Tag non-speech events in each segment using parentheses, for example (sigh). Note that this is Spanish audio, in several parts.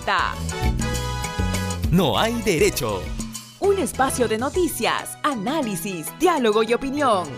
Presenta No hay derecho. un espacio de noticias, análisis, diálogo y opinión.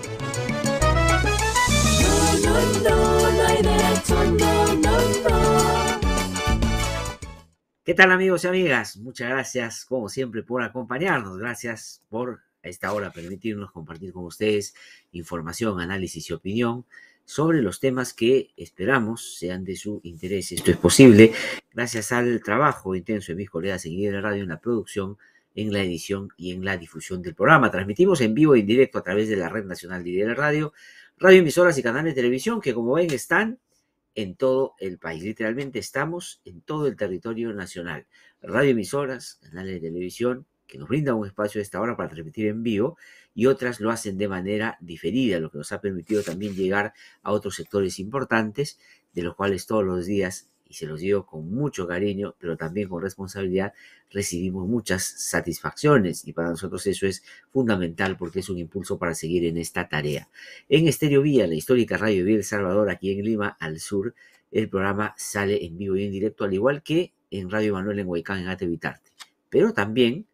¿Qué tal amigos y amigas? Muchas gracias como siempre por acompañarnos. Gracias por a esta hora permitirnos compartir con ustedes información, análisis y opinión sobre los temas que esperamos sean de su interés. Esto es posible gracias al trabajo intenso de mis colegas en IDR Radio en la producción, en la edición y en la difusión del programa. Transmitimos en vivo y en directo a través de la Red Nacional de IDR Radio, radioemisoras y canales de televisión que como ven están en todo el país. Literalmente estamos en todo el territorio nacional. Radioemisoras, canales de televisión que nos brindan un espacio de esta hora para transmitir en vivo y otras lo hacen de manera diferida, lo que nos ha permitido también llegar a otros sectores importantes, de los cuales todos los días, y se los digo con mucho cariño, pero también con responsabilidad, recibimos muchas satisfacciones y para nosotros eso es fundamental porque es un impulso para seguir en esta tarea. En Estéreo Vía, la histórica Radio Vía El Salvador, aquí en Lima, al sur, el programa sale en vivo y en directo, al igual que en Radio Manuel en Huaycán, en Atevitarte. Pero también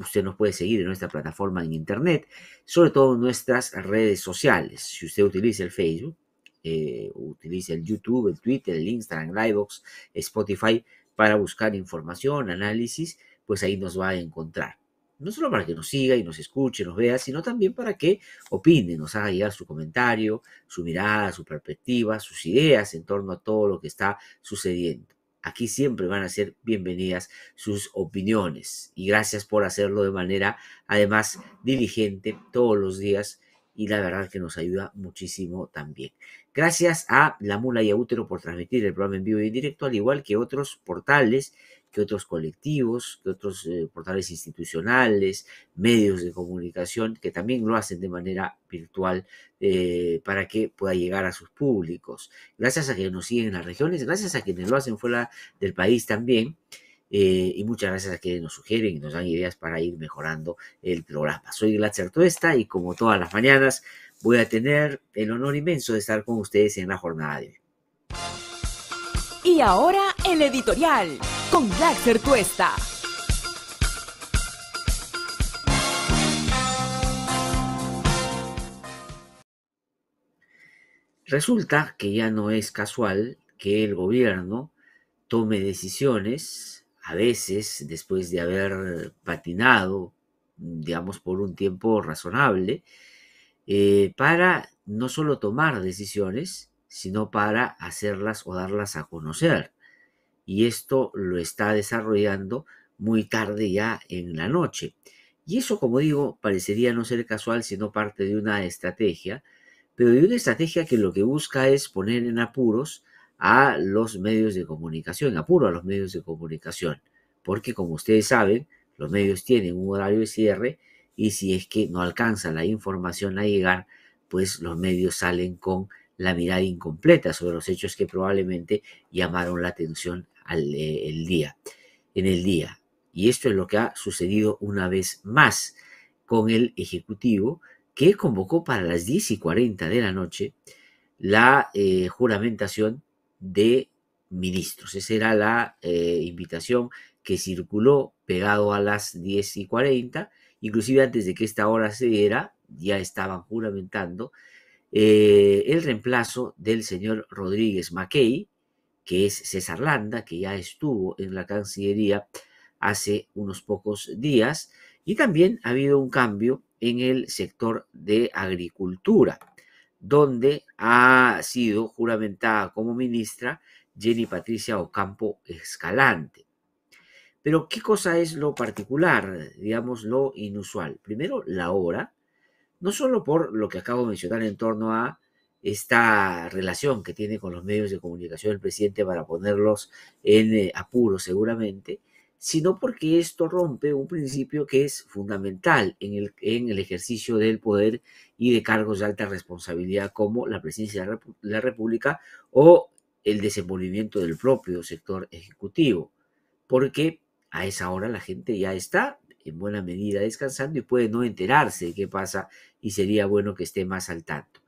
usted nos puede seguir en nuestra plataforma en internet, sobre todo en nuestras redes sociales. Si usted utiliza el Facebook, eh, utiliza el YouTube, el Twitter, el Instagram, el iVoox, Spotify para buscar información, análisis, pues ahí nos va a encontrar. No solo para que nos siga y nos escuche, nos vea, sino también para que opine, nos haga llegar su comentario, su mirada, su perspectiva, sus ideas en torno a todo lo que está sucediendo. Aquí siempre van a ser bienvenidas sus opiniones y gracias por hacerlo de manera además diligente todos los días y la verdad que nos ayuda muchísimo también. Gracias a La Mula y a Útero por transmitir el programa en vivo y en directo, al igual que otros portales, que otros colectivos, que otros eh, portales institucionales, medios de comunicación, que también lo hacen de manera virtual eh, para que pueda llegar a sus públicos. Gracias a quienes nos siguen en las regiones, gracias a quienes lo hacen fuera del país también. eh, y muchas gracias a quienes nos sugieren y nos dan ideas para ir mejorando el programa. Soy Glatzer Tuesta y como todas las mañanas voy a tener el honor inmenso de estar con ustedes en la jornada de hoy. Y ahora el editorial con Blackser Tuesta. Resulta que ya no es casual que el gobierno tome decisiones, a veces después de haber patinado, digamos, por un tiempo razonable, eh, para no solo tomar decisiones, sino para hacerlas o darlas a conocer. Y esto lo está desarrollando muy tarde ya en la noche. Y eso, como digo, parecería no ser casual, sino parte de una estrategia, pero de una estrategia que lo que busca es poner en apuros a los medios de comunicación, apuro a los medios de comunicación, porque como ustedes saben, los medios tienen un horario de cierre y si es que no alcanza la información a llegar, pues los medios salen con la mirada incompleta sobre los hechos que probablemente llamaron la atención al eh, el día, en el día. Y esto es lo que ha sucedido una vez más con el Ejecutivo, que convocó para las 10 y 40 de la noche la eh, juramentación de ministros. Esa era la eh, invitación que circuló pegado a las 10 y 40, inclusive antes de que esta hora se diera, ya estaban juramentando eh, el reemplazo del señor Rodríguez Mackey, que es César Landa, que ya estuvo en la Cancillería hace unos pocos días, y también ha habido un cambio en el sector de agricultura, donde ha sido juramentada como ministra Jenny Patricia Ocampo Escalante. Pero, ¿qué cosa es lo particular, digamos, lo inusual? Primero, la hora, no solo por lo que acabo de mencionar en torno a esta relación que tiene con los medios de comunicación el presidente para ponerlos en eh, apuro seguramente, sino porque esto rompe un principio que es fundamental en el, en el ejercicio del poder y de cargos de alta responsabilidad como la presidencia de la, la República o el desenvolvimiento del propio sector ejecutivo, porque a esa hora la gente ya está en buena medida descansando y puede no enterarse de qué pasa y sería bueno que esté más al tanto.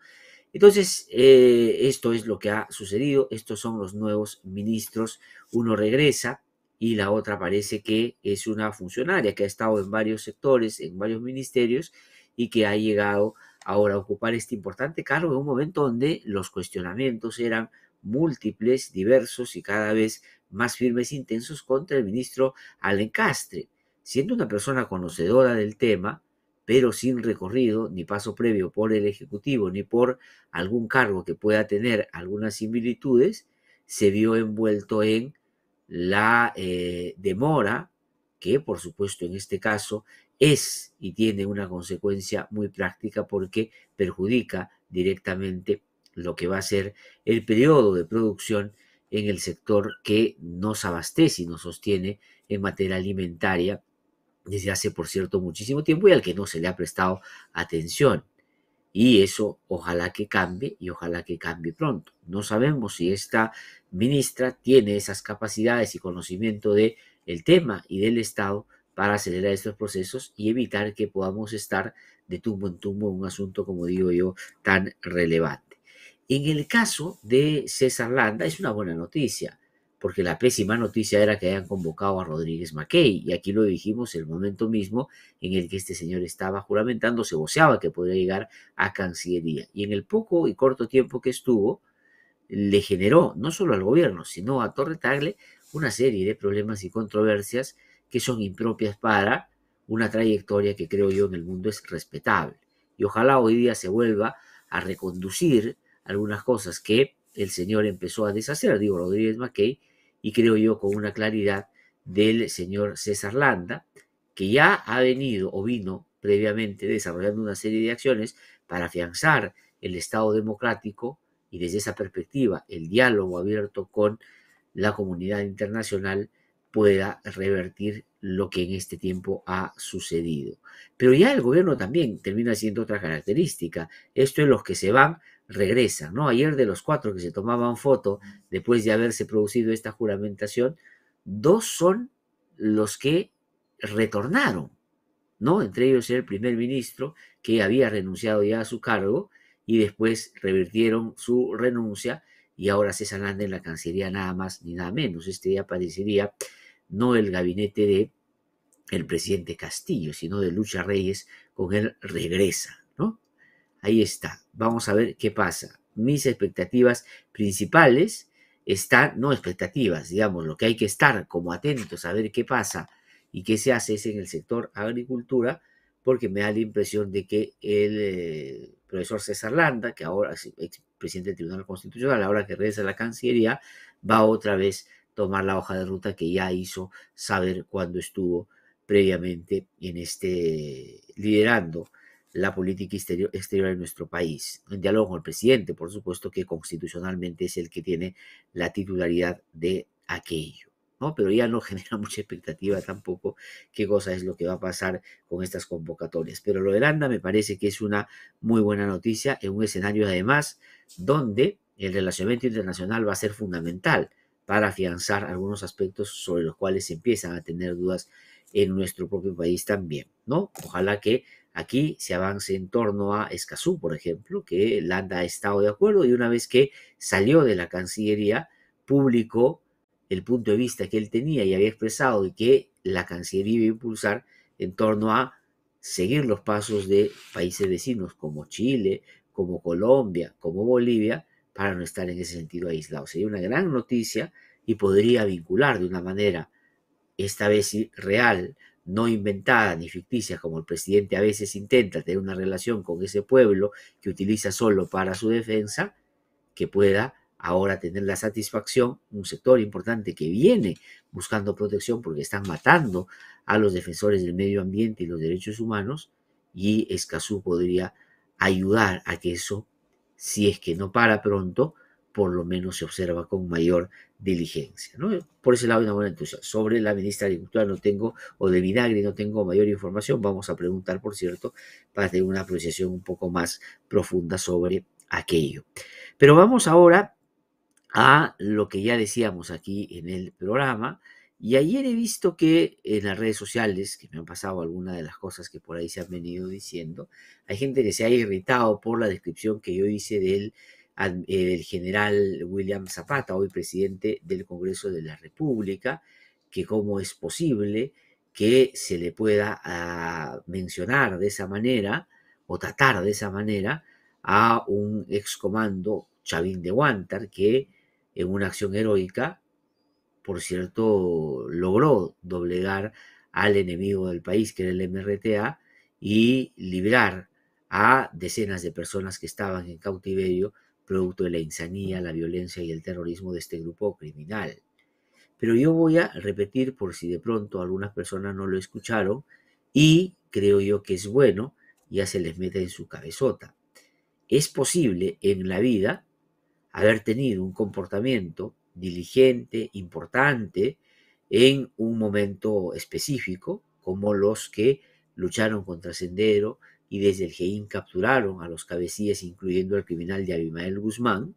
Entonces, eh, esto es lo que ha sucedido, estos son los nuevos ministros, uno regresa y la otra parece que es una funcionaria que ha estado en varios sectores, en varios ministerios y que ha llegado ahora a ocupar este importante cargo en un momento donde los cuestionamientos eran múltiples, diversos y cada vez más firmes e intensos contra el ministro Alencastre. Siendo una persona conocedora del tema, pero sin recorrido ni paso previo por el Ejecutivo ni por algún cargo que pueda tener algunas similitudes, se vio envuelto en la eh, demora, que por supuesto en este caso es y tiene una consecuencia muy práctica porque perjudica directamente lo que va a ser el periodo de producción en el sector que nos abastece y nos sostiene en materia alimentaria desde hace, por cierto, muchísimo tiempo y al que no se le ha prestado atención. Y eso ojalá que cambie y ojalá que cambie pronto. No sabemos si esta ministra tiene esas capacidades y conocimiento de el tema y del Estado para acelerar estos procesos y evitar que podamos estar de tumbo en tumbo en un asunto, como digo yo, tan relevante. En el caso de César Landa es una buena noticia porque la pésima noticia era que hayan convocado a Rodríguez Mackey, y aquí lo dijimos el momento mismo en el que este señor estaba juramentando, se voceaba que podría llegar a Cancillería, y en el poco y corto tiempo que estuvo, le generó no solo al gobierno, sino a Torre Tagle una serie de problemas y controversias que son impropias para una trayectoria que creo yo en el mundo es respetable. Y ojalá hoy día se vuelva a reconducir algunas cosas que el señor empezó a deshacer, digo Rodríguez Mackey, y creo yo con una claridad del señor César Landa, que ya ha venido o vino previamente desarrollando una serie de acciones para afianzar el Estado democrático y desde esa perspectiva el diálogo abierto con la comunidad internacional pueda revertir lo que en este tiempo ha sucedido. Pero ya el gobierno también termina siendo otra característica. Esto es los que se van regresan, ¿no? Ayer de los cuatro que se tomaban foto después de haberse producido esta juramentación, dos son los que retornaron, ¿no? Entre ellos el primer ministro que había renunciado ya a su cargo y después revirtieron su renuncia y ahora César Landa en la Cancillería nada más ni nada menos. Este ya aparecería no el gabinete de el presidente Castillo, sino de Lucha Reyes, con él regresa. Ahí está. Vamos a ver qué pasa. Mis expectativas principales están, no expectativas, digamos, lo que hay que estar como atentos a ver qué pasa y qué se hace es en el sector agricultura, porque me da la impresión de que el eh, profesor César Landa, que ahora es presidente del Tribunal Constitucional, ahora que regresa a la Cancillería, va otra vez tomar la hoja de ruta que ya hizo saber cuando estuvo previamente en este liderando la política exterior, exterior de nuestro país, en diálogo con el presidente, por supuesto que constitucionalmente es el que tiene la titularidad de aquello. ¿no? Pero ya no (laughs) genera mucha expectativa tampoco qué cosa es lo que va a pasar con estas convocatorias. Pero lo de Landa me parece que es una muy buena noticia en un escenario además donde el relacionamiento internacional va a ser fundamental para afianzar algunos aspectos sobre los cuales se empiezan a tener dudas en nuestro propio país también, ¿no? Ojalá que Aquí se avance en torno a Escazú, por ejemplo, que Landa ha estado de acuerdo y una vez que salió de la Cancillería, publicó el punto de vista que él tenía y había expresado y que la Cancillería iba a impulsar en torno a seguir los pasos de países vecinos como Chile, como Colombia, como Bolivia, para no estar en ese sentido aislado. Sería una gran noticia y podría vincular de una manera, esta vez real, no inventada ni ficticia, como el presidente a veces intenta tener una relación con ese pueblo que utiliza solo para su defensa, que pueda ahora tener la satisfacción, un sector importante que viene buscando protección porque están matando a los defensores del medio ambiente y los derechos humanos, y Escazú podría ayudar a que eso, si es que no para pronto, por lo menos se observa con mayor diligencia. Por ese lado hay una buena entusiasmo. Sobre la ministra de Agricultura no tengo, o de Vinagre no tengo mayor información. Vamos a preguntar, por cierto, para tener una apreciación un poco más profunda sobre aquello. Pero vamos ahora a lo que ya decíamos aquí en el programa, Y ayer he visto que en las redes sociales, que me han pasado algunas de las cosas que por ahí se han venido diciendo, hay gente que se ha irritado por la descripción que yo hice del, eh, del general William Zapata, hoy presidente del Congreso de la República, que cómo es posible que se le pueda ah, mencionar de esa manera o tratar de esa manera a un excomando Chavín de Huántar que en una acción heroica por cierto, logró doblegar al enemigo del país, que era el MRTA, y librar a decenas de personas que estaban en cautiverio producto de la insanía, la violencia y el terrorismo de este grupo criminal. Pero yo voy a repetir por si de pronto algunas personas no lo escucharon y creo yo que es bueno, ya se les mete en su cabezota. Es posible en la vida haber tenido un comportamiento diligente, importante, en un momento específico, como los que lucharon contra Sendero y desde el GEIN capturaron a los cabecillas, incluyendo al criminal de Abimael Guzmán,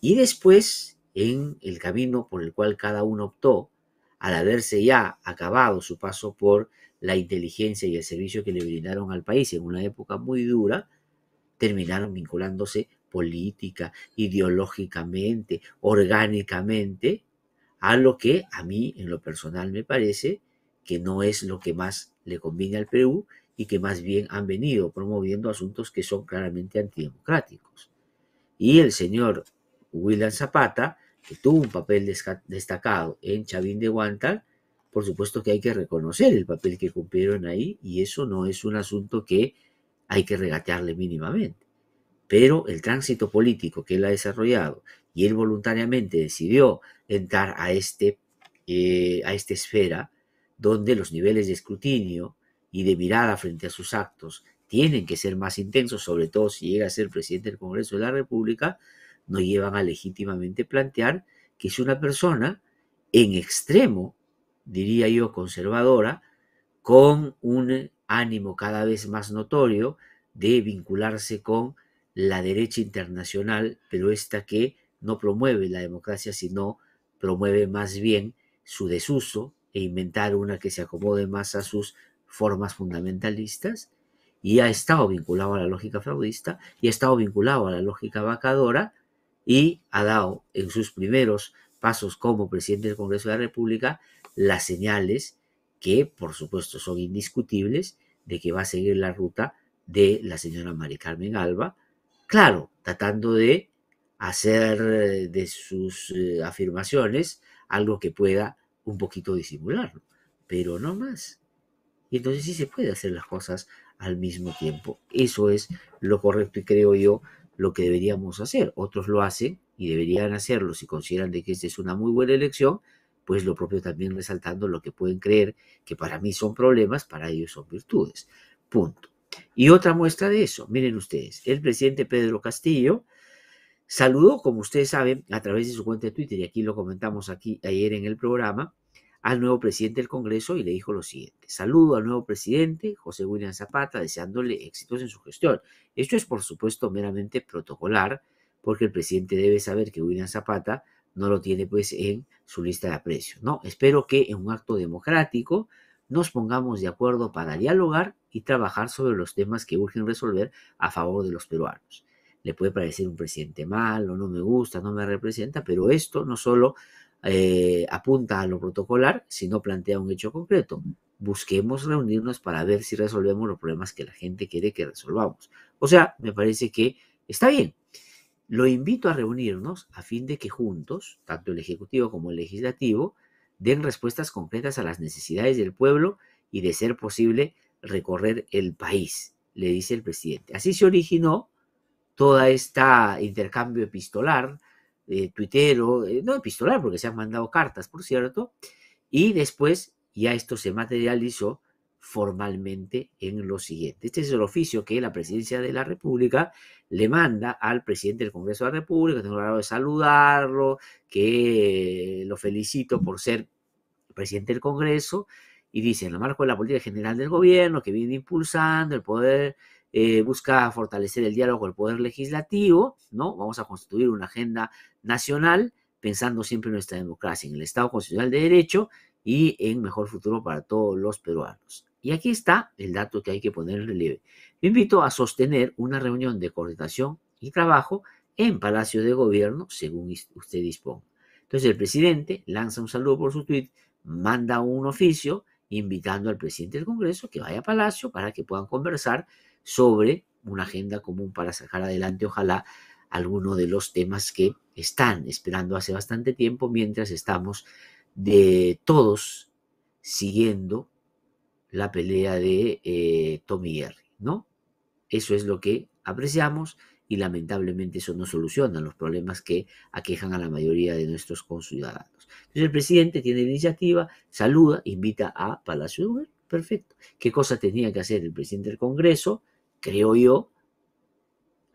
y después, en el camino por el cual cada uno optó, al haberse ya acabado su paso por la inteligencia y el servicio que le brindaron al país en una época muy dura, terminaron vinculándose política, ideológicamente, orgánicamente, a lo que a mí en lo personal me parece que no es lo que más le conviene al Perú y que más bien han venido promoviendo asuntos que son claramente antidemocráticos. Y el señor William Zapata, que tuvo un papel destacado en Chavín de Guantar, por supuesto que hay que reconocer el papel que cumplieron ahí y eso no es un asunto que hay que regatearle mínimamente pero el tránsito político que él ha desarrollado y él voluntariamente decidió entrar a, este, eh, a esta esfera donde los niveles de escrutinio y de mirada frente a sus actos tienen que ser más intensos, sobre todo si llega a ser presidente del Congreso de la República, nos llevan a legítimamente plantear que es una persona en extremo, diría yo, conservadora, con un ánimo cada vez más notorio de vincularse con la derecha internacional, pero esta que no promueve la democracia, sino promueve más bien su desuso e inventar una que se acomode más a sus formas fundamentalistas, y ha estado vinculado a la lógica fraudista, y ha estado vinculado a la lógica vacadora, y ha dado en sus primeros pasos como presidente del Congreso de la República las señales que, por supuesto, son indiscutibles de que va a seguir la ruta de la señora Mari Carmen Alba, Claro, tratando de hacer eh, de sus eh, afirmaciones algo que pueda un poquito disimularlo, pero no más. Y entonces sí se puede hacer las cosas al mismo tiempo. Eso es lo correcto y creo yo lo que deberíamos hacer. Otros lo hacen y deberían hacerlo si consideran de que esta es una muy buena elección, pues lo propio también resaltando lo que pueden creer que para mí son problemas, para ellos son virtudes. Punto. Y otra muestra de eso, miren ustedes, el presidente Pedro Castillo saludó, como ustedes saben, a través de su cuenta de Twitter, y aquí lo comentamos aquí ayer en el programa, al nuevo presidente del Congreso y le dijo lo siguiente, saludo al nuevo presidente José William Zapata, deseándole éxitos en su gestión. Esto es, por supuesto, meramente protocolar, porque el presidente debe saber que William Zapata no lo tiene pues en su lista de aprecio. No, espero que en un acto democrático nos pongamos de acuerdo para dialogar y trabajar sobre los temas que urgen resolver a favor de los peruanos. Le puede parecer un presidente malo, no me gusta, no me representa, pero esto no solo eh, apunta a lo protocolar, sino plantea un hecho concreto. Busquemos reunirnos para ver si resolvemos los problemas que la gente quiere que resolvamos. O sea, me parece que está bien. Lo invito a reunirnos a fin de que juntos, tanto el Ejecutivo como el Legislativo, den respuestas concretas a las necesidades del pueblo y, de ser posible, recorrer el país, le dice el presidente. Así se originó toda esta intercambio epistolar, eh, tuitero, eh, no epistolar porque se han mandado cartas, por cierto, y después ya esto se materializó formalmente en lo siguiente. Este es el oficio que la presidencia de la República le manda al presidente del Congreso de la República, tengo el honor de saludarlo, que lo felicito por ser presidente del Congreso, y dice, en el marco de la política general del gobierno que viene impulsando, el poder eh, busca fortalecer el diálogo con el poder legislativo, ¿no? Vamos a constituir una agenda nacional pensando siempre en nuestra democracia, en el Estado constitucional de Derecho y en mejor futuro para todos los peruanos. Y aquí está el dato que hay que poner en relieve. Me invito a sostener una reunión de coordinación y trabajo en Palacio de Gobierno, según usted disponga. Entonces el presidente lanza un saludo por su tweet, manda un oficio invitando al presidente del Congreso que vaya a Palacio para que puedan conversar sobre una agenda común para sacar adelante, ojalá, alguno de los temas que están esperando hace bastante tiempo mientras estamos de todos siguiendo la pelea de eh, Tommy Jerry, ¿no? Eso es lo que apreciamos y lamentablemente eso no soluciona los problemas que aquejan a la mayoría de nuestros conciudadanos. Entonces el presidente tiene iniciativa, saluda, invita a Palacio de Gobierno, perfecto. ¿Qué cosa tenía que hacer el presidente del Congreso? Creo yo,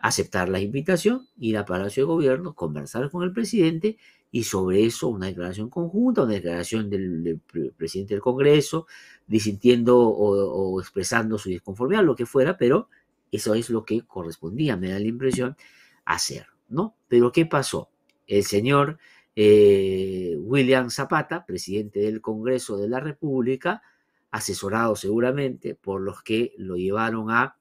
aceptar la invitación, ir a Palacio de Gobierno, conversar con el presidente y sobre eso una declaración conjunta, una declaración del, presidente del Congreso, disintiendo o, expresando su disconformidad, lo que fuera, pero eso es lo que correspondía, me da la impresión, hacer, ¿no? Pero ¿qué pasó? El señor eh, William Zapata, presidente del Congreso de la República, asesorado seguramente por los que lo llevaron a,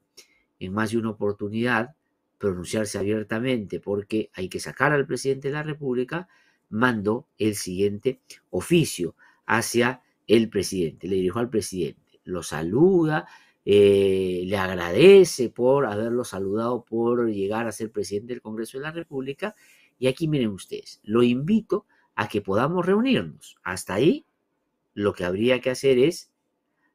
en más de una oportunidad, pronunciarse abiertamente porque hay que sacar al presidente de la República, mandó el siguiente oficio hacia el presidente, le dijo al presidente, lo saluda, eh, le agradece por haberlo saludado por llegar a ser presidente del Congreso de la República. Y aquí miren ustedes, lo invito a que podamos reunirnos. Hasta ahí lo que habría que hacer es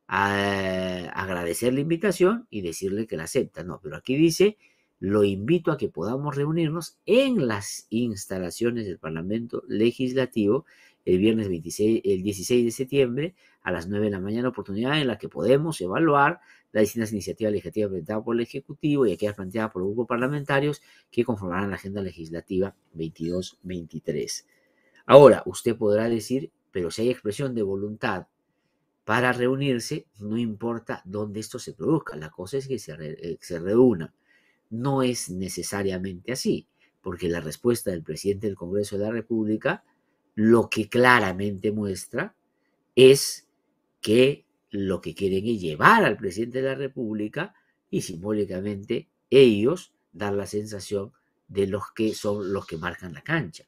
ah, agradecer la invitación y decirle que la acepta. No, pero aquí dice, lo invito a que podamos reunirnos en las instalaciones del Parlamento Legislativo el viernes 26, el 16 de septiembre a las 9 de la mañana, oportunidad en la que podemos evaluar las distintas iniciativas legislativas presentadas por el Ejecutivo y aquellas planteadas por grupos parlamentarios que conformarán la agenda legislativa 22-23. Ahora, usted podrá decir, pero si hay expresión de voluntad para reunirse, no importa dónde esto se produzca, la cosa es que se, eh, se reúna. No es necesariamente así, porque la respuesta del presidente del Congreso de la República lo que claramente muestra es que lo que quieren es llevar al presidente de la República y simbólicamente ellos dar la sensación de los que son los que marcan la cancha.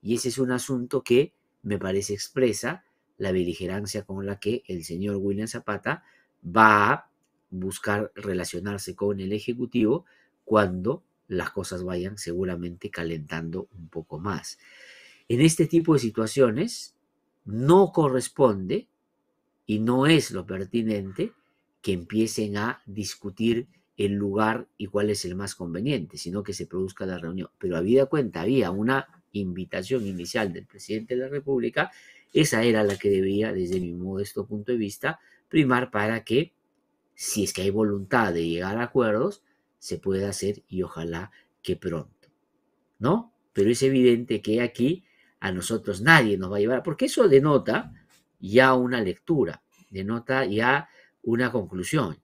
Y ese es un asunto que me parece expresa la beligerancia con la que el señor William Zapata va a buscar relacionarse con el Ejecutivo cuando las cosas vayan seguramente calentando un poco más. En este tipo de situaciones no corresponde y no es lo pertinente que empiecen a discutir el lugar y cuál es el más conveniente, sino que se produzca la reunión. Pero habida cuenta, había una invitación inicial del presidente de la República, esa era la que debía, desde mi modesto punto de vista, primar para que, si es que hay voluntad de llegar a acuerdos, se pueda hacer y ojalá que pronto. ¿No? Pero es evidente que aquí a nosotros nadie nos va a llevar, porque eso denota ya una lectura, denota ya una conclusión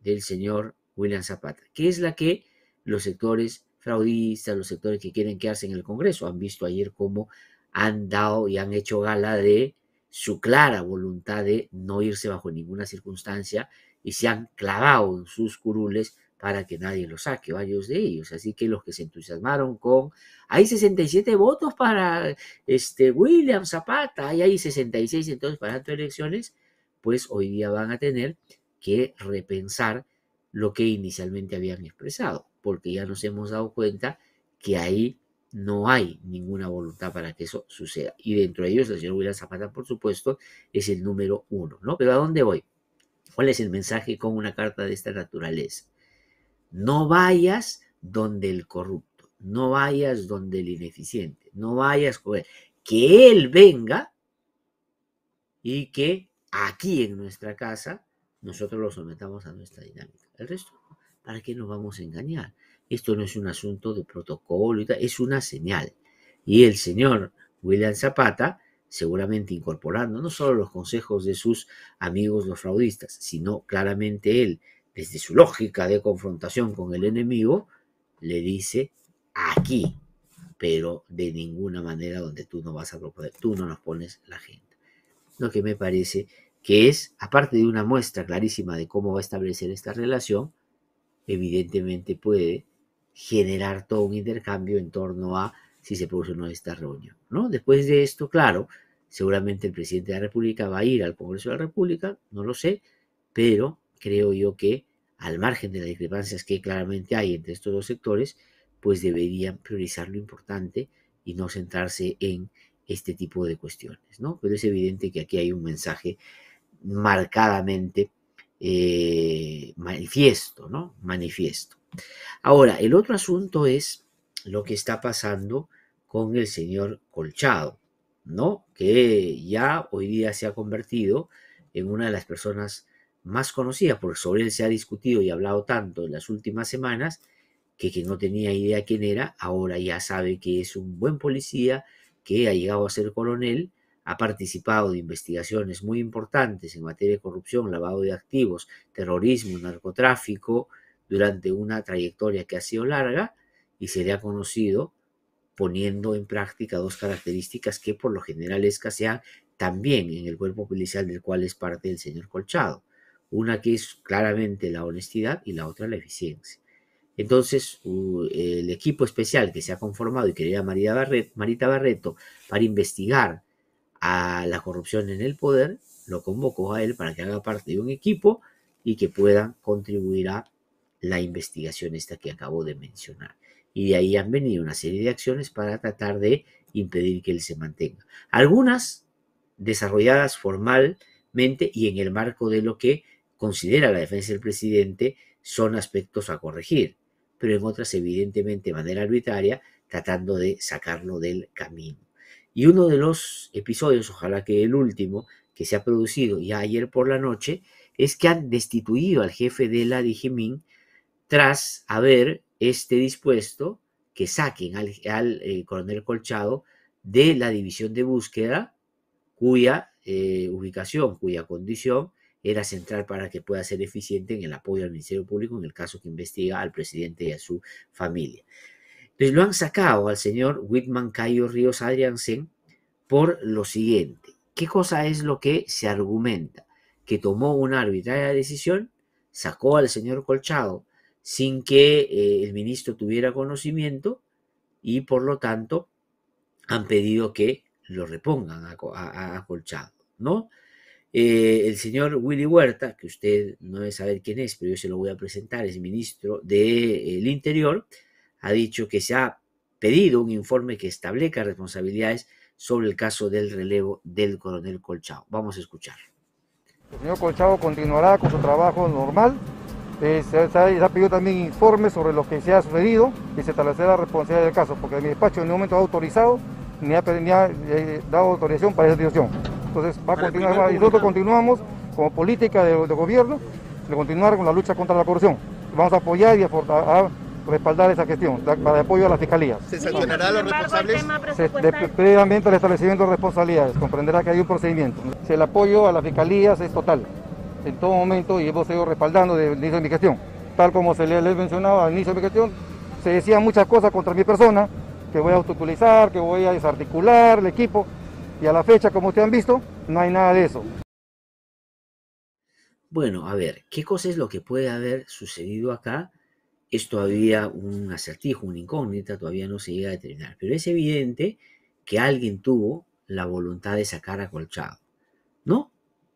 del señor William Zapata, que es la que los sectores fraudistas, los sectores que quieren quedarse en el Congreso, han visto ayer cómo han dado y han hecho gala de su clara voluntad de no irse bajo ninguna circunstancia y se han clavado sus curules para que nadie lo saque, varios de ellos. Así que los que se entusiasmaron con, hay 67 votos para este William Zapata, y hay 66 entonces para las elecciones, pues hoy día van a tener que repensar lo que inicialmente habían expresado, porque ya nos hemos dado cuenta que ahí no hay ninguna voluntad para que eso suceda. Y dentro de ellos, el señor William Zapata, por supuesto, es el número uno, ¿no? Pero ¿a dónde voy? ¿Cuál es el mensaje con una carta de esta naturaleza? No vayas donde el corrupto, no vayas donde el ineficiente, no vayas con él. Que él venga y que aquí en nuestra casa nosotros lo sometamos a nuestra dinámica. El resto, ¿para qué nos vamos a engañar? Esto no es un asunto de protocolo, es una señal. Y el señor William Zapata, seguramente incorporando no solo los consejos de sus amigos los fraudistas, sino claramente él desde su lógica de confrontación con el enemigo, le dice aquí, pero de ninguna manera donde tú no vas a proponer, tú no nos pones la agenda. lo que me parece que es, aparte de una muestra clarísima de cómo va a establecer esta relación, evidentemente puede generar todo un intercambio en torno a si se produce o no esta reunión. ¿no? Después de esto, claro, seguramente el presidente de la República va a ir al Congreso de la República, no lo sé, pero creo yo que al margen de las discrepancias que claramente hay entre estos dos sectores, pues deberían priorizar lo importante y no centrarse en este tipo de cuestiones, ¿no? Pero es evidente que aquí hay un mensaje marcadamente eh, manifiesto, ¿no? Manifiesto. Ahora, el otro asunto es lo que está pasando con el señor Colchado, ¿no? Que ya hoy día se ha convertido en una de las personas más conocidas, porque sobre él se ha discutido y hablado tanto en las últimas semanas, que quien no tenía idea quién era, ahora ya sabe que es un buen policía, que ha llegado a ser coronel, ha participado de investigaciones muy importantes en materia de corrupción, lavado de activos, terrorismo, narcotráfico, durante una trayectoria que ha sido larga y se le ha conocido poniendo en práctica dos características que por lo general escasean también en el cuerpo policial del cual es parte el señor Colchado. Una que es claramente la honestidad y la otra la eficiencia. Entonces, el equipo especial que se ha conformado y que era Marita Barreto para investigar a la corrupción en el poder, lo convocó a él para que haga parte de un equipo y que pueda contribuir a la investigación esta que acabo de mencionar. Y de ahí han venido una serie de acciones para tratar de impedir que él se mantenga. Algunas desarrolladas formalmente y en el marco de lo que considera la defensa del presidente son aspectos a corregir, pero en otras evidentemente de manera arbitraria, tratando de sacarlo del camino. Y uno de los episodios, ojalá que el último, que se ha producido ya ayer por la noche, es que han destituido al jefe de la Digimin tras haber este dispuesto que saquen al, eh, coronel Colchado de la división de búsqueda cuya eh, ubicación, cuya condición era central para que pueda ser eficiente en el apoyo al Ministerio Público en el caso que investiga al presidente y a su familia. Entonces lo han sacado al señor Whitman Cayo Ríos Adriansen por lo siguiente. ¿Qué cosa es lo que se argumenta? Que tomó una arbitraria decisión, sacó al señor Colchado sin que eh, el ministro tuviera conocimiento y por lo tanto han pedido que lo repongan a, Colchado, ¿no? Eh, el señor Willy Huerta, que usted no debe saber quién es, pero yo se lo voy a presentar, es ministro del Interior, ha dicho que se ha pedido un informe que establezca responsabilidades sobre el caso del relevo del coronel Colchado. Vamos a escuchar. El señor Colchado continuará con su trabajo normal eh, se, ha pedido también informes sobre lo que se ha sucedido y se establecerá la responsabilidad del caso, porque mi despacho en ningún momento ha autorizado ni ha, eh, dado autorización para esa situación. Entonces va a continuar, y nosotros continuamos como política de, gobierno de continuar con la lucha contra la corrupción. Vamos a apoyar y a, respaldar esa gestión para apoyo a la fiscalía. ¿Se sancionará a los responsables? previamente al establecimiento de responsabilidades, comprenderá que hay un procedimiento. Si el apoyo a la fiscalía es total en todo momento y hemos seguido respaldando desde el inicio de mi gestión. Tal como se les mencionado al inicio de mi gestión, se decían muchas cosas contra mi persona, que voy a autoutilizar, que voy a desarticular el equipo, y a la fecha, como ustedes han visto, no hay nada de eso. Bueno, a ver, ¿qué cosa es lo que puede haber sucedido acá? Es todavía un acertijo, una incógnita, todavía no se llega a determinar, pero es evidente que alguien tuvo la voluntad de sacar a Colchado, ¿no?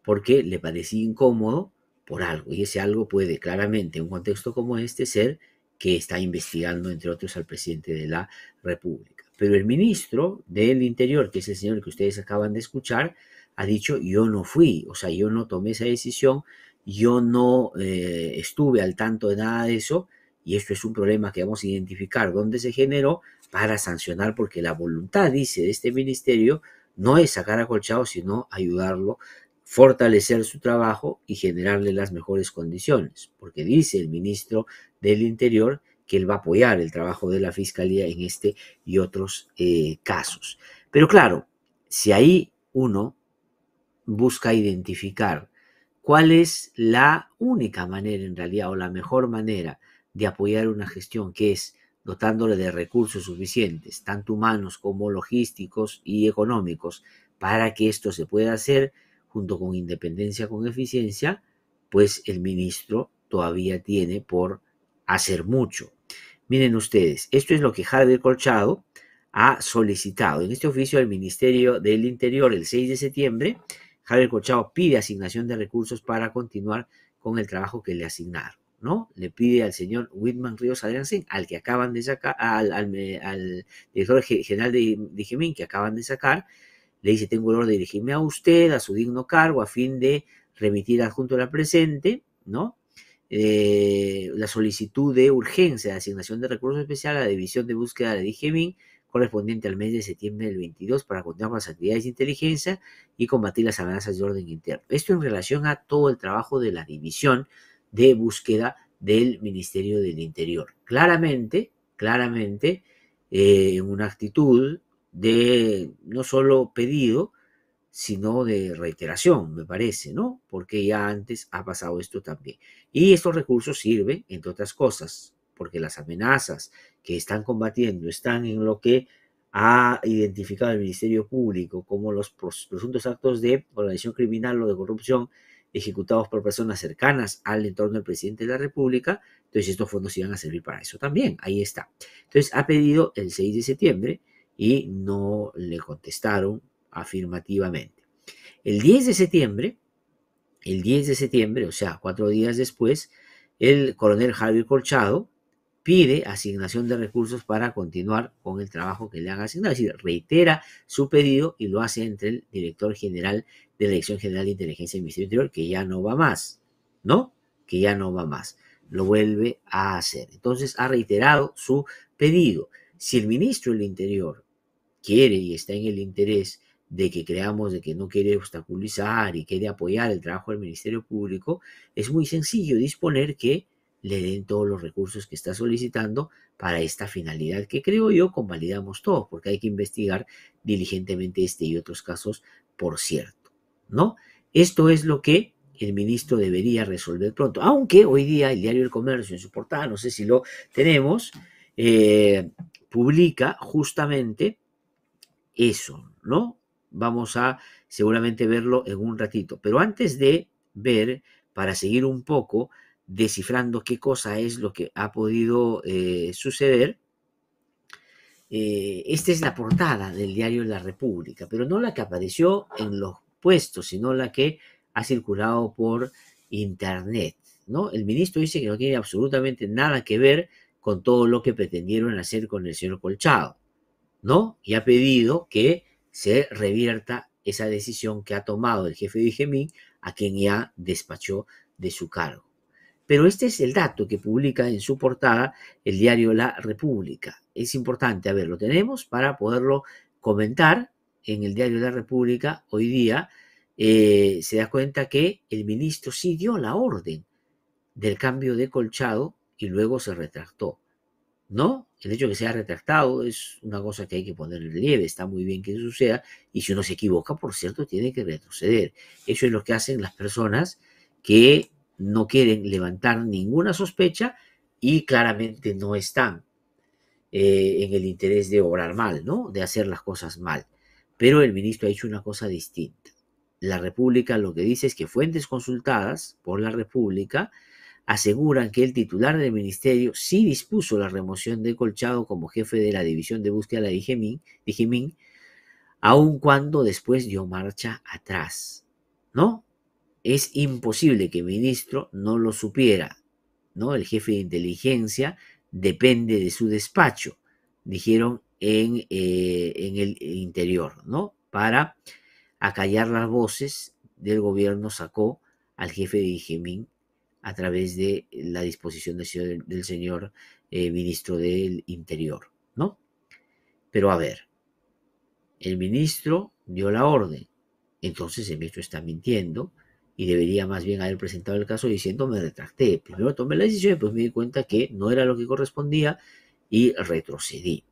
porque le parecía incómodo por algo. Y ese algo puede claramente, en un contexto como este, ser que está investigando, entre otros, al presidente de la República. Pero el ministro del Interior, que es el señor que ustedes acaban de escuchar, ha dicho, yo no fui, o sea, yo no tomé esa decisión, yo no eh, estuve al tanto de nada de eso, y esto es un problema que vamos a identificar dónde se generó para sancionar, porque la voluntad, dice, de este ministerio no es sacar a Colchado, sino ayudarlo fortalecer su trabajo y generarle las mejores condiciones, porque dice el ministro del Interior que él va a apoyar el trabajo de la Fiscalía en este y otros eh, casos. Pero claro, si ahí uno busca identificar cuál es la única manera en realidad o la mejor manera de apoyar una gestión que es dotándole de recursos suficientes, tanto humanos como logísticos y económicos, para que esto se pueda hacer, junto con independencia con eficiencia, pues el ministro todavía tiene por hacer mucho. Miren ustedes, esto es lo que Javier Colchado ha solicitado. En este oficio del Ministerio del Interior, el 6 de septiembre, Javier Colchado pide asignación de recursos para continuar con el trabajo que le asignaron. ¿no? Le pide al señor Whitman Ríos Adriansen, al que acaban de sacar, al, director general de, de que acaban de sacar, le dice, tengo el orden de dirigirme a usted, a su digno cargo, a fin de remitir adjunto a la presente, ¿no? Eh, la solicitud de urgencia de asignación de recursos especiales a la división de búsqueda de DGMIN correspondiente al mes de septiembre del 22 para continuar con las actividades de inteligencia y combatir las amenazas de orden interno. Esto en relación a todo el trabajo de la división de búsqueda del Ministerio del Interior. Claramente, claramente, eh, en una actitud de no solo pedido, sino de reiteración, me parece, ¿no? Porque ya antes ha pasado esto también. Y estos recursos sirven, entre otras cosas, porque las amenazas que están combatiendo están en lo que ha identificado el Ministerio Público como los presuntos actos de organización criminal o de corrupción ejecutados por personas cercanas al entorno del presidente de la República, entonces estos fondos iban a servir para eso también. Ahí está. Entonces ha pedido el 6 de septiembre y no le contestaron afirmativamente. El 10 de septiembre, el 10 de septiembre, o sea, cuatro días después, el coronel Javier Colchado pide asignación de recursos para continuar con el trabajo que le han asignado. Es decir, reitera su pedido y lo hace entre el director general de la Dirección General de Inteligencia del Ministerio Interior, que ya no va más, ¿no? Que ya no va más. Lo vuelve a hacer. Entonces ha reiterado su pedido. Si el ministro del Interior quiere y está en el interés de que creamos de que no quiere obstaculizar y quiere apoyar el trabajo del Ministerio Público, es muy sencillo disponer que le den todos los recursos que está solicitando para esta finalidad que creo yo convalidamos todos, porque hay que investigar diligentemente este y otros casos, por cierto, ¿no? Esto es lo que el ministro debería resolver pronto, aunque hoy día el diario El Comercio en su portada, no sé si lo tenemos, eh, publica justamente eso, ¿no? Vamos a seguramente verlo en un ratito, pero antes de ver, para seguir un poco, descifrando qué cosa es lo que ha podido eh, suceder. Eh, esta es la portada del diario La República, pero no la que apareció en los puestos, sino la que ha circulado por internet. ¿no? El ministro dice que no tiene absolutamente nada que ver con todo lo que pretendieron hacer con el señor Colchado, ¿no? Y ha pedido que se revierta esa decisión que ha tomado el jefe de IGEMIN a quien ya despachó de su cargo. Pero este es el dato que publica en su portada el diario La República. Es importante, a ver, lo tenemos para poderlo comentar en el diario La República hoy día. Eh, se da cuenta que el ministro sí dio la orden del cambio de colchado y luego se retractó. ¿No? El hecho de que se haya retractado es una cosa que hay que poner en relieve, está muy bien que eso suceda, y si uno se equivoca, por cierto, tiene que retroceder. Eso es lo que hacen las personas que no quieren levantar ninguna sospecha y claramente no están eh, en el interés de obrar mal, ¿no? De hacer las cosas mal. Pero el ministro ha hecho una cosa distinta. La República lo que dice es que fuentes consultadas por la República aseguran que el titular del ministerio sí dispuso la remoción de Colchado como jefe de la división de búsqueda de Dijimin, aun cuando después dio marcha atrás, ¿no? es imposible que el ministro no lo supiera, ¿no? El jefe de inteligencia depende de su despacho, dijeron en, eh, en el interior, ¿no? Para acallar las voces del gobierno sacó al jefe de IGEMIN a través de la disposición del, señor eh, ministro del Interior, ¿no? Pero a ver, el ministro dio la orden, entonces el ministro está mintiendo, y debería más bien haber presentado el caso diciendo me retracté. Primero tomé la decisión y pues me di cuenta que no era lo que correspondía y retrocedí.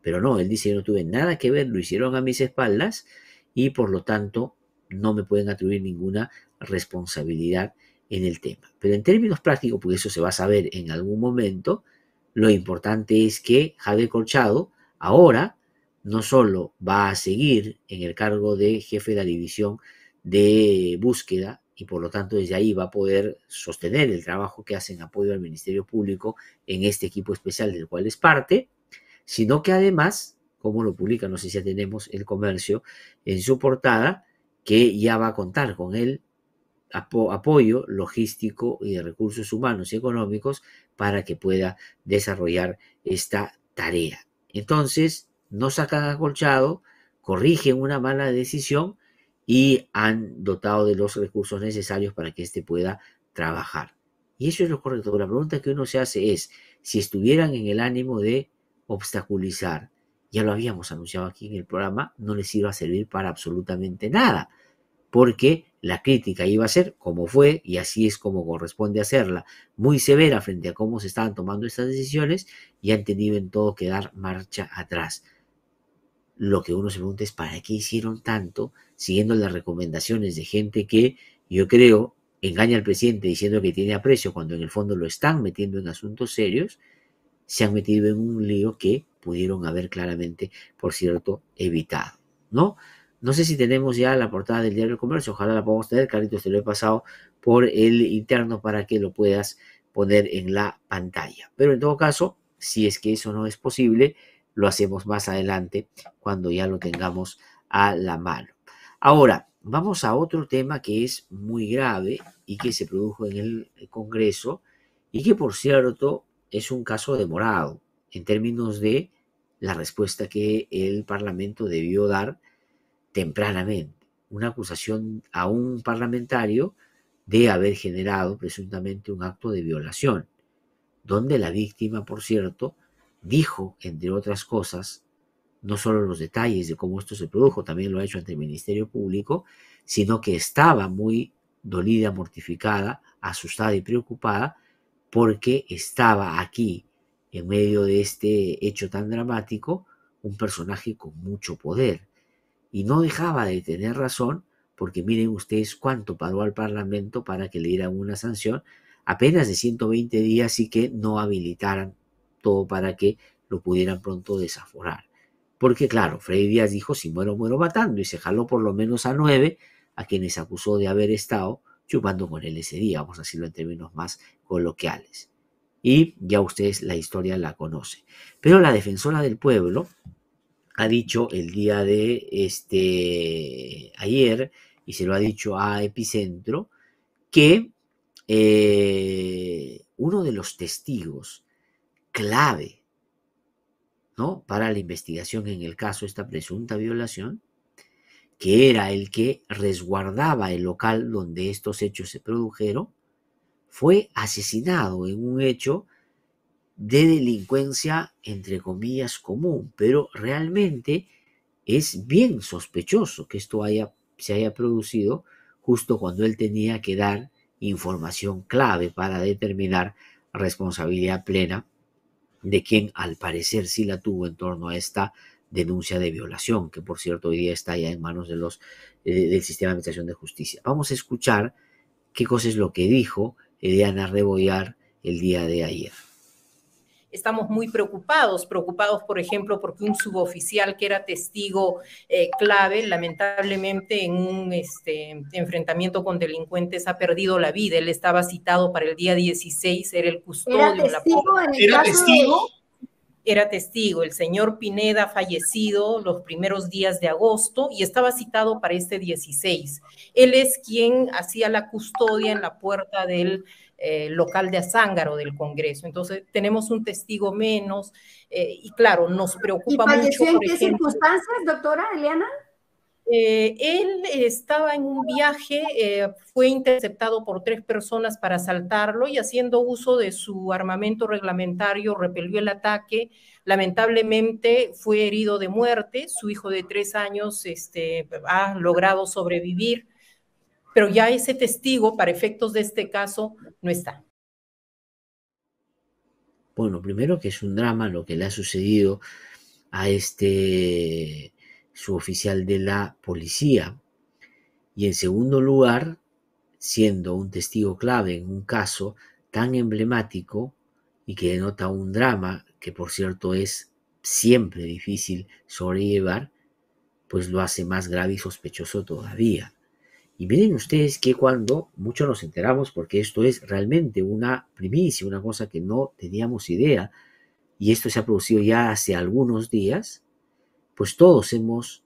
Pero no, él dice, no tuve nada que ver, lo hicieron a mis espaldas y por lo tanto no me pueden atribuir ninguna responsabilidad en el tema. Pero en términos prácticos, porque eso se va a saber en algún momento, lo importante es que Javier Colchado ahora no solo va a seguir en el cargo de jefe de la división de búsqueda y por lo tanto desde ahí va a poder sostener el trabajo que hace en apoyo al Ministerio Público en este equipo especial del cual es parte, sino que además, como lo publica, no sé si ya tenemos el comercio en su portada, que ya va a contar con el apoyo logístico y de recursos humanos y económicos para que pueda desarrollar esta tarea. Entonces, no sacan acolchado, corrigen una mala decisión y han dotado de los recursos necesarios para que éste pueda trabajar. Y eso es lo correcto. La pregunta que uno se hace es, si estuvieran en el ánimo de obstaculizar, ya lo habíamos anunciado aquí en el programa, no les iba a servir para absolutamente nada, porque la crítica iba a ser, como fue, y así es como corresponde hacerla, muy severa frente a cómo se estaban tomando estas decisiones y han tenido en todo que dar marcha atrás. Lo que uno se pregunta es, ¿para qué hicieron tanto siguiendo las recomendaciones de gente que yo creo engaña al presidente diciendo que tiene aprecio cuando en el fondo lo están metiendo en asuntos serios? Se han metido en un lío que pudieron haber claramente, por cierto, evitado, ¿no? No sé si tenemos ya la portada del diario del comercio, ojalá la podamos tener, Carlitos, te lo he pasado por el interno para que lo puedas poner en la pantalla. Pero en todo caso, si es que eso no es posible, lo hacemos más adelante cuando ya lo tengamos a la mano. Ahora, vamos a otro tema que es muy grave y que se produjo en el Congreso y que, por cierto, es un caso demorado en términos de la respuesta que el Parlamento debió dar tempranamente. Una acusación a un parlamentario de haber generado presuntamente un acto de violación, donde la víctima, por cierto, dijo, entre otras cosas, no solo los detalles de cómo esto se produjo, también lo ha hecho ante el Ministerio Público, sino que estaba muy dolida, mortificada, asustada y preocupada porque estaba aquí, en medio de este hecho tan dramático, un personaje con mucho poder, y no dejaba de tener razón, porque miren ustedes cuánto pagó al Parlamento para que le dieran una sanción, apenas de 120 días y que no habilitaran todo para que lo pudieran pronto desaforar. Porque claro, Freddy Díaz dijo, si muero, muero matando, y se jaló por lo menos a nueve, a quienes acusó de haber estado chupando con él ese día, vamos a decirlo en términos más coloquiales. Y ya ustedes la historia la conocen. Pero la defensora del pueblo, ha dicho el día de este ayer, y se lo ha dicho a Epicentro, que eh, uno de los testigos clave ¿no? para la investigación en el caso de esta presunta violación, que era el que resguardaba el local donde estos hechos se produjeron, fue asesinado en un hecho de delincuencia, entre comillas, común, pero realmente es bien sospechoso que esto haya, se haya producido justo cuando él tenía que dar información clave para determinar responsabilidad plena de quien al parecer sí la tuvo en torno a esta denuncia de violación, que por cierto hoy día está ya en manos de los, eh, del sistema de administración de justicia. Vamos a escuchar qué cosa es lo que dijo Eliana Rebollar el día de ayer estamos muy preocupados, preocupados, por ejemplo, porque un suboficial que era testigo eh, clave, lamentablemente en un este, enfrentamiento con delincuentes ha perdido la vida. Él estaba citado para el día 16, era el custodio. ¿Era testigo? En el ¿Era testigo? Era testigo, el señor Pineda fallecido los primeros días de agosto y estaba citado para este 16. Él es quien hacía la custodia en la puerta del eh, local de Azángaro del Congreso. Entonces, tenemos un testigo menos eh, y claro, nos preocupa ¿Y mucho. ¿En qué circunstancias, doctora Eliana? Eh, él estaba en un viaje, fue interceptado por tres personas para asaltarlo y haciendo uso de su armamento reglamentario repelió el ataque. Lamentablemente fue herido de muerte. Su hijo de tres años este, ha logrado sobrevivir pero ya ese testigo para efectos de este caso no está. Bueno, primero que es un drama lo que le ha sucedido a este suboficial de la policía. Y en segundo lugar, siendo un testigo clave en un caso tan emblemático y que denota un drama que por cierto es siempre difícil sobrellevar, pues lo hace más grave y sospechoso todavía. Y miren ustedes que cuando muchos nos enteramos, porque esto es realmente una primicia, una cosa que no teníamos idea, y esto se ha producido ya hace algunos días, pues todos hemos,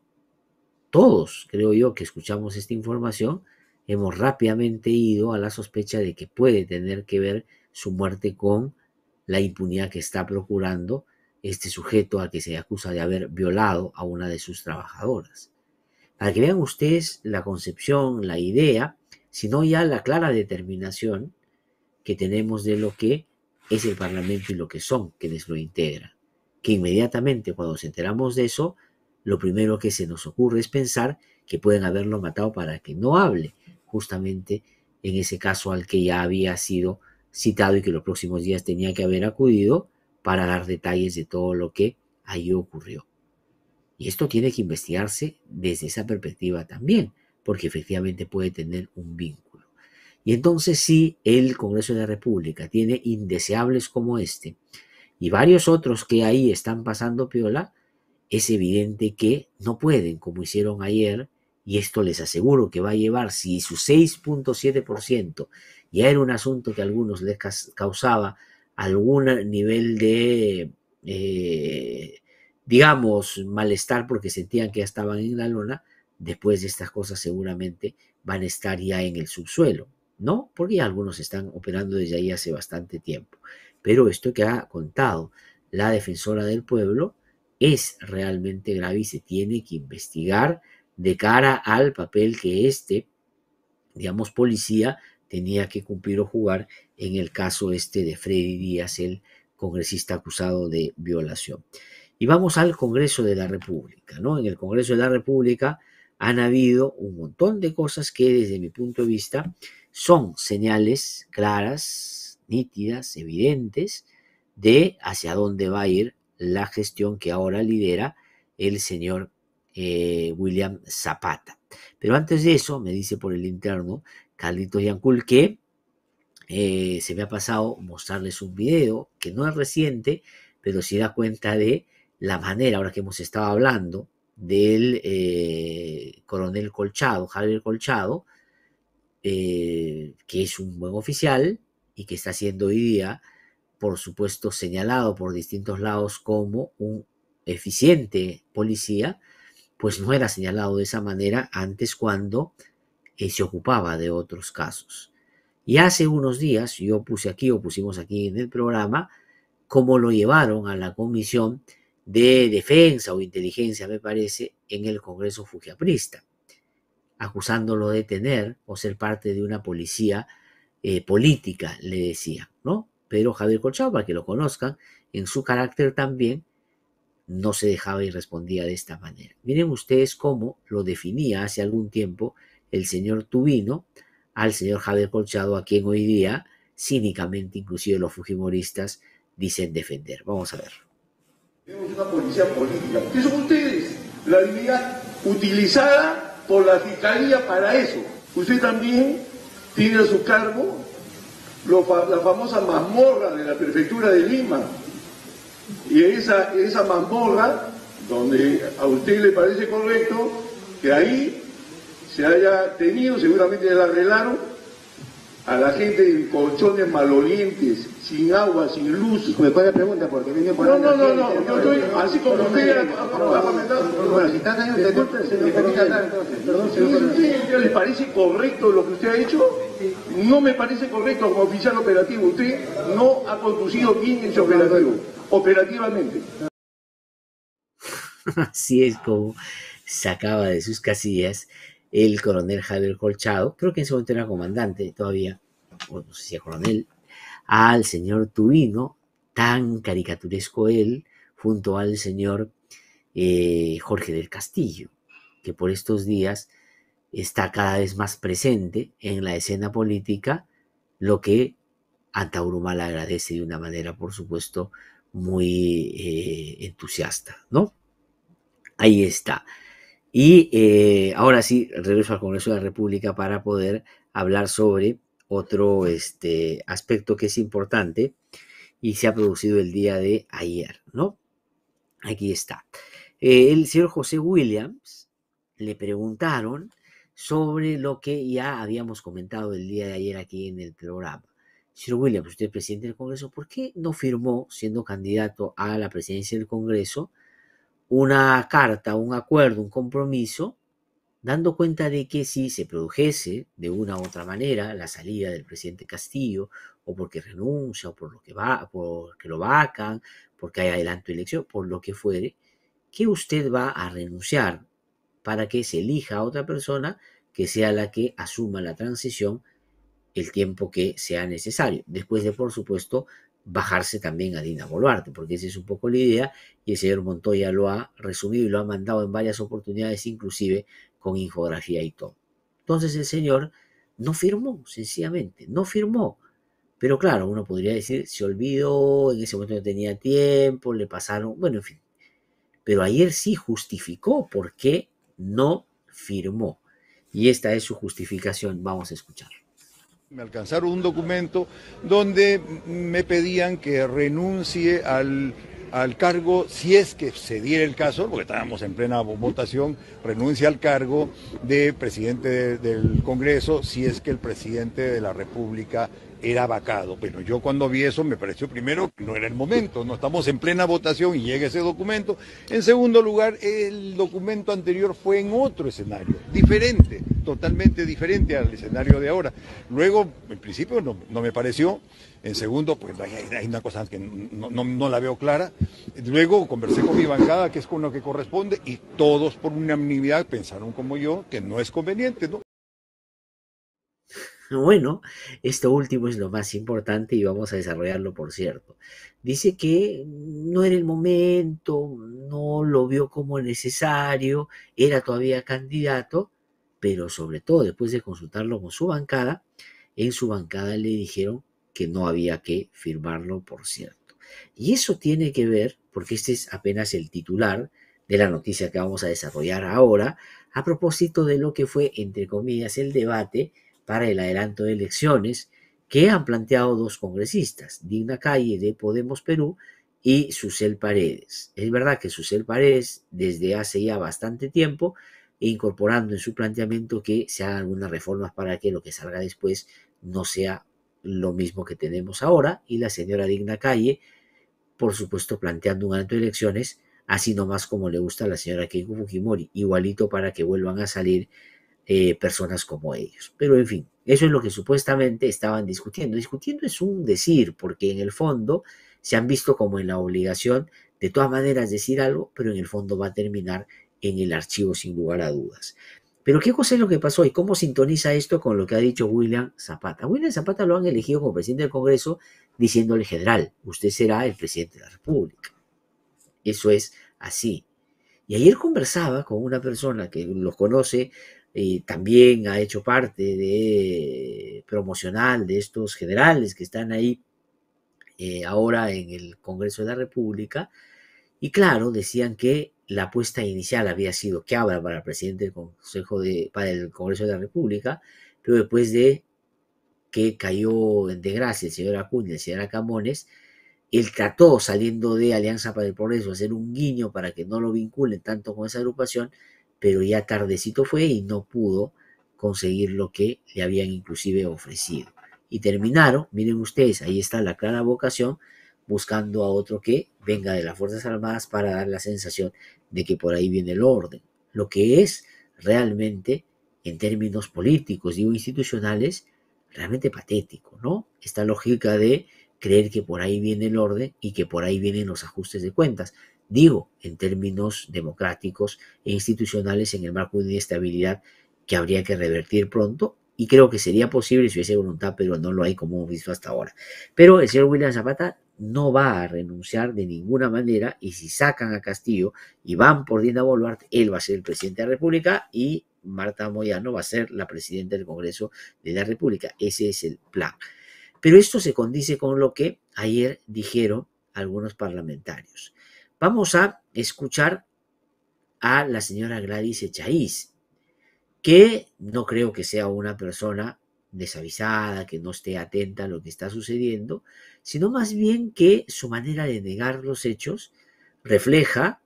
todos creo yo que escuchamos esta información, hemos rápidamente ido a la sospecha de que puede tener que ver su muerte con la impunidad que está procurando este sujeto al que se acusa de haber violado a una de sus trabajadoras. Para que vean ustedes la concepción, la idea, sino ya la clara determinación que tenemos de lo que es el Parlamento y lo que son quienes lo integran. Que inmediatamente cuando nos enteramos de eso, lo primero que se nos ocurre es pensar que pueden haberlo matado para que no hable, justamente en ese caso al que ya había sido citado y que los próximos días tenía que haber acudido para dar detalles de todo lo que allí ocurrió. Y esto tiene que investigarse desde esa perspectiva también, porque efectivamente puede tener un vínculo. Y entonces si el Congreso de la República tiene indeseables como este y varios otros que ahí están pasando piola, es evidente que no pueden, como hicieron ayer, y esto les aseguro que va a llevar, si su 6.7% ya era un asunto que a algunos les causaba algún nivel de eh, digamos, malestar porque sentían que ya estaban en la lona, después de estas cosas seguramente van a estar ya en el subsuelo, ¿no? Porque algunos están operando desde ahí hace bastante tiempo. Pero esto que ha contado la defensora del pueblo es realmente grave y se tiene que investigar de cara al papel que este, digamos, policía tenía que cumplir o jugar en el caso este de Freddy Díaz, el congresista acusado de violación. Y vamos al Congreso de la República, ¿no? En el Congreso de la República han habido un montón de cosas que desde mi punto de vista son señales claras, nítidas, evidentes de hacia dónde va a ir la gestión que ahora lidera el señor eh, William Zapata. Pero antes de eso, me dice por el interno Carlitos Yancul que eh, se me ha pasado mostrarles un video que no es reciente, pero sí da cuenta de la manera, ahora que hemos estado hablando, del eh, coronel Colchado, Javier Colchado, eh, que es un buen oficial y que está siendo hoy día, por supuesto, señalado por distintos lados como un eficiente policía, pues no era señalado de esa manera antes cuando eh, se ocupaba de otros casos. Y hace unos días yo puse aquí o pusimos aquí en el programa cómo lo llevaron a la comisión de defensa o inteligencia, me parece, en el Congreso Fujiaprista, acusándolo de tener o ser parte de una policía eh, política, le decía, ¿no? Pero Javier Colchado, para que lo conozcan, en su carácter también, no se dejaba y respondía de esta manera. Miren ustedes cómo lo definía hace algún tiempo el señor Tubino al señor Javier Colchado, a quien hoy día, cínicamente, inclusive los fujimoristas, dicen defender. Vamos a ver. Tenemos una policía política. ¿Qué son ustedes? La divinidad utilizada por la fiscalía para eso. Usted también tiene a su cargo la famosa mazmorra de la prefectura de Lima. Y esa, esa mazmorra, donde a usted le parece correcto que ahí se haya tenido, seguramente la arreglaron, a la gente en colchones malolientes, sin agua, sin luz. Me puede preguntar porque viene por No, no, no, no, yo estoy así como usted Bueno, si está ahí, usted le parece correcto lo que usted ha hecho? No me parece correcto como oficial operativo. Usted no ha conducido bien ese operativo, operativamente. (laughs) Así es como sacaba de sus casillas el coronel Javier Colchado, creo que en ese momento era comandante todavía, o no sé si era coronel, al señor Tubino, tan caricaturesco él, junto al señor eh, Jorge del Castillo, que por estos días está cada vez más presente en la escena política, lo que Antauruma le agradece de una manera, por supuesto, muy eh, entusiasta, ¿no? Ahí está. Y eh, ahora sí, regreso al Congreso de la República para poder hablar sobre otro este, aspecto que es importante y se ha producido el día de ayer, ¿no? Aquí está. Eh, el señor José Williams le preguntaron sobre lo que ya habíamos comentado el día de ayer aquí en el programa. Señor Williams, usted es presidente del Congreso, ¿por qué no firmó, siendo candidato a la presidencia del Congreso, una carta, un acuerdo, un compromiso, dando cuenta de que si se produjese de una u otra manera la salida del presidente Castillo, o porque renuncia, o por lo que va, porque lo vacan, porque hay adelanto de elección, por lo que fuere, que usted va a renunciar para que se elija a otra persona que sea la que asuma la transición el tiempo que sea necesario. Después de, por supuesto, bajarse también a Dina Boluarte, porque esa es un poco la idea y el señor Montoya lo ha resumido y lo ha mandado en varias oportunidades, inclusive con infografía y todo. Entonces el señor no firmó, sencillamente, no firmó. Pero claro, uno podría decir, se olvidó, en ese momento no tenía tiempo, le pasaron, bueno, en fin, pero ayer sí justificó por qué no firmó. Y esta es su justificación. Vamos a escuchar. Me alcanzaron un documento donde me pedían que renuncie al, al cargo, si es que se diera el caso, porque estábamos en plena votación, renuncie al cargo de presidente del Congreso, si es que el presidente de la República era vacado. Bueno, yo cuando vi eso me pareció primero que no era el momento, no estamos en plena votación y llega ese documento. En segundo lugar, el documento anterior fue en otro escenario, diferente, totalmente diferente al escenario de ahora. Luego, en principio no, me pareció. En segundo, pues hay, una cosa que no, no, la veo clara. Luego conversé con mi bancada, que es con lo que corresponde, y todos por unanimidad pensaron como yo que no es conveniente, ¿no? (laughs) Bueno, esto último es lo más importante y vamos a desarrollarlo, por cierto. Dice que no era el momento, no lo vio como necesario, era todavía candidato, pero sobre todo después de consultarlo con su bancada, en su bancada le dijeron que no había que firmarlo, por cierto. Y eso tiene que ver, porque este es apenas el titular de la noticia que vamos a desarrollar ahora, a propósito de lo que fue, entre comillas, el debate para el adelanto de elecciones que han planteado dos congresistas, Digna Calle de Podemos Perú y Susel Paredes. Es verdad que Susel Paredes desde hace ya bastante tiempo incorporando en su planteamiento que se hagan algunas reformas para que lo que salga después no sea lo mismo que tenemos ahora y la señora Digna Calle, por supuesto, planteando un adelanto de elecciones, así nomás como le gusta a la señora Keiko Fujimori, igualito para que vuelvan a salir eh, personas como ellos. Pero en fin, eso es lo que supuestamente estaban discutiendo. Discutiendo es un decir, porque en el fondo se han visto como en la obligación de todas maneras decir algo, pero en el fondo va a terminar en el archivo sin lugar a dudas. Pero ¿qué cosa es lo que pasó y cómo sintoniza esto con lo que ha dicho William Zapata? William Zapata lo han elegido como presidente del Congreso diciéndole general, usted será el presidente de la República. Eso es así. Y ayer conversaba con una persona que los conoce también ha hecho parte de promocional de estos generales que están ahí eh, ahora en el Congreso de la República. Y claro, decían que la apuesta inicial había sido que abra para el presidente del Consejo de, para el Congreso de la República, pero después de que cayó en desgracia el señor Acuña el señor Camones, él trató, saliendo de Alianza para el Progreso, hacer un guiño para que no lo vinculen tanto con esa agrupación, pero ya tardecito fue y no pudo conseguir lo que le habían inclusive ofrecido. Y terminaron, miren ustedes, ahí está la clara vocación, buscando a otro que venga de las Fuerzas Armadas para dar la sensación de que por ahí viene el orden. Lo que es realmente, en términos políticos, digo institucionales, realmente patético, ¿no? Esta lógica de creer que por ahí viene el orden y que por ahí vienen los ajustes de cuentas digo, en términos democráticos e institucionales en el marco de inestabilidad que habría que revertir pronto y creo que sería posible si hubiese voluntad, pero no lo hay como hemos visto hasta ahora. Pero el señor William Zapata no va a renunciar de ninguna manera y si sacan a Castillo y van por Dina Boluarte, él va a ser el presidente de la República y Marta Moyano va a ser la presidenta del Congreso de la República. Ese es el plan. Pero esto se condice con lo que ayer dijeron algunos parlamentarios. Vamos a escuchar a la señora Gladys Echaíz, que no creo que sea una persona desavisada, que no esté atenta a lo que está sucediendo, sino más bien que su manera de negar los hechos refleja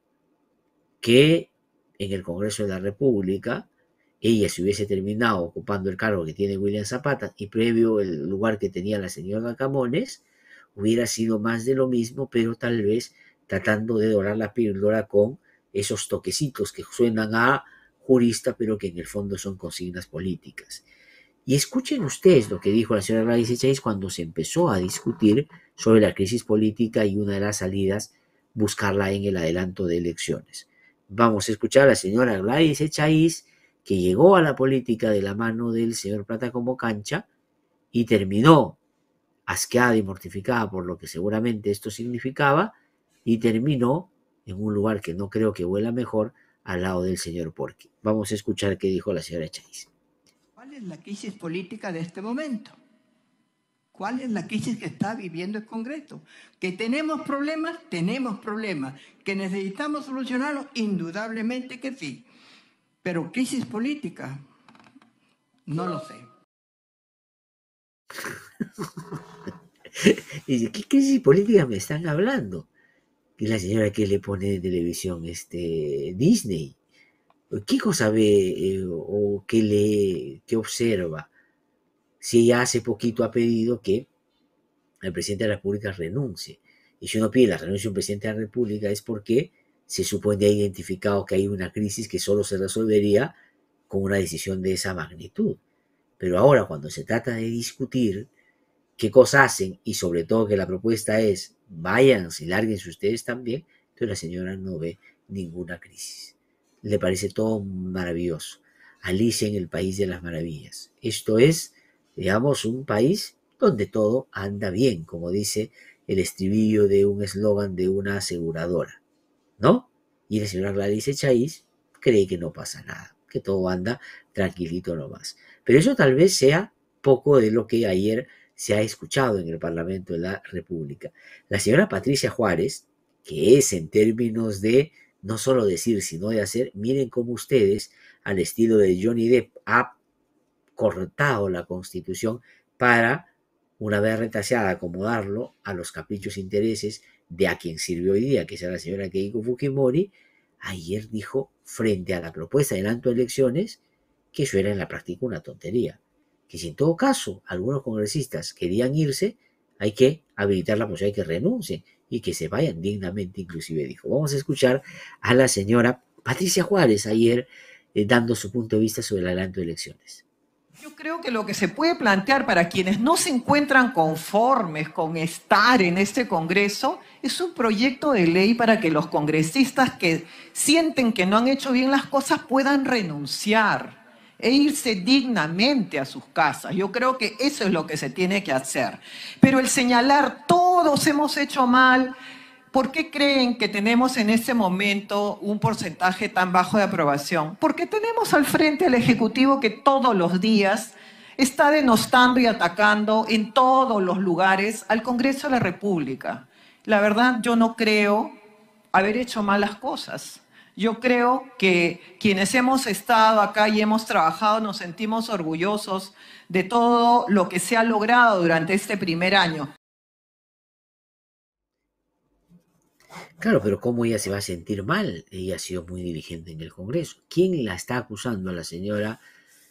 que en el Congreso de la República ella se hubiese terminado ocupando el cargo que tiene William Zapata y previo el lugar que tenía la señora Camones, hubiera sido más de lo mismo, pero tal vez tratando de dorar la píldora con esos toquecitos que suenan a jurista, pero que en el fondo son consignas políticas. Y escuchen ustedes lo que dijo la señora Gladys Echaíz cuando se empezó a discutir sobre la crisis política y una de las salidas buscarla en el adelanto de elecciones. Vamos a escuchar a la señora Gladys Echaíz, que llegó a la política de la mano del señor Plata como cancha y terminó asqueada y mortificada por lo que seguramente esto significaba y terminó en un lugar que no creo que huela mejor al lado del señor Porqui. Vamos a escuchar qué dijo la señora Echaíz es la crisis política de este momento? ¿Cuál es la crisis que está viviendo el Congreso? ¿Que tenemos problemas? Tenemos problemas. ¿Que necesitamos solucionarlos? Indudablemente que sí. Pero crisis política, no lo sé. (laughs) ¿De qué crisis política me están hablando? Y la señora que le pone de televisión este Disney. ¿Qué cosa ve eh, o qué lee, qué observa? Si ella hace poquito ha pedido que el presidente de la República renuncie. Y si uno pide la renuncia de un presidente de la República es porque se supone ha identificado que hay una crisis que solo se resolvería con una decisión de esa magnitud. Pero ahora cuando se trata de discutir qué cosas hacen y sobre todo que la propuesta es váyanse, lárguense ustedes también, entonces la señora no ve ninguna crisis le parece todo maravilloso. Alicia en el País de las Maravillas. Esto es, digamos, un país donde todo anda bien, como dice el estribillo de un eslogan de una aseguradora, ¿no? Y la señora Gladys Echaíz cree que no pasa nada, que todo anda tranquilito nomás. Pero eso tal vez sea poco de lo que ayer se ha escuchado en el Parlamento de la República. La señora Patricia Juárez, que es en términos de no solo decir, sino de hacer, miren cómo ustedes, al estilo de Johnny Depp, ha cortado la constitución para, una vez retaseada, acomodarlo a los caprichos e intereses de a quien sirvió hoy día, que es la señora Keiko Fujimori, ayer dijo, frente a la propuesta de adelanto de elecciones, que eso era en la práctica una tontería. Que si en todo caso algunos congresistas querían irse, hay que habilitar la posibilidad de que renuncien y que se vayan dignamente, inclusive dijo. Vamos a escuchar a la señora Patricia Juárez ayer eh, dando su punto de vista sobre el adelanto de elecciones. Yo creo que lo que se puede plantear para quienes no se encuentran conformes con estar en este Congreso es un proyecto de ley para que los congresistas que sienten que no han hecho bien las cosas puedan renunciar e irse dignamente a sus casas. Yo creo que eso es lo que se tiene que hacer. Pero el señalar todos hemos hecho mal, ¿por qué creen que tenemos en este momento un porcentaje tan bajo de aprobación? Porque tenemos al frente al Ejecutivo que todos los días está denostando y atacando en todos los lugares al Congreso de la República. La verdad, yo no creo haber hecho malas cosas. Yo creo que quienes hemos estado acá y hemos trabajado nos sentimos orgullosos de todo lo que se ha logrado durante este primer año. Claro, pero ¿cómo ella se va a sentir mal? Ella ha sido muy diligente en el Congreso. ¿Quién la está acusando a la señora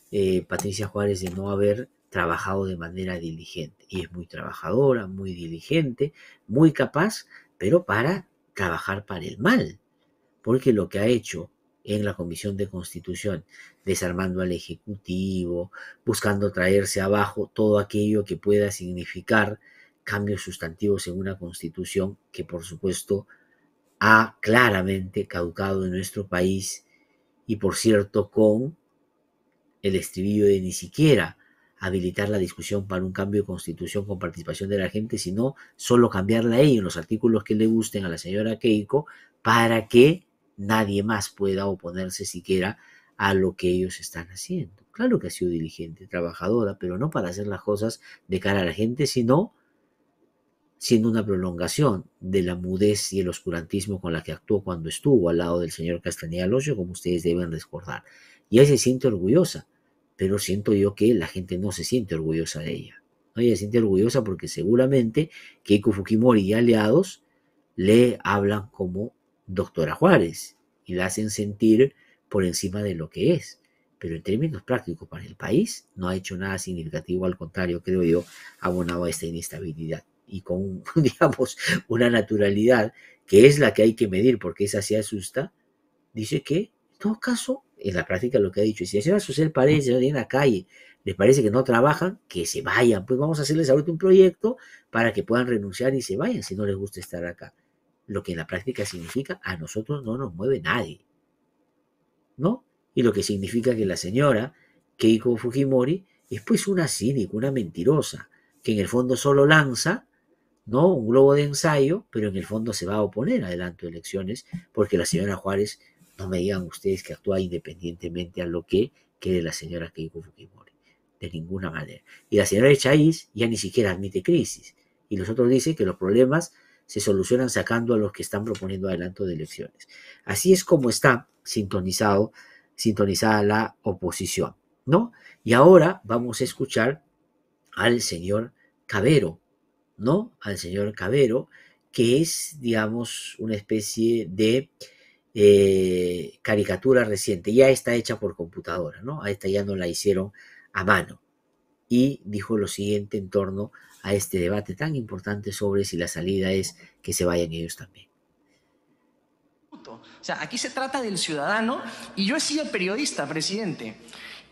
eh, Patricia Juárez de no haber trabajado de manera diligente? Y es muy trabajadora, muy diligente, muy capaz, pero para trabajar para el mal porque lo que ha hecho en la Comisión de Constitución, desarmando al Ejecutivo, buscando traerse abajo todo aquello que pueda significar cambios sustantivos en una Constitución que por supuesto ha claramente caducado en nuestro país y por cierto con el estribillo de ni siquiera habilitar la discusión para un cambio de constitución con participación de la gente, sino solo cambiarla ahí en los artículos que le gusten a la señora Keiko para que nadie más pueda oponerse siquiera a lo que ellos están haciendo. Claro que ha sido diligente, trabajadora, pero no para hacer las cosas de cara a la gente, sino siendo una prolongación de la mudez y el oscurantismo con la que actuó cuando estuvo al lado del señor Castañeda Alonso, como ustedes deben recordar. Y ella se siente orgullosa, pero siento yo que la gente no se siente orgullosa de ella. Ella se siente orgullosa porque seguramente Keiko Fujimori y aliados le hablan como doctora Juárez y la hacen sentir por encima de lo que es. pero en términos prácticos para el país no ha hecho nada significativo, al contrario, creo yo, ha abonado a esta inestabilidad y con, (laughs) digamos, una naturalidad que es la que hay que medir porque esa se asusta, dice que, en todo caso, en la práctica lo que ha dicho, si la señora Susel Paredes, en la calle, les parece que no trabajan, que se vayan, pues vamos a hacerles ahorita un proyecto para que puedan renunciar y se vayan si no les gusta estar acá. Lo que en la práctica significa, a nosotros no nos mueve nadie, ¿no? Y lo que significa que la señora Keiko Fujimori es pues una cínica, una mentirosa, que en el fondo solo lanza ¿no? Un globo de ensayo, pero en el fondo se va a oponer adelanto de elecciones, porque la señora Juárez, no me digan ustedes que actúa independientemente a lo que quiere la señora Keiko Fujimori, de ninguna manera. Y la señora Echaíz ya ni siquiera admite crisis, y los otros dicen que los problemas se solucionan sacando a los que están proponiendo adelanto de elecciones. Así es como está sintonizado, sintonizada la oposición, ¿no? Y ahora vamos a escuchar al señor Cabero, ¿no? Al señor Cabero, que es, digamos, una especie de eh, caricatura reciente. Ya está hecha por computadora, ¿no? A esta ya no la hicieron a mano. Y dijo lo siguiente en torno a este debate tan importante sobre si la salida es que se vayan ellos también. O sea, aquí se trata del ciudadano y yo he sido periodista, presidente,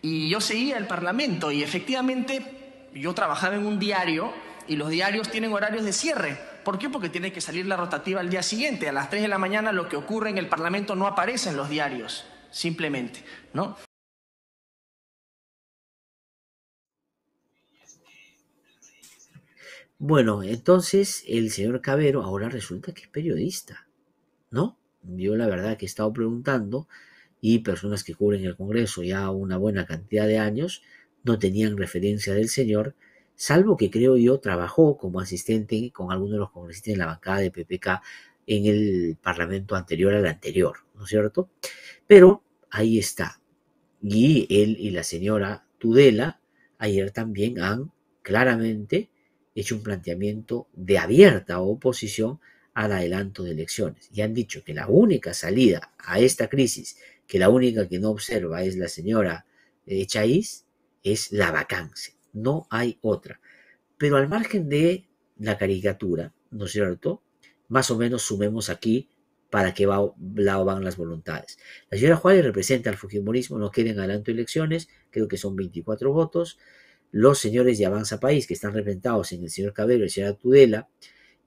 y yo seguía el Parlamento y efectivamente yo trabajaba en un diario y los diarios tienen horarios de cierre. ¿Por qué? Porque tiene que salir la rotativa al día siguiente. A las 3 de la mañana lo que ocurre en el Parlamento no aparece en los diarios, simplemente, ¿no? Bueno, entonces el señor Cabero ahora resulta que es periodista, ¿no? Yo la verdad que he estado preguntando y personas que cubren el Congreso ya una buena cantidad de años no tenían referencia del señor salvo que creo yo trabajó como asistente con algunos de los congresistas en la bancada de PPK en el parlamento anterior al anterior, ¿no es cierto? Pero ahí está. Y él y la señora Tudela ayer también han claramente hecho un planteamiento de abierta oposición al adelanto de elecciones y han dicho que la única salida a esta crisis, que la única que no observa es la señora eh, es la vacancia no hay otra. Pero al margen de la caricatura, ¿no es cierto? Más o menos sumemos aquí para qué lado van las voluntades. La señora Juárez representa al Fujimorismo, no quieren adelanto elecciones, creo que son 24 votos. Los señores de Avanza País, que están representados en el señor Cabello y el señor Tudela,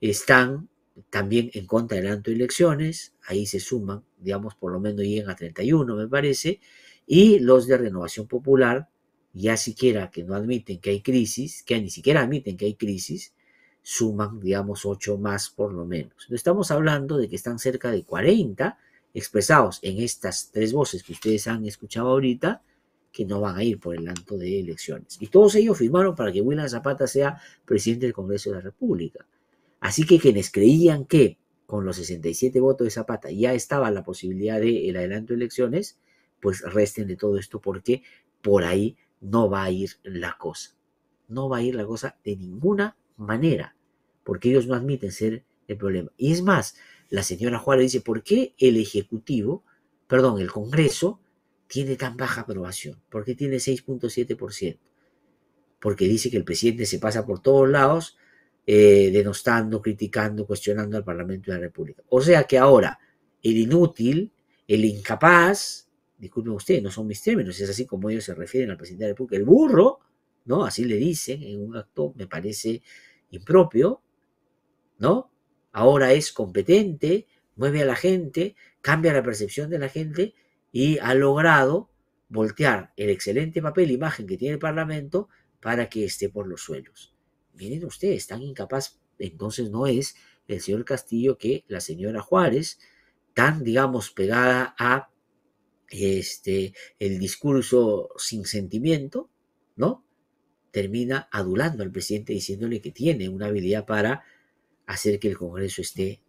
están también en contra de adelanto de elecciones, ahí se suman, digamos, por lo menos llegan a 31, me parece, y los de Renovación Popular, ya siquiera que no admiten que hay crisis, que ni siquiera admiten que hay crisis, suman, digamos, ocho más por lo menos. Estamos hablando de que están cerca de 40 expresados en estas tres voces que ustedes han escuchado ahorita, que no van a ir por el acto de elecciones. Y todos ellos firmaron para que William Zapata sea presidente del Congreso de la República. Así que quienes creían que con los 67 votos de Zapata ya estaba la posibilidad de el adelanto de elecciones, pues resten de todo esto porque por ahí no va a ir la cosa. No va a ir la cosa de ninguna manera, porque ellos no admiten ser el problema. Y es más, la señora Juárez dice, ¿por qué el Ejecutivo, perdón, el Congreso, tiene tan baja aprobación? ¿Por qué tiene 6.7%? Porque dice que el presidente se pasa por todos lados, eh, denostando, criticando, cuestionando al Parlamento de la República. O sea que ahora el inútil, el incapaz, disculpen ustedes, no son mis términos, es así como ellos se refieren al presidente de la República, el burro, ¿no? Así le dicen en un acto, me parece impropio, ¿no? Ahora es competente, mueve a la gente, cambia la percepción de la gente y ha logrado voltear el excelente papel, imagen que tiene el Parlamento para que esté por los suelos. Miren ustedes, tan incapaz, entonces no es el señor Castillo que la señora Juárez, tan, digamos, pegada a este, el discurso sin sentimiento, ¿no? Termina adulando al presidente diciéndole que tiene una habilidad para hacer que el Congreso esté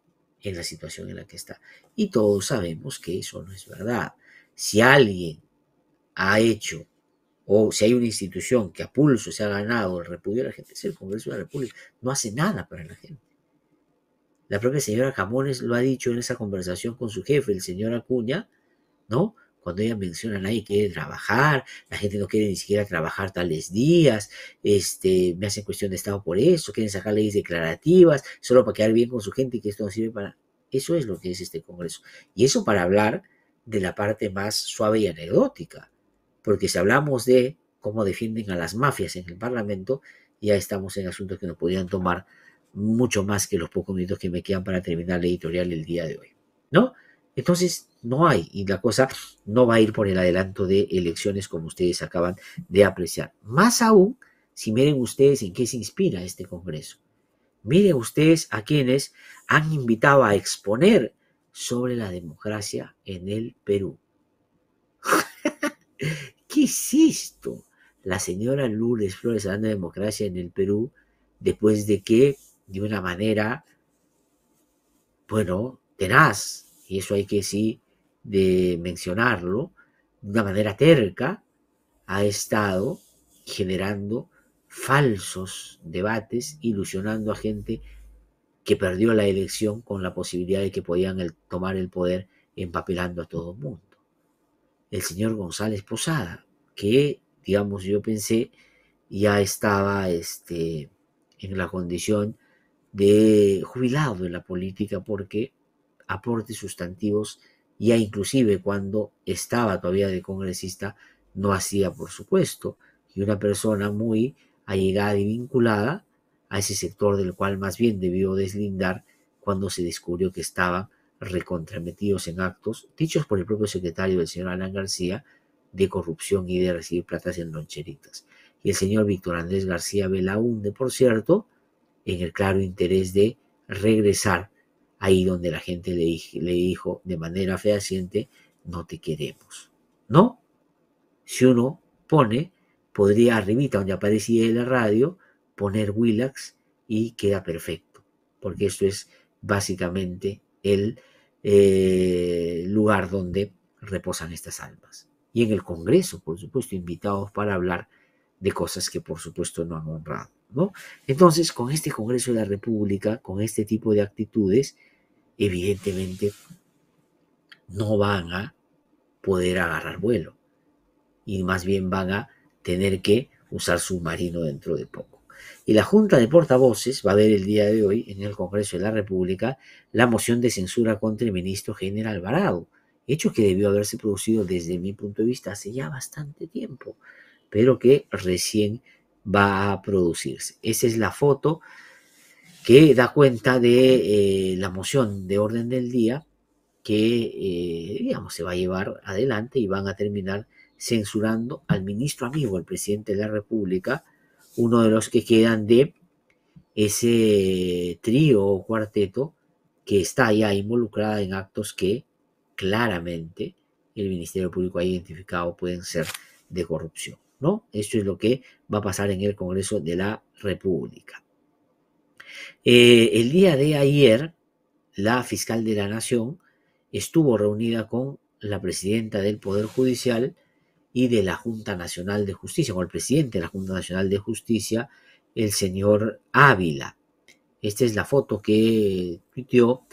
en la situación en la que está. Y todos sabemos que eso no es verdad. Si alguien ha hecho o si hay una institución que a pulso se ha ganado el repudio de la gente, es el Congreso de la República. No hace nada para la gente. La propia señora Camones lo ha dicho en esa conversación con su jefe, el señor Acuña, ¿no? cuando ella mencionan ahí que quiere trabajar, la gente no quiere ni siquiera trabajar tales días, este, me hacen cuestión de Estado por eso, quieren sacar leyes declarativas, solo para quedar bien con su gente y que esto no sirve para... Eso es lo que es este Congreso. Y eso para hablar de la parte más suave y anecdótica, porque si hablamos de cómo defienden a las mafias en el Parlamento, ya estamos en asuntos que nos podrían tomar mucho más que los pocos minutos que me quedan para terminar la editorial el día de hoy, ¿no? Entonces, no hay, y la cosa no va a ir por el adelanto de elecciones como ustedes acaban de apreciar. Más aún, si miren ustedes en qué se inspira este Congreso. Miren ustedes a quienes han invitado a exponer sobre la democracia en el Perú. (laughs) ¿Qué es esto? La señora Lourdes Flores hablando de democracia en el Perú después de que, de una manera, bueno, tenaz, y eso hay que sí de mencionarlo, de una manera terca, ha estado generando falsos debates, ilusionando a gente que perdió la elección con la posibilidad de que podían tomar el poder empapelando a todo el mundo. El señor González Posada, que, digamos, yo pensé ya estaba este, en la condición de jubilado en la política porque aportes sustantivos, ya inclusive cuando estaba todavía de congresista, no hacía, por supuesto, y una persona muy allegada y vinculada a ese sector del cual más bien debió deslindar cuando se descubrió que estaban recontrametidos en actos, dichos por el propio secretario del señor Alan García, de corrupción y de recibir platas en loncheritas. Y el señor Víctor Andrés García Belaunde, por cierto, en el claro interés de regresar ahí donde la gente le, le dijo de manera fehaciente, no te queremos. ¿No? Si uno pone, podría arribita donde aparecía en la radio, poner Willax y queda perfecto, porque esto es básicamente el eh, lugar donde reposan estas almas. Y en el Congreso, por supuesto, invitados para hablar de cosas que por supuesto no han honrado. ¿no? Entonces, con este Congreso de la República, con este tipo de actitudes, evidentemente no van a poder agarrar vuelo y más bien van a tener que usar submarino dentro de poco. Y la Junta de Portavoces va a ver el día de hoy en el Congreso de la República la moción de censura contra el ministro General Alvarado, hecho que debió haberse producido desde mi punto de vista hace ya bastante tiempo, pero que recién va a producirse. Esa es la foto que da cuenta de eh, la moción de orden del día que, eh, digamos, se va a llevar adelante y van a terminar censurando al ministro amigo, el presidente de la República, uno de los que quedan de ese trío o cuarteto que está ya involucrada en actos que claramente el Ministerio Público ha identificado pueden ser de corrupción, ¿no? Esto es lo que va a pasar en el Congreso de la República. Eh, el día de ayer, la fiscal de la Nación estuvo reunida con la presidenta del Poder Judicial y de la Junta Nacional de Justicia, con el presidente de la Junta Nacional de Justicia, el señor Ávila. Esta es la foto que tuiteó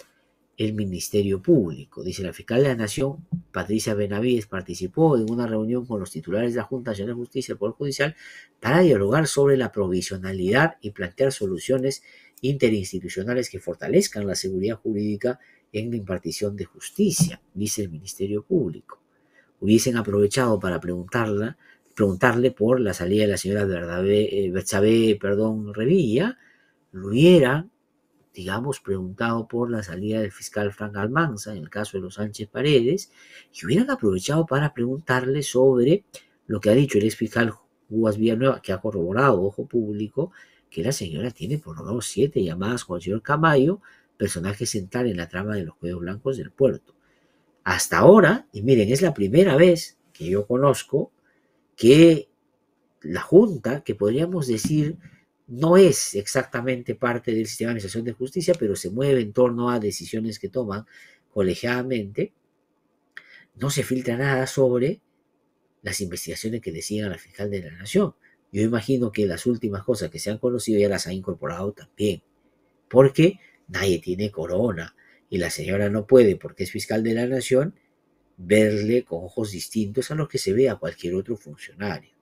el Ministerio Público. Dice la fiscal de la Nación, Patricia Benavides, participó en una reunión con los titulares de la Junta Nacional de Justicia y el Poder Judicial para dialogar sobre la provisionalidad y plantear soluciones interinstitucionales que fortalezcan la seguridad jurídica en la impartición de justicia, dice el Ministerio Público. Hubiesen aprovechado para preguntarla, preguntarle por la salida de la señora Bertsabe, eh, perdón, Revilla, lo hubieran, digamos, preguntado por la salida del fiscal Frank Almanza, en el caso de los Sánchez Paredes, y hubieran aprovechado para preguntarle sobre lo que ha dicho el ex fiscal Juan Villanueva, que ha corroborado, ojo público, que la señora tiene por lo menos siete llamadas con el señor Camayo, personaje central en la trama de los cuellos blancos del puerto. Hasta ahora, y miren, es la primera vez que yo conozco que la Junta, que podríamos decir no es exactamente parte del sistema de administración de justicia, pero se mueve en torno a decisiones que toman colegiadamente, no se filtra nada sobre las investigaciones que decían la fiscal de la Nación. Yo imagino que las últimas cosas que se han conocido ya las ha incorporado también, porque nadie tiene corona y la señora no puede, porque es fiscal de la nación, verle con ojos distintos a los que se ve a cualquier otro funcionario.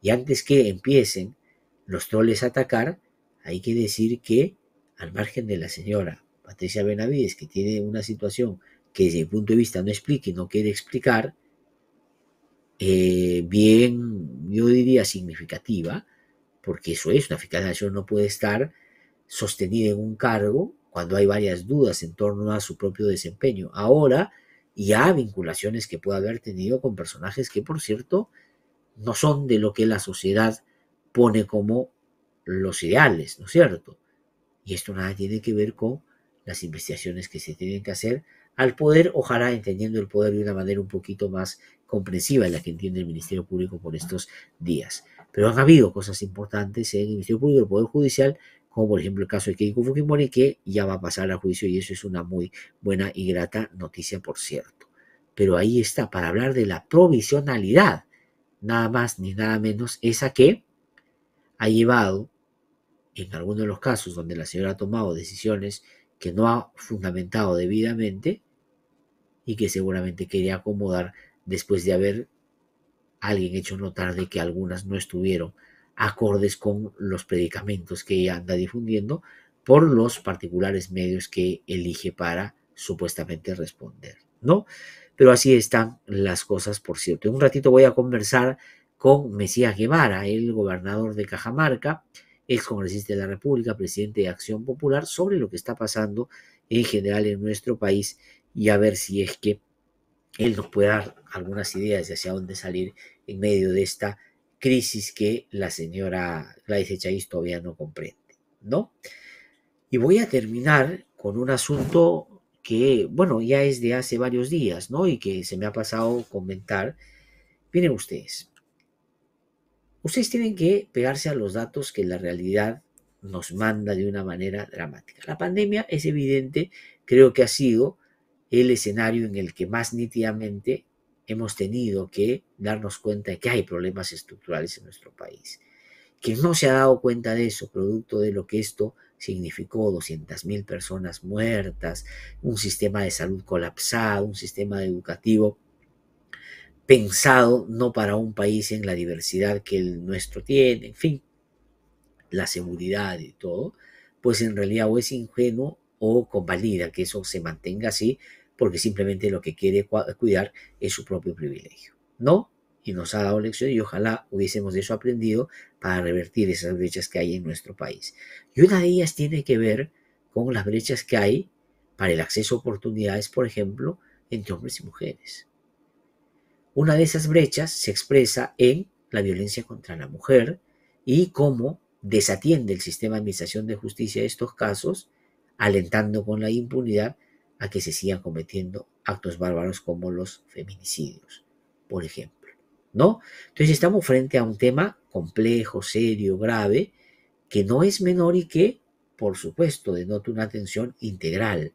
Y antes que empiecen los troles a atacar, hay que decir que, al margen de la señora Patricia Benavides, que tiene una situación que desde mi punto de vista no explica y no quiere explicar, eh, bien, yo diría significativa, porque eso es, una fiscalización no puede estar sostenida en un cargo cuando hay varias dudas en torno a su propio desempeño. Ahora ya vinculaciones que puede haber tenido con personajes que, por cierto, no son de lo que la sociedad pone como los ideales, ¿no es cierto? Y esto nada tiene que ver con las investigaciones que se tienen que hacer al poder, ojalá entendiendo el poder de una manera un poquito más comprensiva en la que entiende el Ministerio Público por estos días. Pero han habido cosas importantes en el Ministerio Público el Poder Judicial, como por ejemplo el caso de Keiko Fujimori, que ya va a pasar a juicio y eso es una muy buena y grata noticia, por cierto. Pero ahí está, para hablar de la provisionalidad, nada más ni nada menos, esa que ha llevado, en algunos de los casos donde la señora ha tomado decisiones que no ha fundamentado debidamente y que seguramente quería acomodar después de haber alguien hecho notar de que algunas no estuvieron acordes con los predicamentos que ella anda difundiendo por los particulares medios que elige para supuestamente responder, ¿no? Pero así están las cosas, por cierto. En un ratito voy a conversar con Mesías Guevara, el gobernador de Cajamarca, ex congresista de la República, presidente de Acción Popular, sobre lo que está pasando en general en nuestro país y a ver si es que él nos puede dar algunas ideas de hacia dónde salir en medio de esta crisis que la señora Gladys Echaíz todavía no comprende, ¿no? Y voy a terminar con un asunto que, bueno, ya es de hace varios días, ¿no? Y que se me ha pasado comentar. Miren ustedes, ustedes tienen que pegarse a los datos que la realidad nos manda de una manera dramática. La pandemia es evidente, creo que ha sido el escenario en el que más nítidamente hemos tenido que darnos cuenta de que hay problemas estructurales en nuestro país. Quien no se ha dado cuenta de eso, producto de lo que esto significó, 200.000 personas muertas, un sistema de salud colapsado, un sistema educativo pensado no para un país en la diversidad que el nuestro tiene, en fin, la seguridad y todo, pues en realidad o es ingenuo o convalida que eso se mantenga así, porque simplemente lo que quiere cuidar es su propio privilegio. No, y nos ha dado lección y ojalá hubiésemos de eso aprendido para revertir esas brechas que hay en nuestro país. Y una de ellas tiene que ver con las brechas que hay para el acceso a oportunidades, por ejemplo, entre hombres y mujeres. Una de esas brechas se expresa en la violencia contra la mujer y cómo desatiende el sistema de administración de justicia estos casos, alentando con la impunidad a que se sigan cometiendo actos bárbaros como los feminicidios, por ejemplo. ¿No? Entonces estamos frente a un tema complejo, serio, grave, que no es menor y que, por supuesto, denota una atención integral,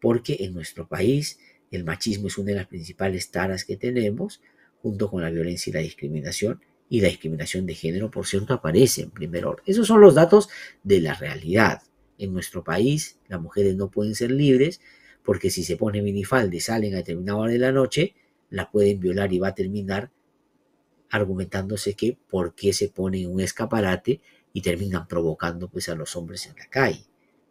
porque en nuestro país el machismo es una de las principales taras que tenemos, junto con la violencia y la discriminación, y la discriminación de género, por cierto, aparece en primer orden. Esos son los datos de la realidad. En nuestro país las mujeres no pueden ser libres porque si se pone minifalda y salen a determinada hora de la noche, la pueden violar y va a terminar argumentándose que por qué se pone un escaparate y terminan provocando pues a los hombres en la calle.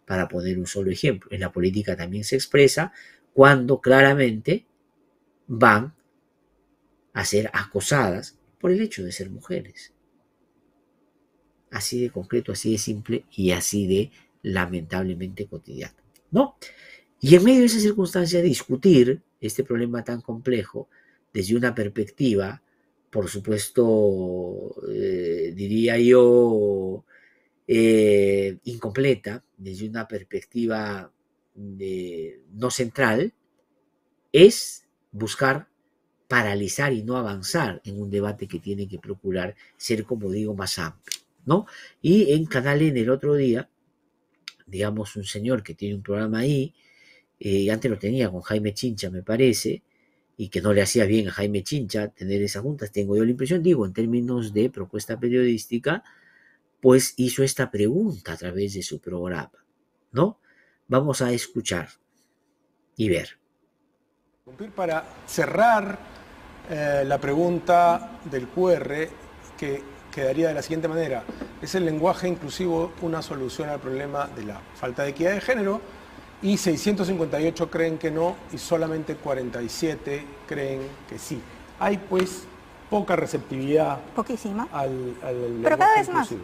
Para poner un solo ejemplo, en la política también se expresa cuando claramente van a ser acosadas por el hecho de ser mujeres. Así de concreto, así de simple y así de lamentablemente cotidiano. ¿No? Y en medio de esa circunstancia, discutir este problema tan complejo desde una perspectiva, por supuesto, eh, diría yo, eh, incompleta, desde una perspectiva no central, es buscar paralizar y no avanzar en un debate que tiene que procurar ser, como digo, más amplio, ¿no? Y en Canal en el otro día, digamos, un señor que tiene un programa ahí, eh, antes lo tenía con Jaime Chincha, me parece, y que no le hacía bien a Jaime Chincha tener esas juntas, tengo yo la impresión, digo, en términos de propuesta periodística, pues hizo esta pregunta a través de su programa, ¿no? Vamos a escuchar y ver. Para cerrar eh, la pregunta del QR, que quedaría de la siguiente manera. ¿Es el lenguaje inclusivo una solución al problema de la falta de equidad de género? Y 658 creen que no y solamente 47 creen que sí. Hay pues poca receptividad Poquísima. al, al Pero cada vez inclusivo.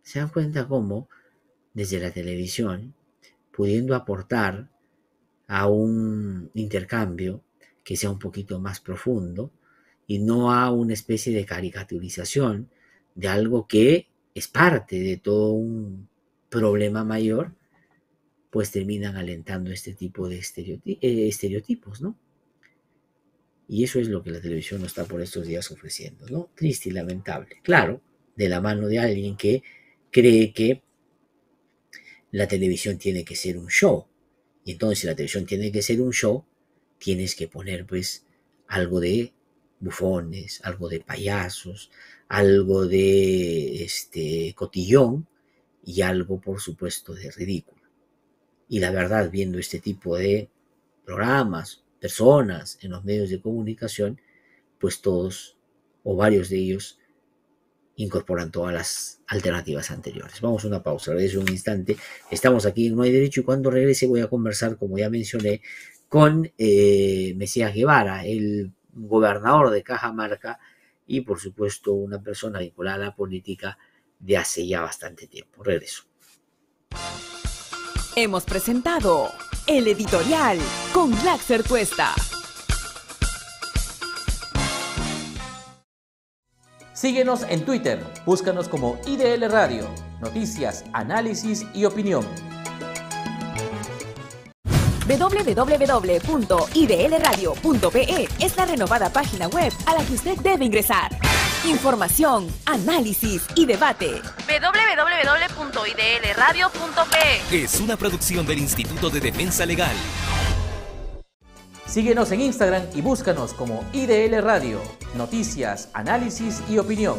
se dan cuenta cómo desde la televisión, pudiendo aportar a un intercambio que sea un poquito más profundo y no a una especie de caricaturización de algo que es parte de todo un problema mayor, pues terminan alentando este tipo de eh, estereotipos, ¿no? Y eso es lo que la televisión nos está por estos días ofreciendo, ¿no? Triste y lamentable. Claro, de la mano de alguien que cree que la televisión tiene que ser un show. Y entonces, la televisión tiene que ser un show, tienes que poner, pues, algo de bufones, algo de payasos, algo de este cotillón y algo, por supuesto, de ridículo. Y la verdad, viendo este tipo de programas, personas en los medios de comunicación, pues todos o varios de ellos incorporan todas las alternativas anteriores. Vamos a una pausa, regreso un instante. Estamos aquí en No hay Derecho y cuando regrese voy a conversar, como ya mencioné, con eh, Mesías Guevara, el gobernador de Cajamarca y por supuesto una persona vinculada a la política de hace ya bastante tiempo. Regreso. Hemos presentado el editorial con Glaxer Tuesta. Síguenos en Twitter, búscanos como IDL Radio, noticias, análisis y opinión. www.idlradio.pe es la renovada página web a la que usted debe ingresar. Información, análisis y debate. www.idlradio.pe Es una producción del Instituto de Defensa Legal. Síguenos en Instagram y búscanos como IDL Radio, noticias, análisis y opinión.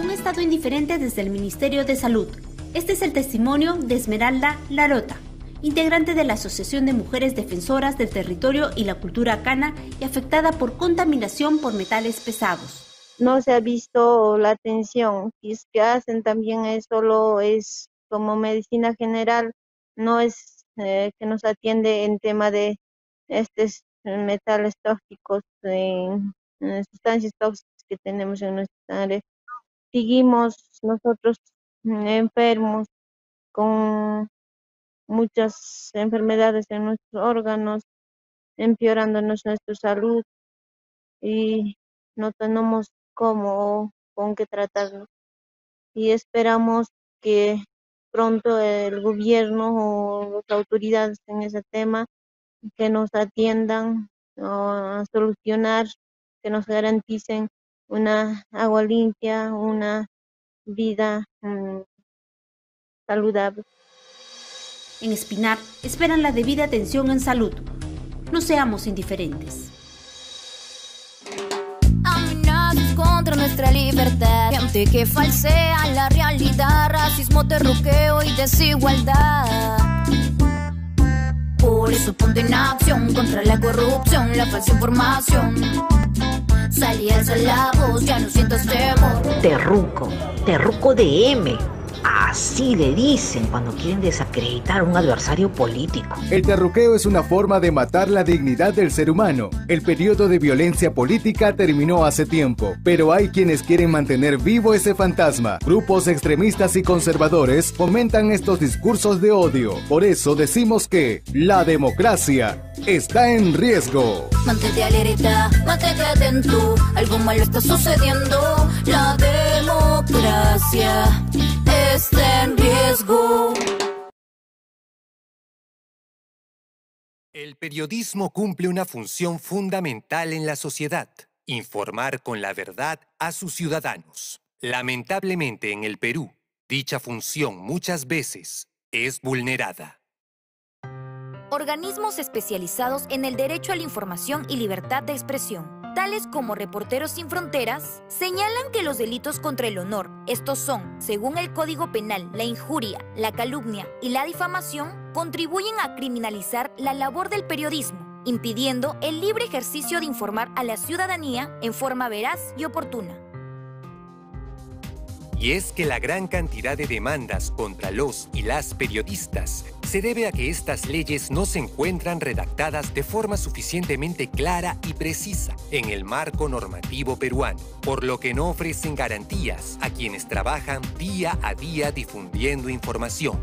Un estado indiferente desde el Ministerio de Salud. Este es el testimonio de Esmeralda Larota, integrante de la Asociación de Mujeres Defensoras del Territorio y la Cultura Cana y afectada por contaminación por metales pesados. no se ha visto la atención. Y es que hacen también es solo es como medicina general, no es eh, que nos atiende en tema de estos metales tóxicos, en, sustancias tóxicas que tenemos en nuestra sangre. Seguimos nosotros mm, enfermos con muchas enfermedades en nuestros órganos, empeorándonos nuestra salud y no tenemos cómo con qué tratarnos. Y esperamos que pronto el gobierno o las autoridades en ese tema que nos atiendan a solucionar, que nos garanticen una agua limpia, una vida mm, saludable. En Espinar esperan la debida atención en salud. No seamos indiferentes. Amenazas contra nuestra libertad. Gente que falsea la realidad. Racismo, terruqueo y desigualdad. Por eso ponte en acción contra la corrupción, la falsa información. Salí la voz, ya no sientas temor. Terruco, terruco de M. Así le dicen cuando quieren desacreditar a un adversario político. El terruqueo es una forma de matar la dignidad del ser humano. El periodo de violencia política terminó hace tiempo, pero hay quienes quieren mantener vivo ese fantasma. Grupos extremistas y conservadores fomentan estos discursos de odio. Por eso decimos que la democracia está en riesgo. Mantente alerta, mantente atento. Algo malo está sucediendo. La democracia está en riesgo. El periodismo cumple una función fundamental en la sociedad, informar con la verdad a sus ciudadanos. Lamentablemente en el Perú, dicha función muchas veces es vulnerada. Organismos especializados en el derecho a la información y libertad de expresión. tales como Reporteros Sin Fronteras, señalan que los delitos contra el honor, estos son, según el Código Penal, la injuria, la calumnia y la difamación, contribuyen a criminalizar la labor del periodismo, impidiendo el libre ejercicio de informar a la ciudadanía en forma veraz y oportuna. Y es que la gran cantidad de demandas contra los y las periodistas se debe a que estas leyes no se encuentran redactadas de forma suficientemente clara y precisa en el marco normativo peruano, por lo que no ofrecen garantías a quienes trabajan día a día difundiendo información.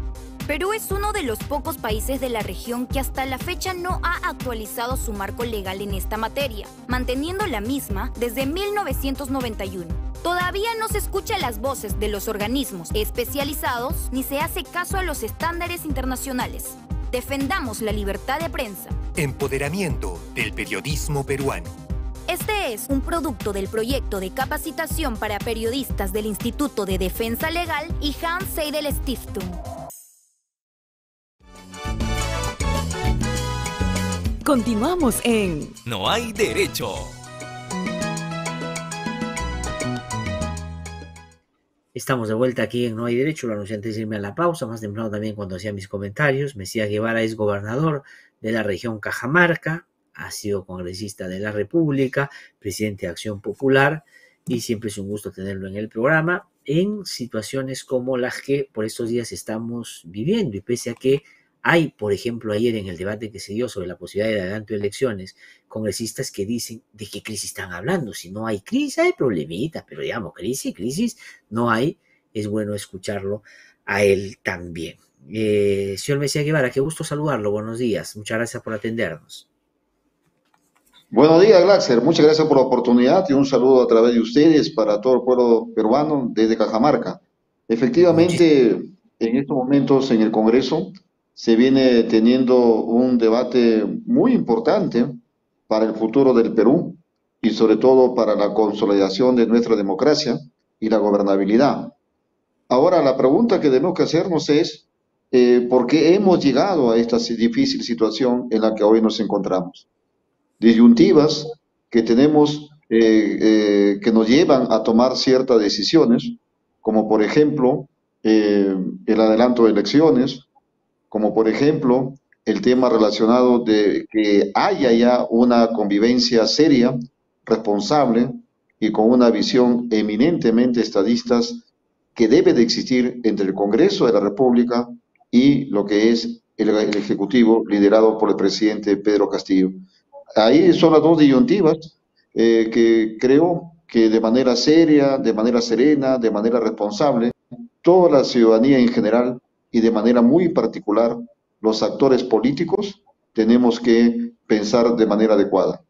Perú es uno de los pocos países de la región que hasta la fecha no ha actualizado su marco legal en esta materia, manteniendo la misma desde 1991. Todavía no se escucha las voces de los organismos especializados ni se hace caso a los estándares internacionales. Defendamos la libertad de prensa. Empoderamiento del periodismo peruano. Este es un producto del proyecto de capacitación para periodistas del Instituto de Defensa Legal y Hans Seidel Stiftung. Continuamos en No hay derecho. Estamos de vuelta aquí en No hay Derecho, lo anuncié antes de irme a la pausa, más temprano también cuando hacía mis comentarios. Mesías Guevara es gobernador de la región Cajamarca, ha sido congresista de la República, presidente de Acción Popular y siempre es un gusto tenerlo en el programa en situaciones como las que por estos días estamos viviendo y pese a que hay, por ejemplo, ayer en el debate que se dio sobre la posibilidad de adelanto de elecciones, congresistas que dicen de qué crisis están hablando. Si no hay crisis, hay problemitas, pero digamos, crisis, crisis, no hay. Es bueno escucharlo a él también. Eh, señor Mesía Guevara, qué gusto saludarlo. Buenos días. Muchas gracias por atendernos. Buenos días, Glaxer. Muchas gracias por la oportunidad y un saludo a través de ustedes para todo el pueblo peruano desde Cajamarca. Efectivamente, en estos momentos en el Congreso se viene teniendo un debate muy importante para el futuro del Perú y sobre todo para la consolidación de nuestra democracia y la gobernabilidad. Ahora, la pregunta que tenemos que hacernos es, eh, ¿por qué hemos llegado a esta difícil situación en la que hoy nos encontramos? Disyuntivas que tenemos, eh, eh, que nos llevan a tomar ciertas decisiones, como por ejemplo el adelanto de elecciones, como por ejemplo el tema relacionado de que haya ya una convivencia seria, responsable y con una visión eminentemente estadistas que debe de existir entre el Congreso de la República y lo que es el, Ejecutivo liderado por el presidente Pedro Castillo. Ahí son las dos disyuntivas eh, que creo que de manera seria, de manera serena, de manera responsable, toda la ciudadanía en general y de manera muy particular los actores políticos tenemos que pensar de manera adecuada.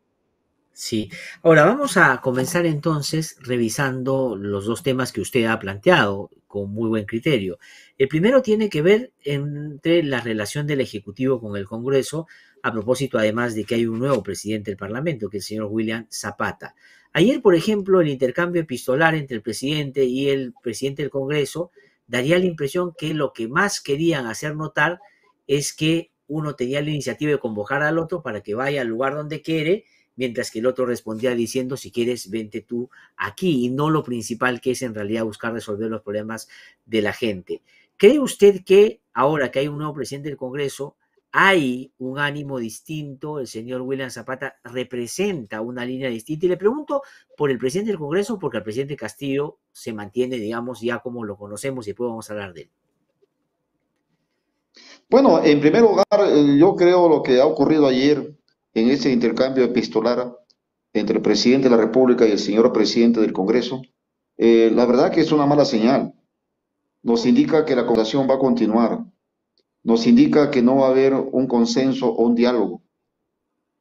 Sí, ahora vamos a comenzar entonces revisando los dos temas que usted ha planteado con muy buen criterio. El primero tiene que ver entre la relación del Ejecutivo con el Congreso, a propósito además de que hay un nuevo presidente del Parlamento, que es el señor William Zapata. Ayer, por ejemplo, el intercambio epistolar entre el presidente y el presidente del Congreso daría la impresión que lo que más querían hacer notar es que uno tenía la iniciativa de convocar al otro para que vaya al lugar donde quiere, mientras que el otro respondía diciendo, si quieres, vente tú aquí, y no lo principal que es en realidad buscar resolver los problemas de la gente. ¿Cree usted que ahora que hay un nuevo presidente del Congreso, hay un ánimo distinto, el señor William Zapata representa una línea distinta. Y le pregunto por el presidente del Congreso, porque el presidente Castillo se mantiene, digamos, ya como lo conocemos y después vamos a hablar de él. Bueno, en primer lugar, eh, yo creo lo que ha ocurrido ayer en ese intercambio epistolar entre el presidente de la República y el señor presidente del Congreso, eh, la verdad que es una mala señal. Nos indica que la conversación va a continuar nos indica que no va a haber un consenso o un diálogo.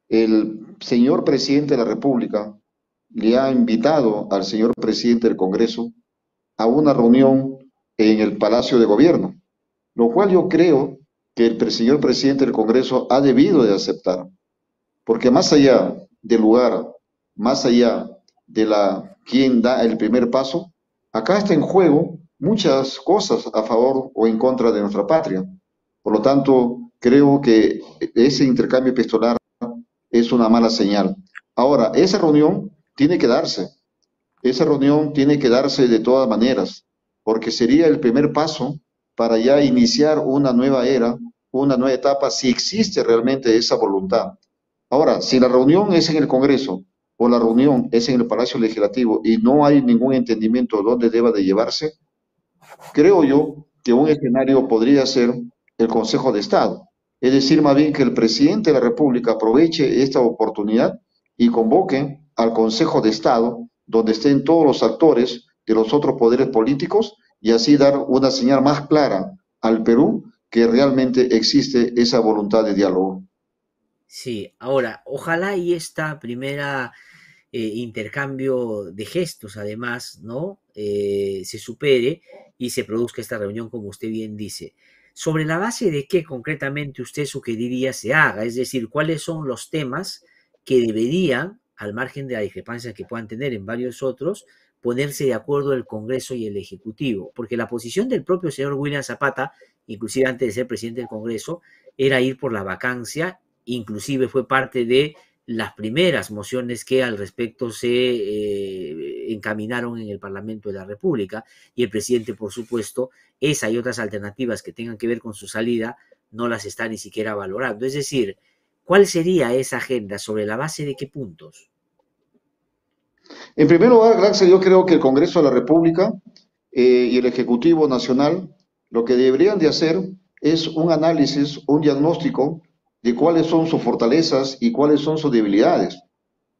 El señor presidente de la República le ha invitado al señor presidente del Congreso a una reunión en el Palacio de Gobierno, lo cual yo creo que el señor presidente del Congreso ha debido de aceptar, porque más allá del lugar, más allá de la quien da el primer paso, acá está en juego muchas cosas a favor o en contra de nuestra patria. Por lo tanto, creo que ese intercambio epistolar es una mala señal. Ahora, esa reunión tiene que darse. Esa reunión tiene que darse de todas maneras, porque sería el primer paso para ya iniciar una nueva era, una nueva etapa, si existe realmente esa voluntad. Ahora, si la reunión es en el Congreso o la reunión es en el Palacio Legislativo y no hay ningún entendimiento de dónde deba de llevarse, creo yo que un escenario podría ser el Consejo de Estado. Es decir, más bien que el presidente de la República aproveche esta oportunidad y convoque al Consejo de Estado, donde estén todos los actores de los otros poderes políticos y así dar una señal más clara al Perú que realmente existe esa voluntad de diálogo. Sí, ahora, ojalá y esta primera eh, intercambio de gestos, además, ¿no? Eh, se supere y se produzca esta reunión, como usted bien dice. ¿Sobre la base de qué concretamente usted sugeriría se haga? Es decir, ¿cuáles son los temas que deberían, al margen de la discrepancia que puedan tener en varios otros, ponerse de acuerdo el Congreso y el Ejecutivo? Porque la posición del propio señor William Zapata, inclusive antes de ser presidente del Congreso, era ir por la vacancia, inclusive fue parte de las primeras mociones que al respecto se eh, encaminaron en el Parlamento de la República y el presidente, por supuesto, esa y otras alternativas que tengan que ver con su salida no las está ni siquiera valorando. Es decir, ¿cuál sería esa agenda? ¿Sobre la base de qué puntos? En primer lugar, Gracias, yo creo que el Congreso de la República eh, y el Ejecutivo Nacional lo que deberían de hacer es un análisis, un diagnóstico de cuáles son sus fortalezas y cuáles son sus debilidades.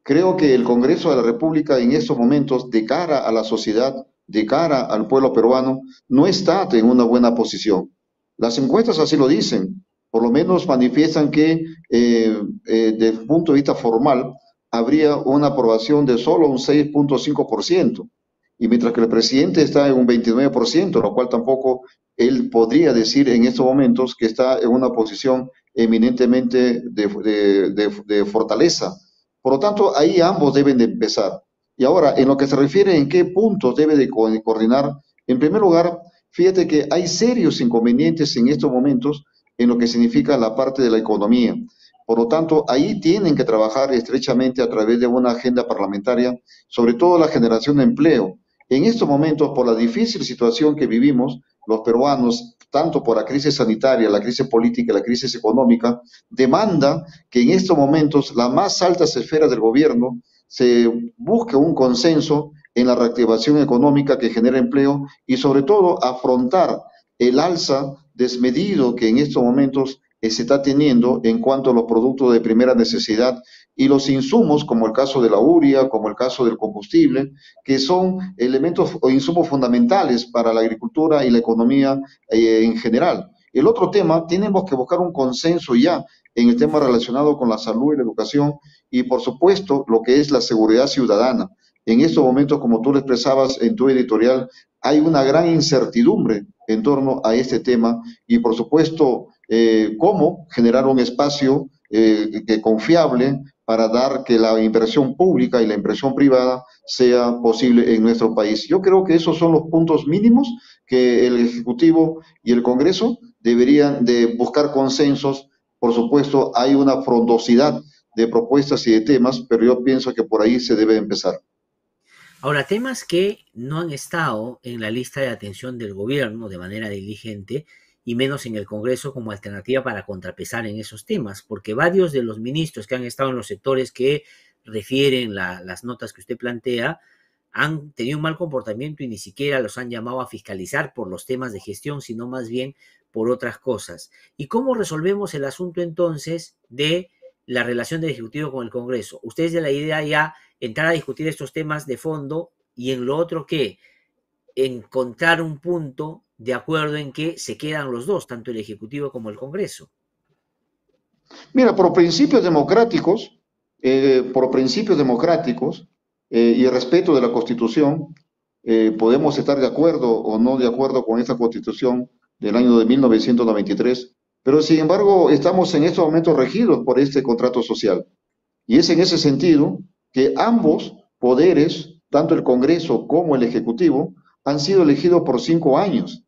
Creo que el Congreso de la República en estos momentos, de cara a la sociedad, de cara al pueblo peruano, no está en una buena posición. Las encuestas así lo dicen, por lo menos manifiestan que eh, eh, desde el punto de vista formal habría una aprobación de solo un 6.5%, y mientras que el presidente está en un 29%, lo cual tampoco él podría decir en estos momentos que está en una posición eminentemente de, fortaleza. Por lo tanto, ahí ambos deben de empezar. Y ahora, en lo que se refiere en qué puntos debe de coordinar, en primer lugar, fíjate que hay serios inconvenientes en estos momentos en lo que significa la parte de la economía. Por lo tanto, ahí tienen que trabajar estrechamente a través de una agenda parlamentaria, sobre todo la generación de empleo. En estos momentos, por la difícil situación que vivimos, los peruanos, tanto por la crisis sanitaria, la crisis política, la crisis económica, demanda que en estos momentos las más altas esferas del gobierno se busque un consenso en la reactivación económica que genera empleo y sobre todo afrontar el alza desmedido que en estos momentos se está teniendo en cuanto a los productos de primera necesidad y los insumos, como el caso de la uria, como el caso del combustible, que son elementos o insumos fundamentales para la agricultura y la economía eh, en general. El otro tema, tenemos que buscar un consenso ya en el tema relacionado con la salud y la educación y, por supuesto, lo que es la seguridad ciudadana. En estos momentos, como tú lo expresabas en tu editorial, hay una gran incertidumbre en torno a este tema y, por supuesto, eh, cómo generar un espacio eh, que confiable para dar que la inversión pública y la inversión privada sea posible en nuestro país. Yo creo que esos son los puntos mínimos que el Ejecutivo y el Congreso deberían de buscar consensos. Por supuesto, hay una frondosidad de propuestas y de temas, pero yo pienso que por ahí se debe empezar. Ahora, temas que no han estado en la lista de atención del gobierno de manera diligente y menos en el Congreso como alternativa para contrapesar en esos temas, porque varios de los ministros que han estado en los sectores que refieren las notas que usted plantea han tenido un mal comportamiento y ni siquiera los han llamado a fiscalizar por los temas de gestión, sino más bien por otras cosas. ¿Y cómo resolvemos el asunto entonces de la relación del Ejecutivo con el Congreso? Ustedes de la idea ya entrar a discutir estos temas de fondo y en lo otro que encontrar un punto de acuerdo en que se quedan los dos, tanto el Ejecutivo como el Congreso. Mira, por principios democráticos, eh, por principios democráticos eh, y el respeto de la Constitución, eh, podemos estar de acuerdo o no de acuerdo con esta Constitución del año de 1993, pero sin embargo estamos en estos momentos regidos por este contrato social. Y es en ese sentido que ambos poderes, tanto el Congreso como el Ejecutivo, han sido elegidos por cinco años.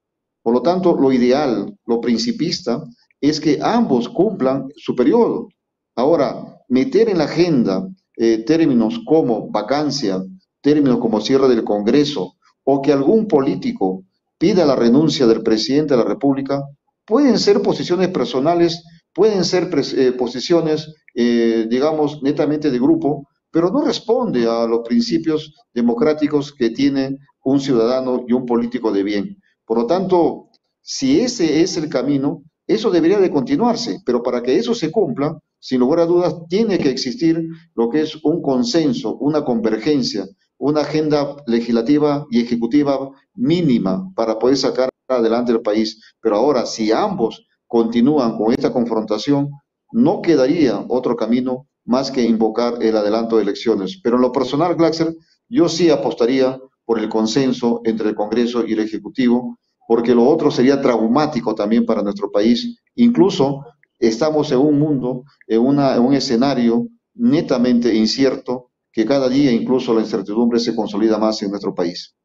Por lo tanto, lo ideal, lo principista, es que ambos cumplan su periodo. Ahora, meter en la agenda eh, términos como vacancia, términos como cierre del Congreso, o que algún político pida la renuncia del presidente de la República, pueden ser posiciones personales, pueden ser eh, posiciones, eh, digamos, netamente de grupo, pero no responde a los principios democráticos que tiene un ciudadano y un político de bien. Por lo tanto, si ese es el camino, eso debería de continuarse, pero para que eso se cumpla, sin lugar a dudas, tiene que existir lo que es un consenso, una convergencia, una agenda legislativa y ejecutiva mínima para poder sacar adelante el país. Pero ahora, si ambos continúan con esta confrontación, no quedaría otro camino más que invocar el adelanto de elecciones. Pero en lo personal, Glaxer, yo sí apostaría por el consenso entre el Congreso y el Ejecutivo, porque lo otro sería traumático también para nuestro país, incluso estamos en un mundo, en, una, un escenario netamente incierto, que cada día incluso la incertidumbre se consolida más en nuestro país.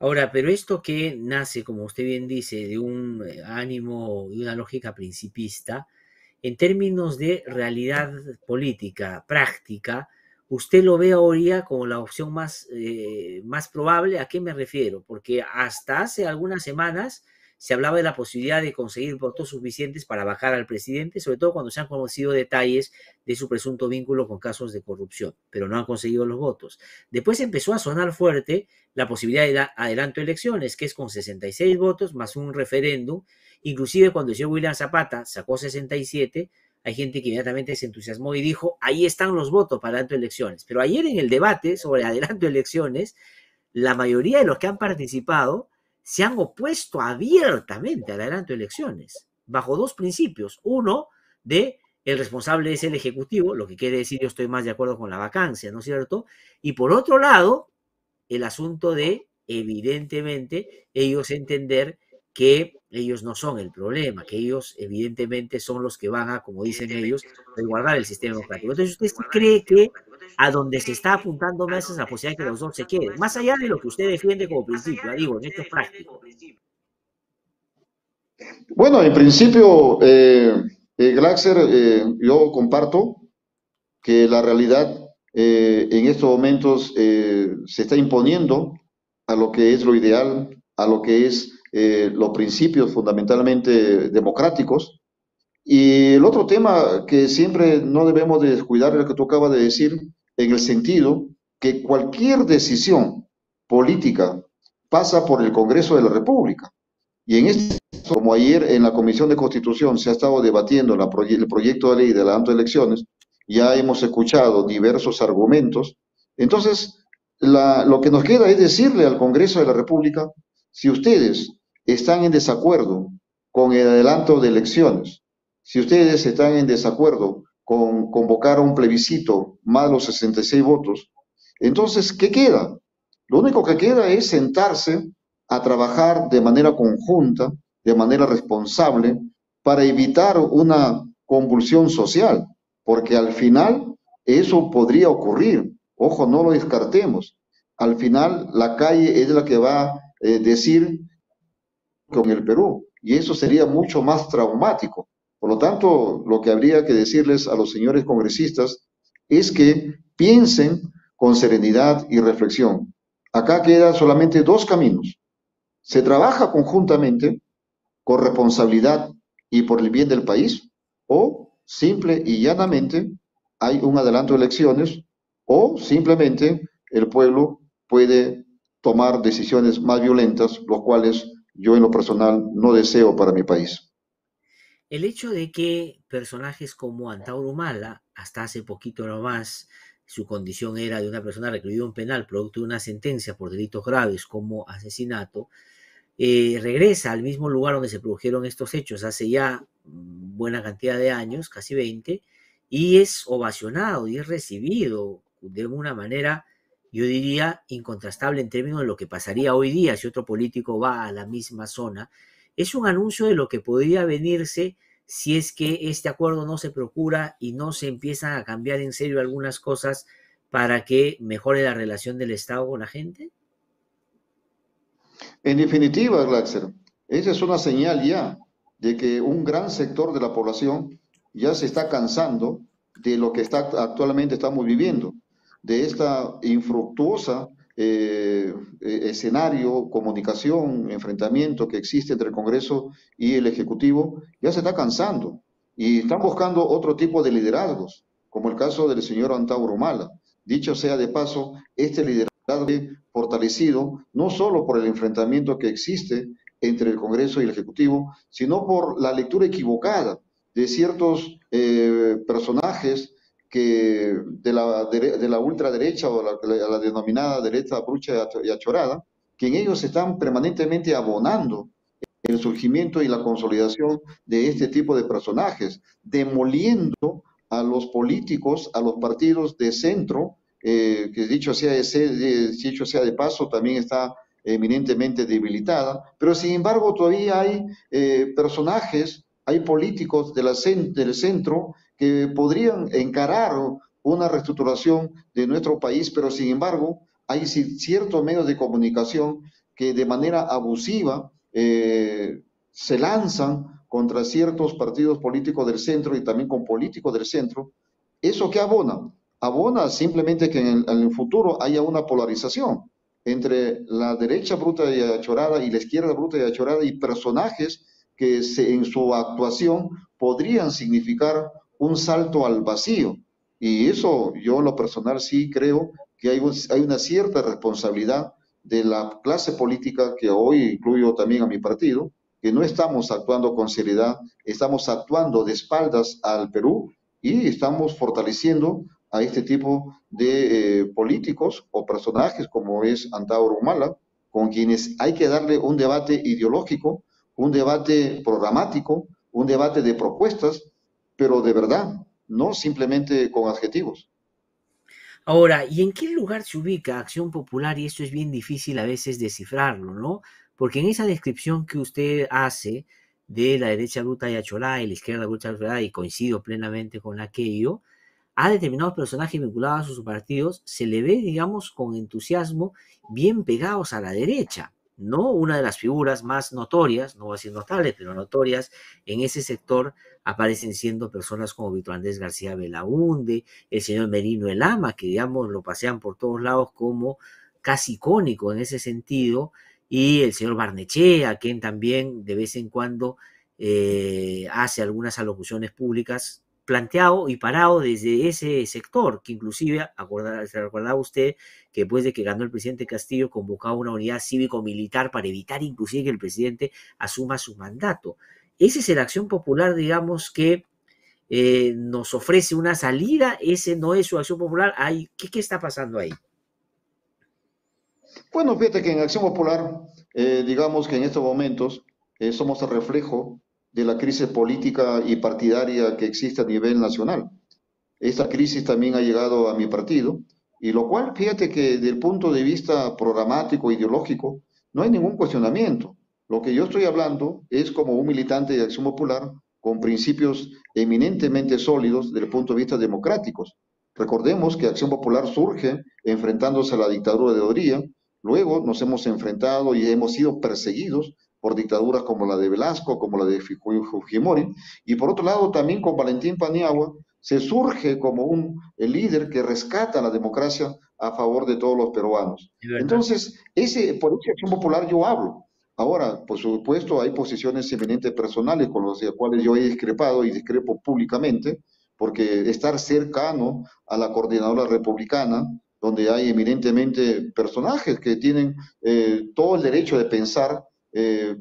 Ahora, pero esto que nace, como usted bien dice, de un eh, ánimo y una lógica principista, en términos de realidad política, práctica, usted lo ve ahora como la opción más, eh, más probable. ¿A qué me refiero? Porque hasta hace algunas semanas se hablaba de la posibilidad de conseguir votos suficientes para bajar al presidente, sobre todo cuando se han conocido detalles de su presunto vínculo con casos de corrupción, pero no han conseguido los votos. Después empezó a sonar fuerte la posibilidad de adelanto de elecciones, que es con 66 votos más un referéndum. Inclusive cuando el señor William Zapata sacó 67, hay gente que inmediatamente se entusiasmó y dijo, ahí están los votos para adelanto de elecciones. Pero ayer en el debate sobre adelanto de elecciones, la mayoría de los que han participado se han opuesto abiertamente al adelanto de elecciones, bajo dos principios. Uno, de el responsable es el Ejecutivo, lo que quiere decir yo estoy más de acuerdo con la vacancia, ¿no es cierto? Y por otro lado, el asunto de, evidentemente, ellos entender que ellos no son el problema, que ellos evidentemente son los que van a, como dicen ellos, resguardar el sistema democrático. Entonces, ¿usted cree que a donde se está apuntando más es la posibilidad de que los dos se queden? Más allá de lo que usted defiende como principio, digo, en esto es práctico. Bueno, en principio, eh, eh Glaxer, eh, yo comparto que la realidad eh, en estos momentos se está imponiendo a lo que es lo ideal, a lo que es eh, los principios fundamentalmente democráticos. Y el otro tema que siempre no debemos de descuidar es lo que tú acabas de decir, en el sentido que cualquier decisión política pasa por el Congreso de la República. Y en este, como ayer en la Comisión de Constitución se ha estado debatiendo el proyecto de ley de adelanto de elecciones, ya hemos escuchado diversos argumentos. Entonces, lo que nos queda es decirle al Congreso de la República, si ustedes están en desacuerdo con el adelanto de elecciones, si ustedes están en desacuerdo con convocar un plebiscito más los 66 votos, entonces, ¿qué queda? Lo único que queda es sentarse a trabajar de manera conjunta, de manera responsable, para evitar una convulsión social, porque al final eso podría ocurrir. Ojo, no lo descartemos. Al final la calle es la que va eh, decir con el Perú. Y eso sería mucho más traumático. Por lo tanto, lo que habría que decirles a los señores congresistas es que piensen con serenidad y reflexión. Acá quedan solamente dos caminos. Se trabaja conjuntamente, con responsabilidad y por el bien del país, o simple y llanamente hay un adelanto de elecciones, o simplemente el pueblo puede tomar decisiones más violentas, los cuales yo en lo personal no deseo para mi país. El hecho de que personajes como Antauro Mala, hasta hace poquito más, su condición era de una persona recluida en penal producto de una sentencia por delitos graves como asesinato, eh, regresa al mismo lugar donde se produjeron estos hechos hace ya buena cantidad de años, casi 20, y es ovacionado y es recibido de una manera yo diría, incontrastable en términos de lo que pasaría hoy día si otro político va a la misma zona, es un anuncio de lo que podría venirse si es que este acuerdo no se procura y no se empiezan a cambiar en serio algunas cosas para que mejore la relación del Estado con la gente? En definitiva, Glaxer, esa es una señal ya de que un gran sector de la población ya se está cansando de lo que actualmente estamos viviendo, de esta infructuosa eh, eh, escenario, comunicación, enfrentamiento que existe entre el Congreso y el Ejecutivo, ya se está cansando y están buscando otro tipo de liderazgos, como el caso del señor Antauro Mala. Dicho sea de paso, este liderazgo fortalecido no solo por el enfrentamiento que existe entre el Congreso y el Ejecutivo, sino por la lectura equivocada de ciertos eh, personajes que de la, de la ultraderecha o la, la, denominada derecha brucha y achorada, que en ellos están permanentemente abonando el surgimiento y la consolidación de este tipo de personajes, demoliendo a los políticos, a los partidos de centro, eh, que dicho sea, de, dicho sea de paso, también está eminentemente debilitada, pero sin embargo todavía hay eh, personajes, hay políticos de la, del centro que podrían encarar una reestructuración de nuestro país, pero sin embargo hay ciertos medios de comunicación que de manera abusiva eh, se lanzan contra ciertos partidos políticos del centro y también con políticos del centro. ¿Eso qué abona? Abona simplemente que en el, futuro haya una polarización entre la derecha bruta y achorada y la izquierda bruta y achorada y personajes que en su actuación podrían significar un salto al vacío. Y eso yo lo personal sí creo que hay, hay una cierta responsabilidad de la clase política, que hoy incluyo también a mi partido, que no estamos actuando con seriedad, estamos actuando de espaldas al Perú y estamos fortaleciendo a este tipo de eh, políticos o personajes como es Antauro Humala, con quienes hay que darle un debate ideológico, un debate programático, un debate de propuestas, pero de verdad, no simplemente con adjetivos. Ahora, ¿y en qué lugar se ubica Acción Popular? Y esto es bien difícil a veces descifrarlo, ¿no? Porque en esa descripción que usted hace de la derecha bruta y acholá y la izquierda bruta y y coincido plenamente con aquello, a determinados personajes vinculados a sus partidos se le ve, digamos, con entusiasmo bien pegados a la derecha. ¿no? Una de las figuras más notorias, no va a ser notable, pero notorias en ese sector aparecen siendo personas como Víctor Andrés García Belaunde, el señor Merino Elama, que digamos lo pasean por todos lados como casi icónico en ese sentido, y el señor Barnechea, quien también de vez en cuando eh, hace algunas alocuciones públicas planteado y parado desde ese sector, que inclusive, se recordaba usted que después de que ganó el presidente Castillo, convocaba una unidad cívico-militar para evitar inclusive que el presidente asuma su mandato. Esa es la acción popular, digamos, que eh, nos ofrece una salida, ese no es su acción popular. ¿qué, ¿Qué está pasando ahí? Bueno, fíjate que en Acción Popular, eh, digamos que en estos momentos eh, somos el reflejo de la crisis política y partidaria que existe a nivel nacional. Esta crisis también ha llegado a mi partido, y lo cual, fíjate que desde el punto de vista programático, ideológico, no hay ningún cuestionamiento. Lo que yo estoy hablando es como un militante de Acción Popular con principios eminentemente sólidos desde el punto de vista democráticos. Recordemos que Acción Popular surge enfrentándose a la dictadura de Oría, luego nos hemos enfrentado y hemos sido perseguidos por dictaduras como la de Velasco, como la de Fujimori, y por otro lado también con Valentín Paniagua se surge como un el líder que rescata la democracia a favor de todos los peruanos. Entonces, ese, por esa acción popular yo hablo. Ahora, por supuesto, hay posiciones eminentes personales con las cuales yo he discrepado y discrepo públicamente, porque estar cercano a la coordinadora republicana, donde hay eminentemente personajes que tienen eh, todo el derecho de pensar eh,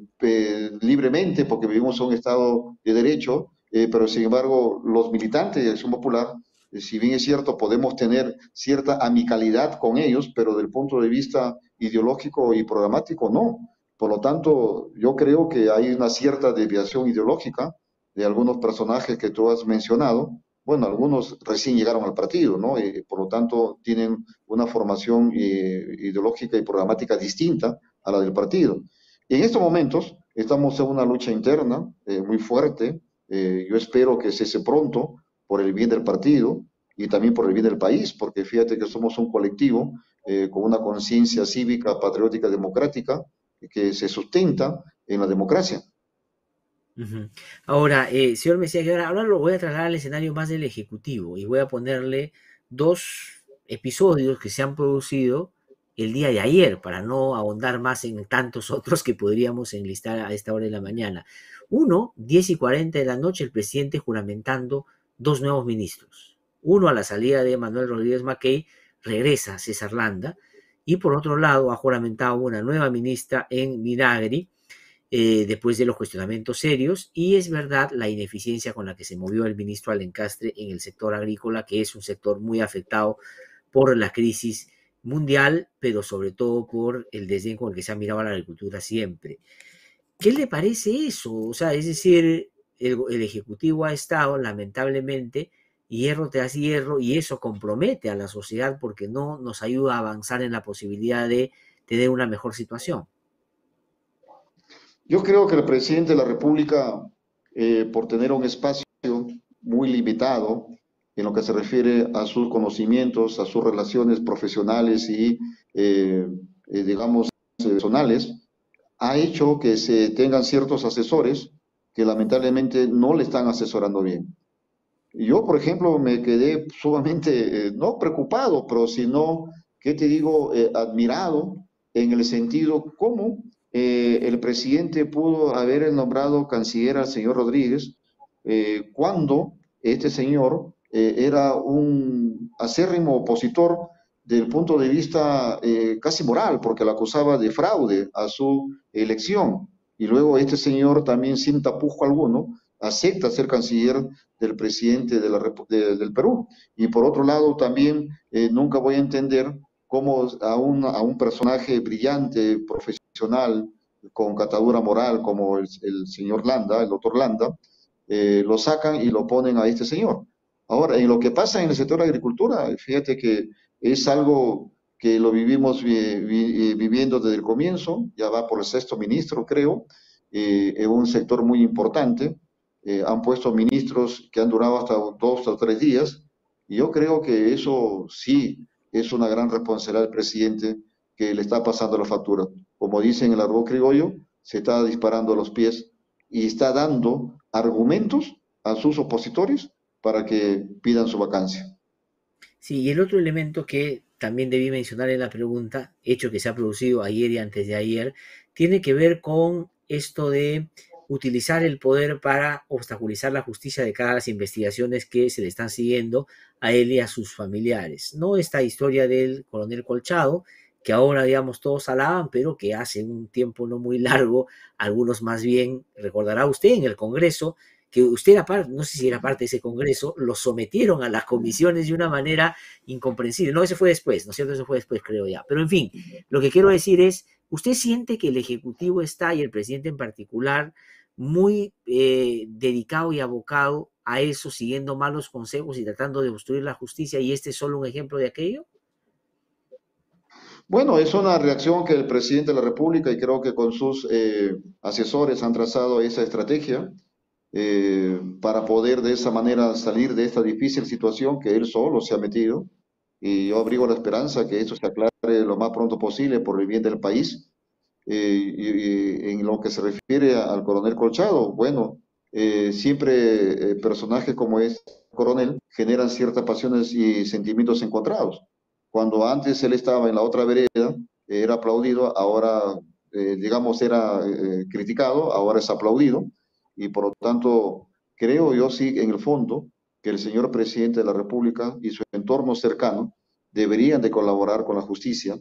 libremente, porque vivimos en un Estado de Derecho, eh, pero sin embargo los militantes de Acción Popular, eh, si bien es cierto, podemos tener cierta amicalidad con ellos, pero del punto de vista ideológico y programático no. Por lo tanto, yo creo que hay una cierta desviación ideológica de algunos personajes que tú has mencionado. Bueno, algunos recién llegaron al partido, ¿no? Y por lo tanto tienen una formación ideológica y programática distinta a la del partido. Y en estos momentos estamos en una lucha interna eh, muy fuerte. Eh, yo espero que cese pronto por el bien del partido y también por el bien del país, porque fíjate que somos un colectivo eh, con una conciencia cívica, patriótica, democrática, que se sustenta en la democracia. Ahora, eh, señor Mesías, ahora, lo voy a trasladar al escenario más del Ejecutivo y voy a ponerle dos episodios que se han producido el día de ayer, para no ahondar más en tantos (laughs) otros que podríamos enlistar a esta hora de la mañana. Uno, 10 y 40 de la noche, el presidente juramentando dos nuevos ministros. Uno a la salida de Manuel Rodríguez Mackey, regresa César Landa, y por otro lado ha juramentado una nueva ministra en Minagri, eh, después de los cuestionamientos serios, y es verdad la ineficiencia con la que se movió el ministro Alencastre en el sector agrícola, que es un sector muy afectado por la crisis mundial, pero sobre todo por el desdén con el que se ha mirado a la agricultura siempre. ¿Qué le parece eso? O sea, es decir, el, Ejecutivo ha estado, lamentablemente, hierro tras hierro, y eso compromete a la sociedad porque no nos ayuda a avanzar en la posibilidad de tener una mejor situación. Yo creo que el presidente de la República, eh, por tener un espacio muy limitado, en lo que se refiere a sus conocimientos, a sus relaciones profesionales y, eh, eh, digamos, personales, ha hecho que se tengan ciertos asesores que lamentablemente no le están asesorando bien. Yo, por ejemplo, me quedé sumamente, eh, no preocupado, pero sino, ¿qué te digo?, admirado en el sentido cómo el presidente pudo haber nombrado canciller al señor Rodríguez cuando este señor eh, era un acérrimo opositor del punto de vista eh, casi moral, porque lo acusaba de fraude a su elección. Y luego este señor también sin tapujo alguno acepta ser canciller del presidente del Perú. Y por otro lado también eh, nunca voy a entender cómo a un, a un personaje brillante, profesional, con catadura moral como el, señor Landa, el doctor Landa, lo sacan y lo ponen a este señor. Ahora, en lo que pasa en el sector de agricultura, fíjate que es algo que lo vivimos viviendo desde el comienzo, ya va por el sexto ministro, creo, eh, un sector muy importante. Eh, han puesto ministros que han durado hasta dos o tres días, y yo creo que eso sí es una gran responsabilidad del presidente que le está pasando la factura. Como dicen en el árbol criollo, se está disparando a los pies y está dando argumentos a sus opositores para que pidan su vacancia. Sí, y el otro elemento que también debí mencionar en la pregunta, hecho que se ha producido ayer y antes de ayer, tiene que ver con esto de utilizar el poder para obstaculizar la justicia de cada las investigaciones que se le están siguiendo a él y a sus familiares. No esta historia del coronel Colchado, que ahora, digamos, todos alaban, pero que hace un tiempo no muy largo, algunos más bien, recordará usted, en el Congreso, que usted era parte, no sé si era parte de ese Congreso, lo sometieron a las comisiones de una manera incomprensible. No, ese fue después, ¿no es cierto? Eso fue después, creo ya. Pero en fin, lo que quiero decir es, ¿usted siente que el Ejecutivo está, y el presidente en particular, muy eh, dedicado y abocado a eso, siguiendo malos consejos y tratando de obstruir la justicia, y este es solo un ejemplo de aquello? Bueno, es una reacción que el presidente de la República y creo que con sus eh, asesores han trazado esa estrategia eh, para poder de esa manera salir de esta difícil situación que él solo se ha metido. Y yo abrigo la esperanza que esto se aclare lo más pronto posible por el bien del país. Eh, y, en lo que se refiere al coronel Colchado, bueno, eh, siempre personajes como este coronel generan ciertas pasiones y sentimientos encontrados. Cuando antes él estaba en la otra vereda, era aplaudido, ahora, digamos, era criticado, ahora es aplaudido y por lo tanto creo yo sí en el fondo que el señor presidente de la República y su entorno cercano deberían de colaborar con la justicia,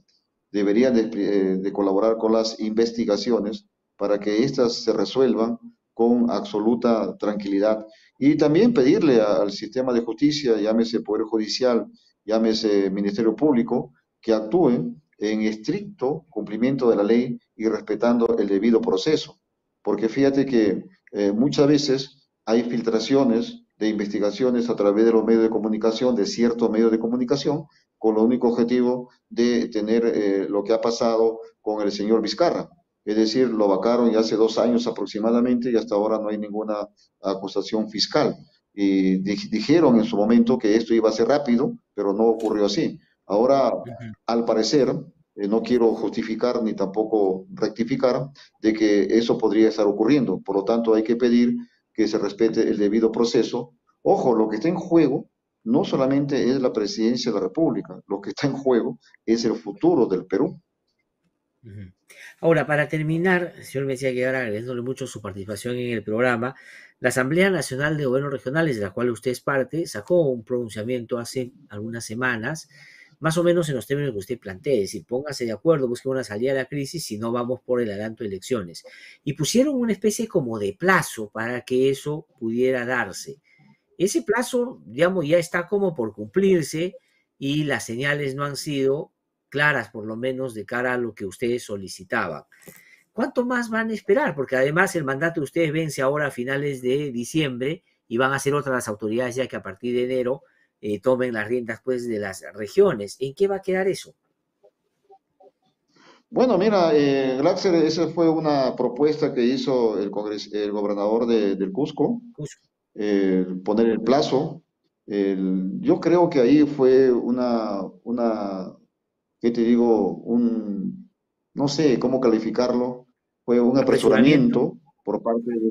deberían de, eh, de colaborar con las investigaciones para que éstas se resuelvan con absoluta tranquilidad. Y también pedirle al sistema de justicia, llámese Poder Judicial, llámese Ministerio Público, que actúen en estricto cumplimiento de la ley y respetando el debido proceso. Porque fíjate que eh, muchas veces hay filtraciones de investigaciones a través de los medios de comunicación, de ciertos medios de comunicación, con lo único objetivo de tener eh, lo que ha pasado con el señor Vizcarra. Es decir, lo vacaron ya hace dos años aproximadamente y hasta ahora no hay ninguna acusación fiscal. Y dijeron en su momento que esto iba a ser rápido, pero no ocurrió así. Ahora, al parecer, eh, no quiero justificar ni tampoco rectificar de que eso podría estar ocurriendo. Por lo tanto, hay que pedir que se respete el debido proceso. Ojo, lo que está en juego no solamente es la presidencia de la República, lo que está en juego es el futuro del Perú. Ahora, para terminar, señor Mesía Guevara, agradeciéndole mucho su participación en el programa, la Asamblea Nacional de Gobiernos Regionales, de la cual usted es parte, sacó un pronunciamiento hace algunas semanas más o menos en los términos que usted plantea, es decir, póngase de acuerdo, busque una salida de la crisis, si no vamos por el adelanto de elecciones. Y pusieron una especie como de plazo para que eso pudiera darse. Ese plazo, digamos, ya está como por cumplirse y las señales no han sido claras, por lo menos, de cara a lo que ustedes solicitaban. ¿Cuánto más van a esperar? Porque además el mandato de ustedes vence ahora a finales de diciembre y van a ser otras las autoridades ya que a partir de enero eh, tomen las riendas pues de las regiones. ¿En qué va a quedar eso? Bueno, mira, eh, Glaxer, esa fue una propuesta que hizo el, el gobernador del Cusco, poner el plazo. yo creo que ahí fue una, una, ¿qué te digo? Un, no sé cómo calificarlo, fue un apresuramiento, por parte de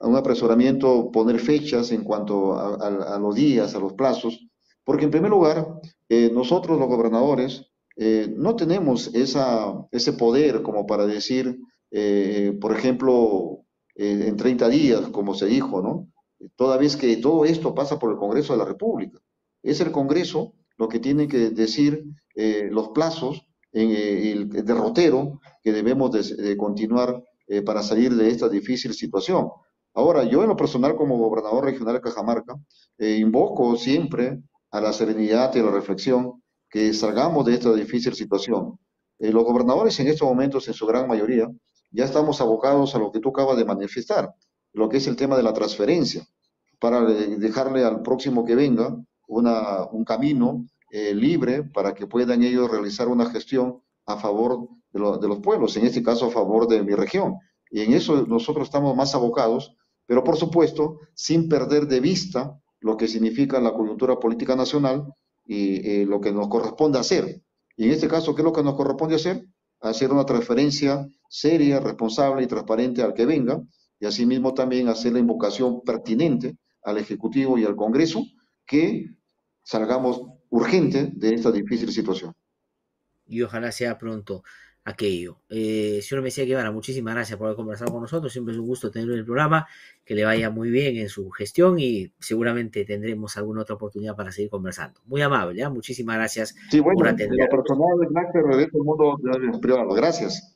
un apresuramiento, poner fechas en cuanto a, los días, a los plazos, porque en primer lugar, eh, nosotros los gobernadores eh, no tenemos esa, ese poder como para decir, eh, por ejemplo, en 30 días, como se dijo, ¿no? Toda vez que todo esto pasa por el Congreso de la República. Es el Congreso lo que tiene que decir los plazos, en el derrotero que debemos de continuar eh, para salir de esta difícil situación. Ahora, yo en lo personal como gobernador regional de Cajamarca, eh, invoco siempre a la serenidad y a la reflexión que salgamos de esta difícil situación. Eh, los gobernadores en estos momentos, en su gran mayoría, ya estamos abocados a lo que tú acabas de manifestar, lo que es el tema de la transferencia, para dejarle al próximo que venga una, un camino libre para que puedan ellos realizar una gestión a favor de, los pueblos, en este caso a favor de mi región. Y en eso nosotros estamos más abocados, pero por supuesto sin perder de vista lo que significa la coyuntura política nacional y eh, lo que nos corresponde hacer. Y en este caso, ¿qué es lo que nos corresponde hacer? Hacer una transferencia seria, responsable y transparente al que venga, y asimismo también hacer la invocación pertinente al Ejecutivo y al Congreso que salgamos urgente de esta difícil situación. Y ojalá sea pronto aquello. Eh, señor Mesía Guevara, muchísimas gracias por haber conversado con nosotros. Siempre es un gusto tenerlo en el programa. Que le vaya muy bien en su gestión y seguramente tendremos alguna otra oportunidad para seguir conversando. Muy amable, ¿eh? muchísimas gracias sí, bueno, por atender. personal de el mundo privado. Gracias.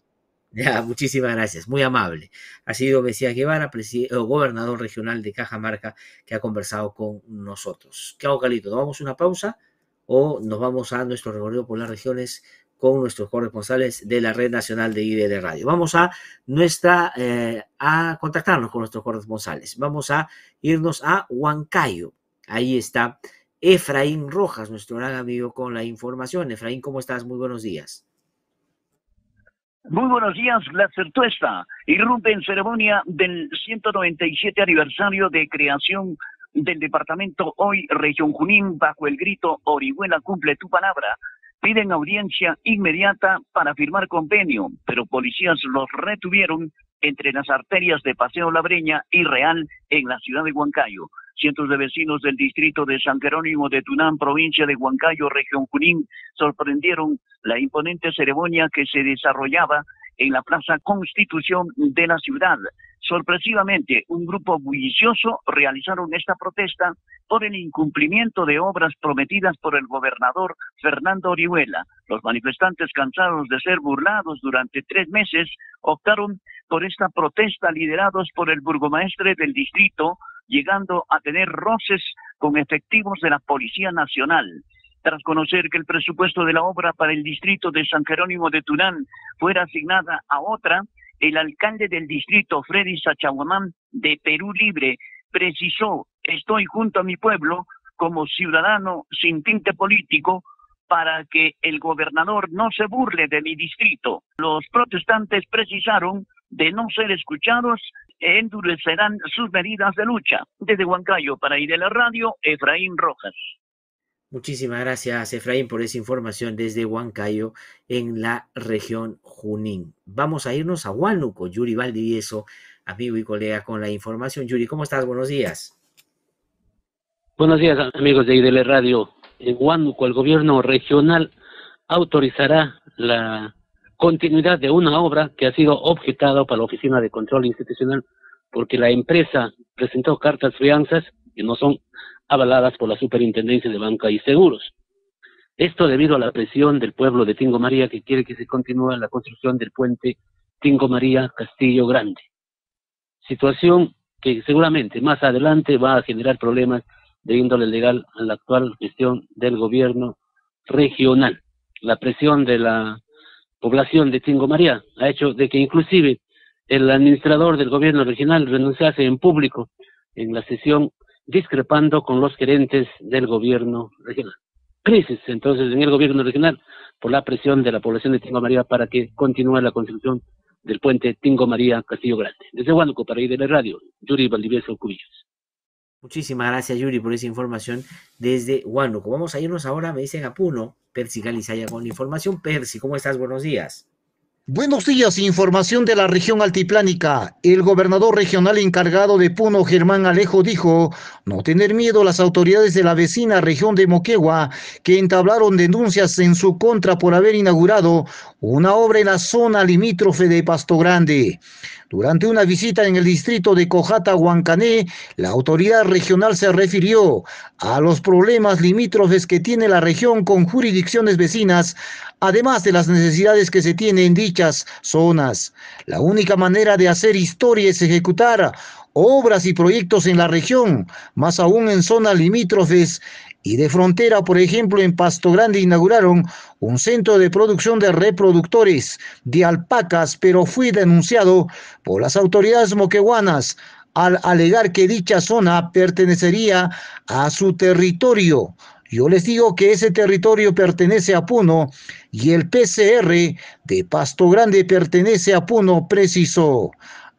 Ya, muchísimas gracias, muy amable. Ha sido Mesías Guevara, gobernador regional de Cajamarca, que ha conversado con nosotros. ¿Qué hago, Calito? ¿Tomamos una pausa o nos vamos a nuestro recorrido por las regiones con nuestros corresponsales de la Red Nacional de IDL Radio. Vamos a nuestra eh, a contactarnos con nuestros corresponsales. Vamos a irnos a Huancayo. Ahí está Efraín Rojas, nuestro gran amigo con la información. Efraín, ¿cómo estás? Muy buenos días. Muy buenos días, la certuesta irrumpe en ceremonia del 197 aniversario de creación del departamento hoy Región Junín bajo el grito Orihuela cumple tu palabra piden audiencia inmediata para firmar convenio, pero policías los retuvieron entre las arterias de Paseo La Breña y Real en la ciudad de Huancayo. Cientos de vecinos del distrito de San Jerónimo de Tunán, provincia de Huancayo, región Junín, sorprendieron la imponente ceremonia que se desarrollaba en la Plaza Constitución de la ciudad. Sorpresivamente, un grupo bullicioso realizaron esta protesta por el incumplimiento de obras prometidas por el gobernador Fernando Orihuela. Los manifestantes, cansados de ser burlados durante tres meses, optaron por esta protesta liderados por el burgomaestre del distrito, llegando a tener roces con efectivos de la Policía Nacional. Tras conocer que el presupuesto de la obra para el distrito de San Jerónimo de Turán fuera asignada a otra, el alcalde del distrito, Freddy Sachahuamán, de Perú Libre, precisó, estoy junto a mi pueblo como ciudadano sin tinte político para que el gobernador no se burle de mi distrito. Los protestantes precisaron de no ser escuchados endurecerán sus medidas de lucha. Desde Huancayo para ir de la radio, Efraín Rojas. Muchísimas gracias, Efraín, por esa información desde Huancayo, en la región Junín. Vamos a irnos a Huánuco. Yuri Valdivieso, amigo y colega, con la información. Yuri, ¿cómo estás? Buenos días. Buenos días, amigos de IDL Radio. En Huánuco, el gobierno regional autorizará la continuidad de una obra que ha sido objetada para la Oficina de Control Institucional porque la empresa presentó cartas fianzas que no son avaladas por la Superintendencia de Banca y Seguros. Esto debido a la presión del pueblo de Tingo María que quiere que se continúe la construcción del puente Tingo María Castillo Grande. Situación que seguramente más adelante va a generar problemas de índole legal a la actual gestión del gobierno regional. La presión de la población de Tingo María ha hecho de que inclusive el administrador del gobierno regional renunciase en público en la sesión discrepando con los gerentes del gobierno regional. Crisis entonces en el gobierno regional por la presión de la población de Tingo María para que continúe la construcción del puente Tingo María Castillo Grande. Desde Huánuco para la Radio, Yuri Valdivieso Cubillos. Muchísimas gracias Yuri por esa información desde Huánuco. Vamos a irnos ahora, me dicen a Puno, Percy Galizaya con información. Percy, ¿cómo estás? Buenos días. Buenos días, información de la región altiplánica. El gobernador regional encargado de Puno, Germán Alejo, dijo no tener miedo a las autoridades de la vecina región de Moquegua, que entablaron denuncias en su contra por haber inaugurado una obra en la zona limítrofe de Pasto Grande. Durante una visita en el distrito de Cojata, Huancané, la autoridad regional se refirió a los problemas limítrofes que tiene la región con jurisdicciones vecinas, además de las necesidades que se tienen en dichas zonas. La única manera de hacer historia es ejecutar obras y proyectos en la región, más aún en zonas limítrofes y de frontera, por ejemplo, en Pasto Grande inauguraron un centro de producción de reproductores de alpacas, pero fue denunciado por las autoridades moqueguanas al alegar que dicha zona pertenecería a su territorio. Yo les digo que ese territorio pertenece a Puno y el PCR de Pasto Grande pertenece a Puno, precisó.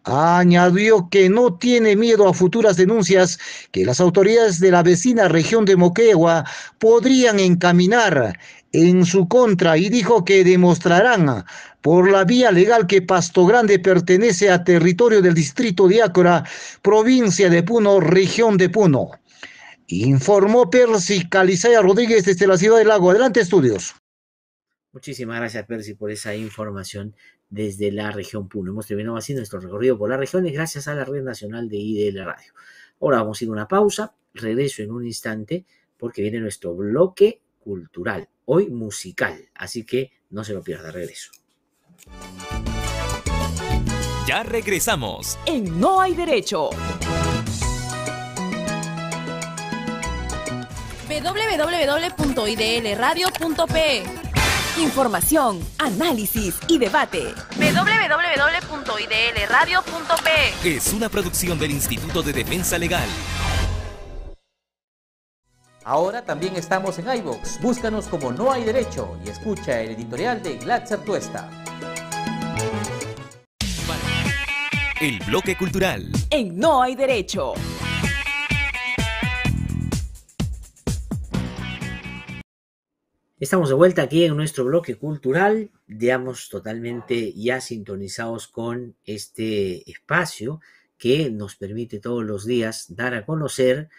Añadió que no tiene miedo a futuras denuncias que las autoridades de la vecina región de Moquegua podrían encaminar en su contra y dijo que demostrarán por la vía legal que Pasto Grande pertenece a territorio del distrito de Ácora, provincia de Puno, región de Puno. Informó Percy Calizaya Rodríguez desde la ciudad del lago. Adelante, estudios. Muchísimas gracias, Percy, por esa información desde la región Puno. Hemos terminado así nuestro recorrido por las regiones gracias a la red nacional de IDL Radio. Ahora vamos a ir a una pausa, regreso en un instante porque viene nuestro bloque cultural, hoy musical, así que no se lo pierda, regreso. Ya regresamos en No hay derecho. www.idlradio.pe Información, análisis y debate. www.idlradio.p Es una producción del Instituto de Defensa Legal. Ahora también estamos en iVoox. Búscanos como No hay derecho y escucha el editorial de Glatzer Tuesta. El bloque cultural. En No hay derecho. Estamos de vuelta aquí en nuestro bloque cultural, digamos, totalmente ya sintonizados con este espacio que nos permite todos los días dar a conocer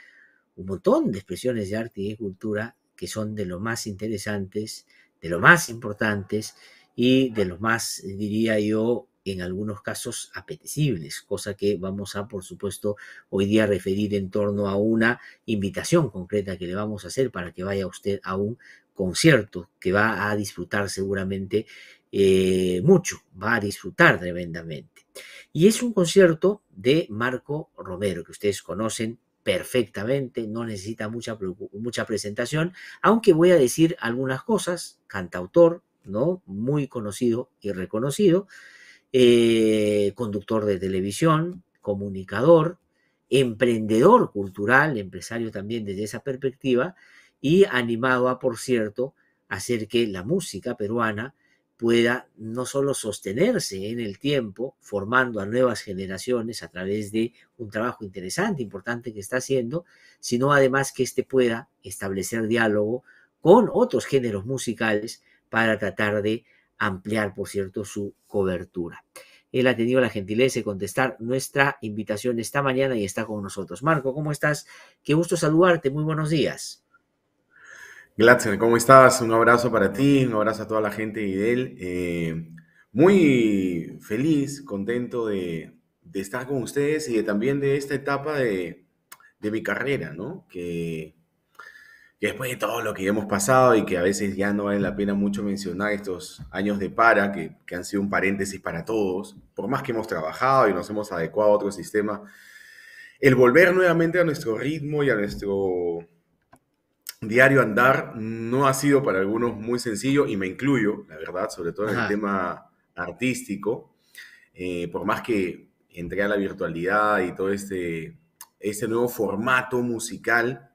un montón de expresiones de arte y de cultura que son de lo más interesantes, de lo más importantes y de lo más, diría yo, en algunos casos apetecibles, cosa que vamos a, por supuesto, hoy día referir en torno a una invitación concreta que le vamos a hacer para que vaya usted a un concierto que va a disfrutar seguramente eh, mucho, va a disfrutar tremendamente. Y es un concierto de Marco Romero, que ustedes conocen perfectamente, no necesita mucha, mucha presentación, aunque voy a decir algunas cosas, cantautor, ¿no? Muy conocido y reconocido, eh, conductor de televisión, comunicador, emprendedor cultural, empresario también desde esa perspectiva, y animado a, por cierto, hacer que la música peruana pueda no solo sostenerse en el tiempo, formando a nuevas generaciones a través de un trabajo interesante, importante que está haciendo, sino además que éste pueda establecer diálogo con otros géneros musicales para tratar de ampliar, por cierto, su cobertura. Él ha tenido la gentileza de contestar nuestra invitación esta mañana y está con nosotros. Marco, ¿cómo estás? Qué gusto saludarte. Muy buenos días. Glatzer, ¿cómo estás? Un abrazo para ti, un abrazo a toda la gente de él. Eh, muy feliz, contento de, estar con ustedes y de, también de esta etapa de, de mi carrera, ¿no? Que que después de todo lo que hemos pasado y que a veces ya no vale la pena mucho mencionar estos años de para, que, han sido un paréntesis para todos, por más que hemos trabajado y nos hemos adecuado a otro sistema, el volver nuevamente a nuestro ritmo y a nuestro diario andar no ha sido para algunos muy sencillo y me incluyo, la verdad, sobre todo en el tema artístico, eh, por más que entré a la virtualidad y todo este, este nuevo formato musical,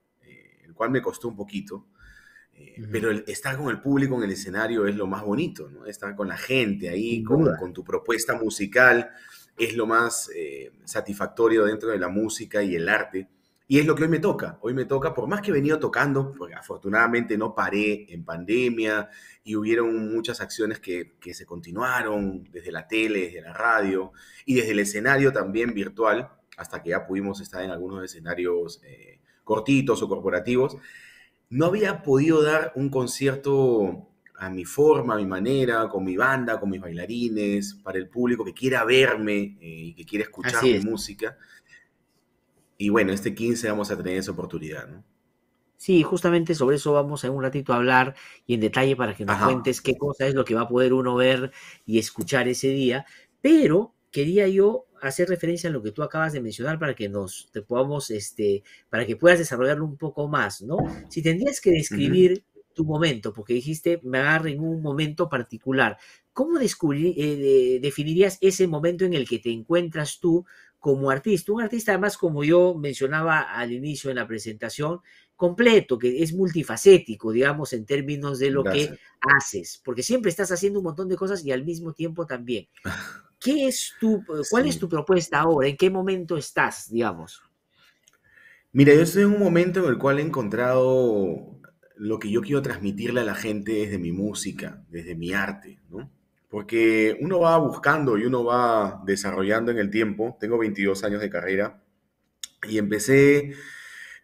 cual me costó un poquito. Eh, pero estar con el público en el escenario es lo más bonito, ¿no? Estar con la gente ahí, con, tu propuesta musical, es lo más eh, satisfactorio dentro de la música y el arte. Y es lo que hoy me toca. Hoy me toca, por más que he venido tocando, porque afortunadamente no paré en pandemia y hubieron muchas acciones que, que se continuaron desde la tele, desde la radio y desde el escenario también virtual, hasta que ya pudimos estar en algunos escenarios eh, cortitos o corporativos, no había podido dar un concierto a mi forma, a mi manera, con mi banda, con mis bailarines, para el público que quiera verme eh, y que quiera escuchar mi música. Y bueno, este 15 vamos a tener esa oportunidad, ¿no? Sí, justamente sobre eso vamos en un ratito a hablar y en detalle para que nos cuentes qué cosa es lo que va a poder uno ver y escuchar ese día. Pero quería yo hacer referencia a lo que tú acabas de mencionar para que nos te podamos, este, para que puedas desarrollarlo un poco más, ¿no? Si tendrías que describir tu momento, porque dijiste me agarre en un momento particular, ¿cómo eh, definirías ese momento en el que te encuentras tú como artista? Un artista además, como yo mencionaba al inicio en la presentación, completo, que es multifacético, digamos, en términos de lo que haces, porque siempre estás haciendo un montón de cosas y al mismo tiempo también. (laughs) ¿Qué es tu, ¿Cuál es tu propuesta ahora? ¿En qué momento estás, digamos? Mira, yo estoy en un momento en el cual he encontrado lo que yo quiero transmitirle a la gente desde mi música, desde mi arte, ¿no? Porque uno va buscando y uno va desarrollando en el tiempo. Tengo 22 años de carrera y empecé,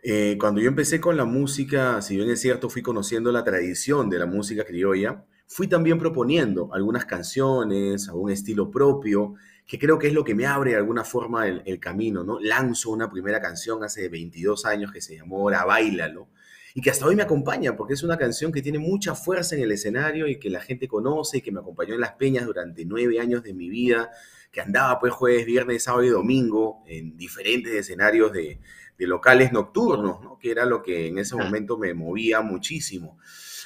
eh, cuando yo empecé con la música, si bien es cierto, fui conociendo la tradición de la música criolla, fui también proponiendo algunas canciones, algún estilo propio, que creo que es lo que me abre de alguna forma el, camino, ¿no? Lanzo una primera canción hace 22 años que se llamó Ahora Bailalo, y que hasta hoy me acompaña, porque es una canción que tiene mucha fuerza en el escenario y que la gente conoce y que me acompañó en las peñas durante nueve años de mi vida, que andaba pues jueves, viernes, sábado y domingo en diferentes escenarios de, locales nocturnos, ¿no? que era lo que en ese momento me movía muchísimo.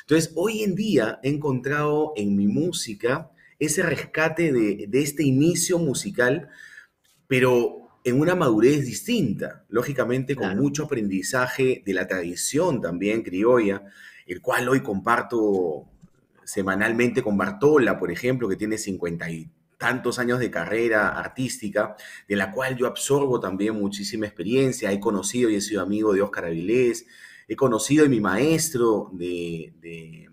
Entonces, hoy en día he encontrado en mi música ese rescate de, este inicio musical, pero en una madurez distinta, lógicamente con mucho aprendizaje de la tradición también criolla, el cual hoy comparto semanalmente con Bartola, por ejemplo, que tiene cincuenta y tantos años de carrera artística, de la cual yo absorbo también muchísima experiencia. He conocido y he sido amigo de Óscar Avilés, he conocido y mi maestro de, de,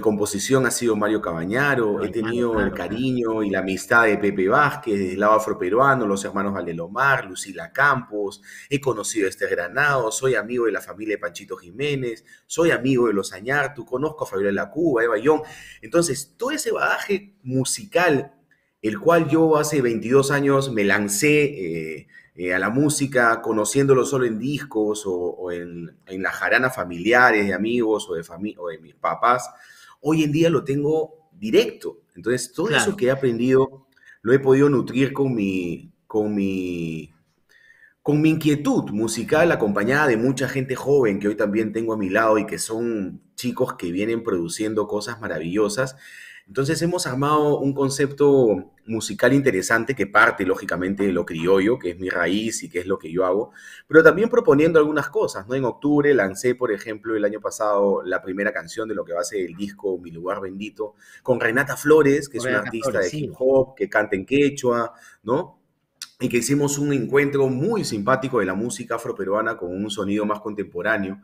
composición ha sido Mario Cabañaro, he tenido el cariño y la amistad de Pepe Vázquez, del lado afroperuano, los hermanos Valelomar, Lucila Campos, he conocido a este Granado, soy amigo de la familia de Panchito Jiménez, soy amigo de los Añartu, conozco a Fabiola Cuba, Eva Young. Entonces, todo ese bagaje musical, el cual yo hace 22 años me lancé... Eh, eh, a la música, conociéndolo solo en discos o, en, las jaranas familiares de amigos o de, o de mis papás, hoy en día lo tengo directo. Entonces, todo eso que he aprendido lo he podido nutrir con mi, con mi, con mi inquietud musical acompañada de mucha gente joven que hoy también tengo a mi lado y que son chicos que vienen produciendo cosas maravillosas. Entonces hemos armado un concepto musical interesante que parte lógicamente de lo criollo, que es mi raíz y que es lo que yo hago, pero también proponiendo algunas cosas, ¿no? En octubre lancé, por ejemplo, el año pasado la primera canción de lo que va a ser el disco Mi lugar bendito con Renata Flores, que es una artista de hip hop que canta en quechua, ¿no? Y que hicimos un encuentro muy simpático de la música afroperuana con un sonido más contemporáneo.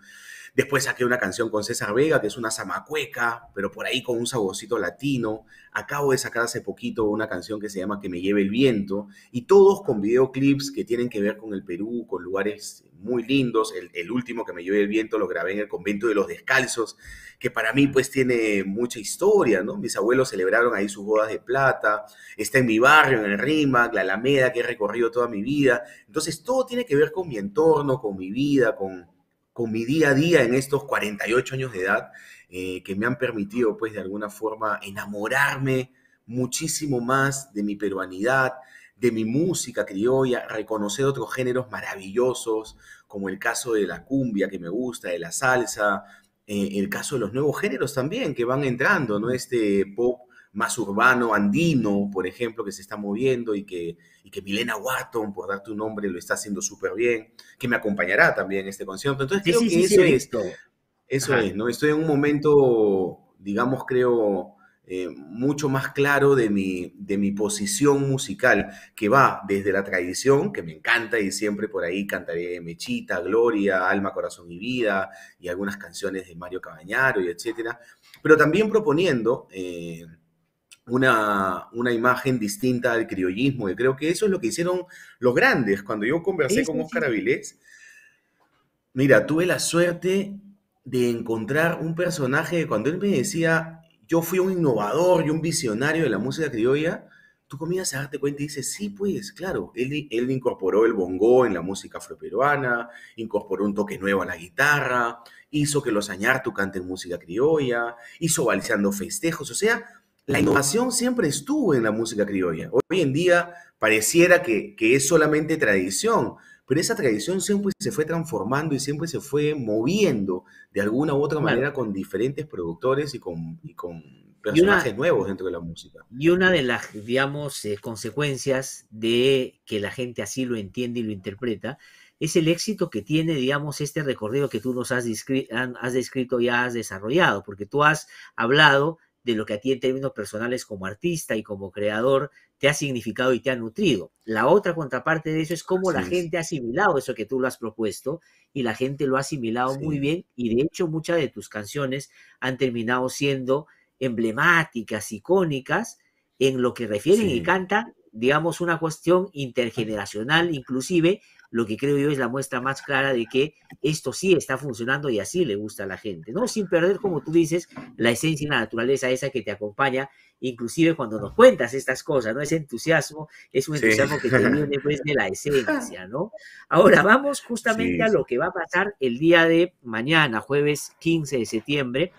Después saqué una canción con César Vega, que es una zamacueca, pero por ahí con un saborcito latino. Acabo de sacar hace poquito una canción que se llama Que me lleve el viento. Y todos con videoclips que tienen que ver con el Perú, con lugares muy lindos. El, último que me lleve el viento lo grabé en el convento de los descalzos, que para mí pues tiene mucha historia, ¿no? Mis abuelos celebraron ahí sus bodas de plata. Está en mi barrio, en el Rímac, la Alameda, que he recorrido toda mi vida. Entonces todo tiene que ver con mi entorno, con mi vida, con con mi día a día en estos 48 años de edad, eh, que me han permitido, pues, de alguna forma enamorarme muchísimo más de mi peruanidad, de mi música criolla, reconocer otros géneros maravillosos, como el caso de la cumbia que me gusta, de la salsa, eh, el caso de los nuevos géneros también que van entrando, ¿no? Este pop más urbano, andino, por ejemplo, que se está moviendo y que, y que Milena Watton, por darte un nombre, lo está haciendo súper bien, que me acompañará también en este concierto. Entonces creo que eso es, eso es, ¿no? Estoy en un momento, digamos, creo, eh, mucho más claro de mi, de mi posición musical, que va desde la tradición, que me encanta y siempre por ahí cantaré Mechita, Gloria, Alma, Corazón y Vida y algunas canciones de Mario Cabañaro y etcétera, pero también proponiendo... Eh, una, una, imagen distinta al criollismo, y creo que eso es lo que hicieron los grandes. Cuando yo conversé con Oscar Avilés, mira, tuve la suerte de encontrar un personaje, cuando él me decía, yo fui un innovador y un visionario de la música criolla, tú comienzas a darte cuenta y dices, sí, pues, claro, él, él incorporó el bongo en la música afroperuana, incorporó un toque nuevo a la guitarra, hizo que los Añartu canten música criolla, hizo balseando festejos, o sea, la innovación siempre estuvo en la música criolla. Hoy en día pareciera que, es solamente tradición, pero esa tradición siempre se fue transformando y siempre se fue moviendo de alguna u otra manera con diferentes productores y con, con personajes nuevos dentro de la música. Y una de las, digamos, eh, consecuencias de que la gente así lo entiende y lo interpreta es el éxito que tiene, digamos, este recorrido que tú nos has, has descrito y has desarrollado, porque tú has hablado de lo que a ti en términos personales como artista y como creador te ha significado y te ha nutrido. La otra contraparte de eso es cómo la gente ha asimilado eso que tú lo has propuesto y la gente lo ha asimilado muy bien y de hecho muchas de tus canciones han terminado siendo emblemáticas, icónicas en lo que refieren y cantan, digamos, una cuestión intergeneracional inclusive lo que creo yo es la muestra más clara de que esto sí está funcionando y así le gusta a la gente, ¿no? Sin perder, como tú dices, la esencia y la naturaleza esa que te acompaña, inclusive cuando nos cuentas estas cosas, ¿no? Ese entusiasmo es un entusiasmo que te (laughs) viene después de la esencia, ¿no? Ahora vamos justamente a lo que va a pasar el día de mañana, jueves 15 de septiembre,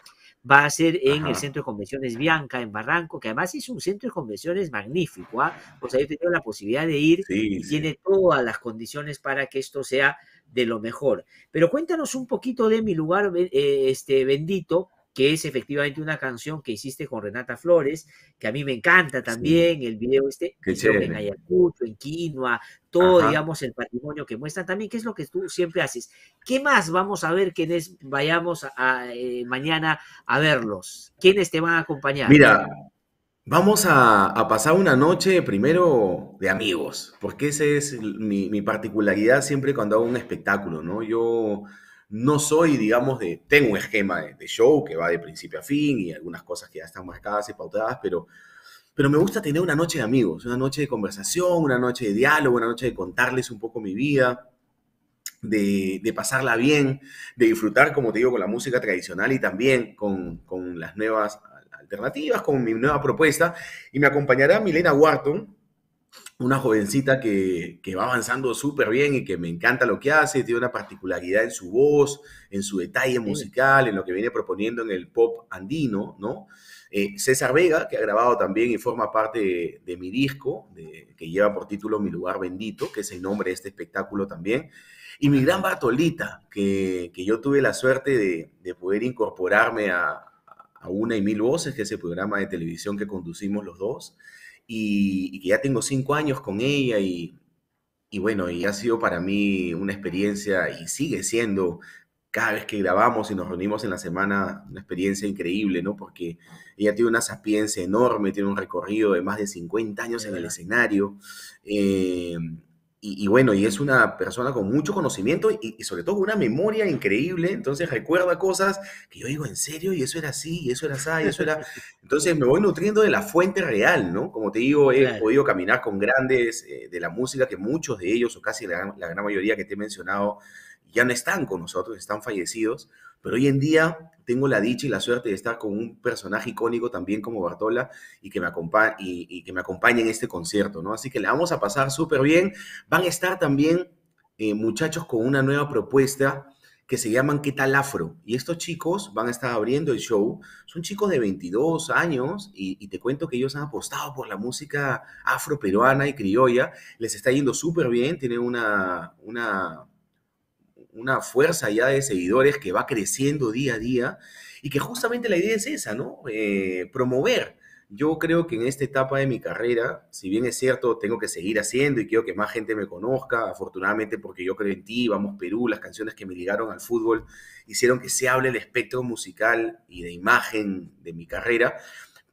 va a ser en el Centro de Convenciones Bianca, en Barranco, que además es un centro de convenciones magnífico. ¿ah? O sea, he tenido la posibilidad de ir y tiene todas las condiciones para que esto sea de lo mejor. Pero cuéntanos un poquito de mi lugar eh, este, bendito, que es efectivamente una canción que hiciste con Renata Flores, que a mí me encanta también, el video este, en Ayacucho, en Quinoa, todo, digamos, el patrimonio que muestran también, que es lo que tú siempre haces. ¿Qué más vamos a ver quienes vayamos a, eh, mañana a verlos? ¿Quiénes te van a acompañar? Mira, vamos a, pasar una noche primero de amigos, porque esa es mi, mi particularidad siempre cuando hago un espectáculo, ¿no? Yo no soy, digamos, de, tengo un esquema de, show que va de principio a fin y algunas cosas que ya están marcadas y pautadas, pero, pero me gusta tener una noche de amigos, una noche de conversación, una noche de diálogo, una noche de contarles un poco mi vida, de, pasarla bien, de disfrutar, como te digo, con la música tradicional y también con, con las nuevas alternativas, con mi nueva propuesta. Y me acompañará Milena Wharton, una jovencita que, que va avanzando súper bien y que me encanta lo que hace, tiene una particularidad en su voz, en su detalle musical, en lo que viene proponiendo en el pop andino, ¿no? Eh, César Vega, que ha grabado también y forma parte de, mi disco, que lleva por título Mi lugar bendito, que es el nombre de este espectáculo también. Y mi gran Bartolita, que, que yo tuve la suerte de, de poder incorporarme a, a, Una y Mil Voces, que es el programa de televisión que conducimos los dos, y, y que ya tengo cinco años con ella y, y bueno, y ha sido para mí una experiencia y sigue siendo cada vez que grabamos y nos reunimos en la semana, una experiencia increíble, ¿no? Porque ella tiene una sapiencia enorme, tiene un recorrido de más de 50 años en el escenario. Eh, y, bueno, y es una persona con mucho conocimiento y, sobre todo una memoria increíble, entonces recuerda cosas que yo digo, en serio, y eso era así, y eso era así, y eso era... (laughs) Entonces me voy nutriendo de la fuente real, ¿no? Como te digo, he podido caminar con grandes eh, de la música, que muchos de ellos, o casi la, la gran mayoría que te he mencionado, ya no están con nosotros, están fallecidos, pero hoy en día tengo la dicha y la suerte de estar con un personaje icónico también como Bartola y que me, acompañe, y, que me acompañe en este concierto, ¿no? Así que le vamos a pasar súper bien. Van a estar también eh, muchachos con una nueva propuesta que se llaman ¿Qué tal Afro? Y estos chicos van a estar abriendo el show. Son chicos de 22 años y, y te cuento que ellos han apostado por la música afro-peruana y criolla. Les está yendo súper bien, tienen una, una una fuerza ya de seguidores que va creciendo día a día y que justamente la idea es esa, ¿no? Eh, promover. Yo creo que en esta etapa de mi carrera, si bien es cierto, tengo que seguir haciendo y quiero que más gente me conozca, afortunadamente porque yo creo en ti, Vamos Perú, las canciones que me ligaron al fútbol hicieron que se hable el espectro musical y de imagen de mi carrera,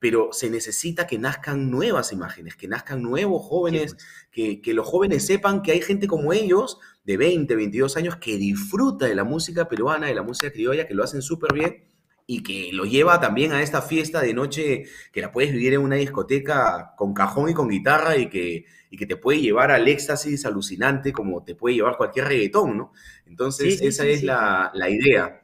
pero se necesita que nazcan nuevas imágenes, que nazcan nuevos jóvenes, que, que los jóvenes sepan que hay gente como ellos de 20, 22 años que disfruta de la música peruana, de la música criolla, que lo hacen súper bien y que lo lleva también a esta fiesta de noche que la puedes vivir en una discoteca con cajón y con guitarra y que, y que te puede llevar al éxtasis alucinante como te puede llevar cualquier reggaetón, ¿no? Entonces, esa es La, la, idea.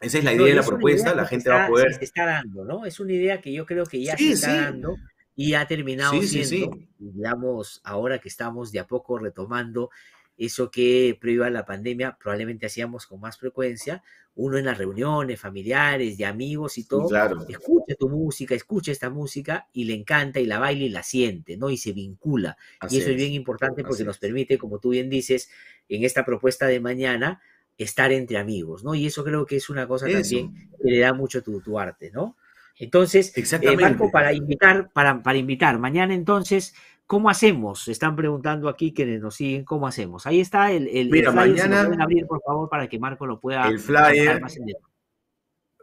Esa es la idea de la propuesta, la gente va a poder... Se está dando, ¿no? Es una idea que yo creo que ya se está dando y ha terminado siendo, digamos, ahora que estamos de a poco retomando eso que previo a la pandemia probablemente hacíamos con más frecuencia, uno en las reuniones familiares, de amigos y todo, escucha tu música, escucha esta música y le encanta y la baila y la siente, ¿no? Y se vincula. y eso es. bien importante porque nos permite, como tú bien dices, en esta propuesta de mañana, estar entre amigos, ¿no? Y eso creo que es una cosa también que le da mucho tu, tu arte, ¿no? Entonces, eh, Marco, para invitar, para, para invitar, mañana entonces ¿Cómo hacemos? Están preguntando aquí que nos siguen, ¿cómo hacemos? Ahí está el, el, Mira, flyer, mañana, pueden abrir, por favor, para que Marco lo pueda El flyer.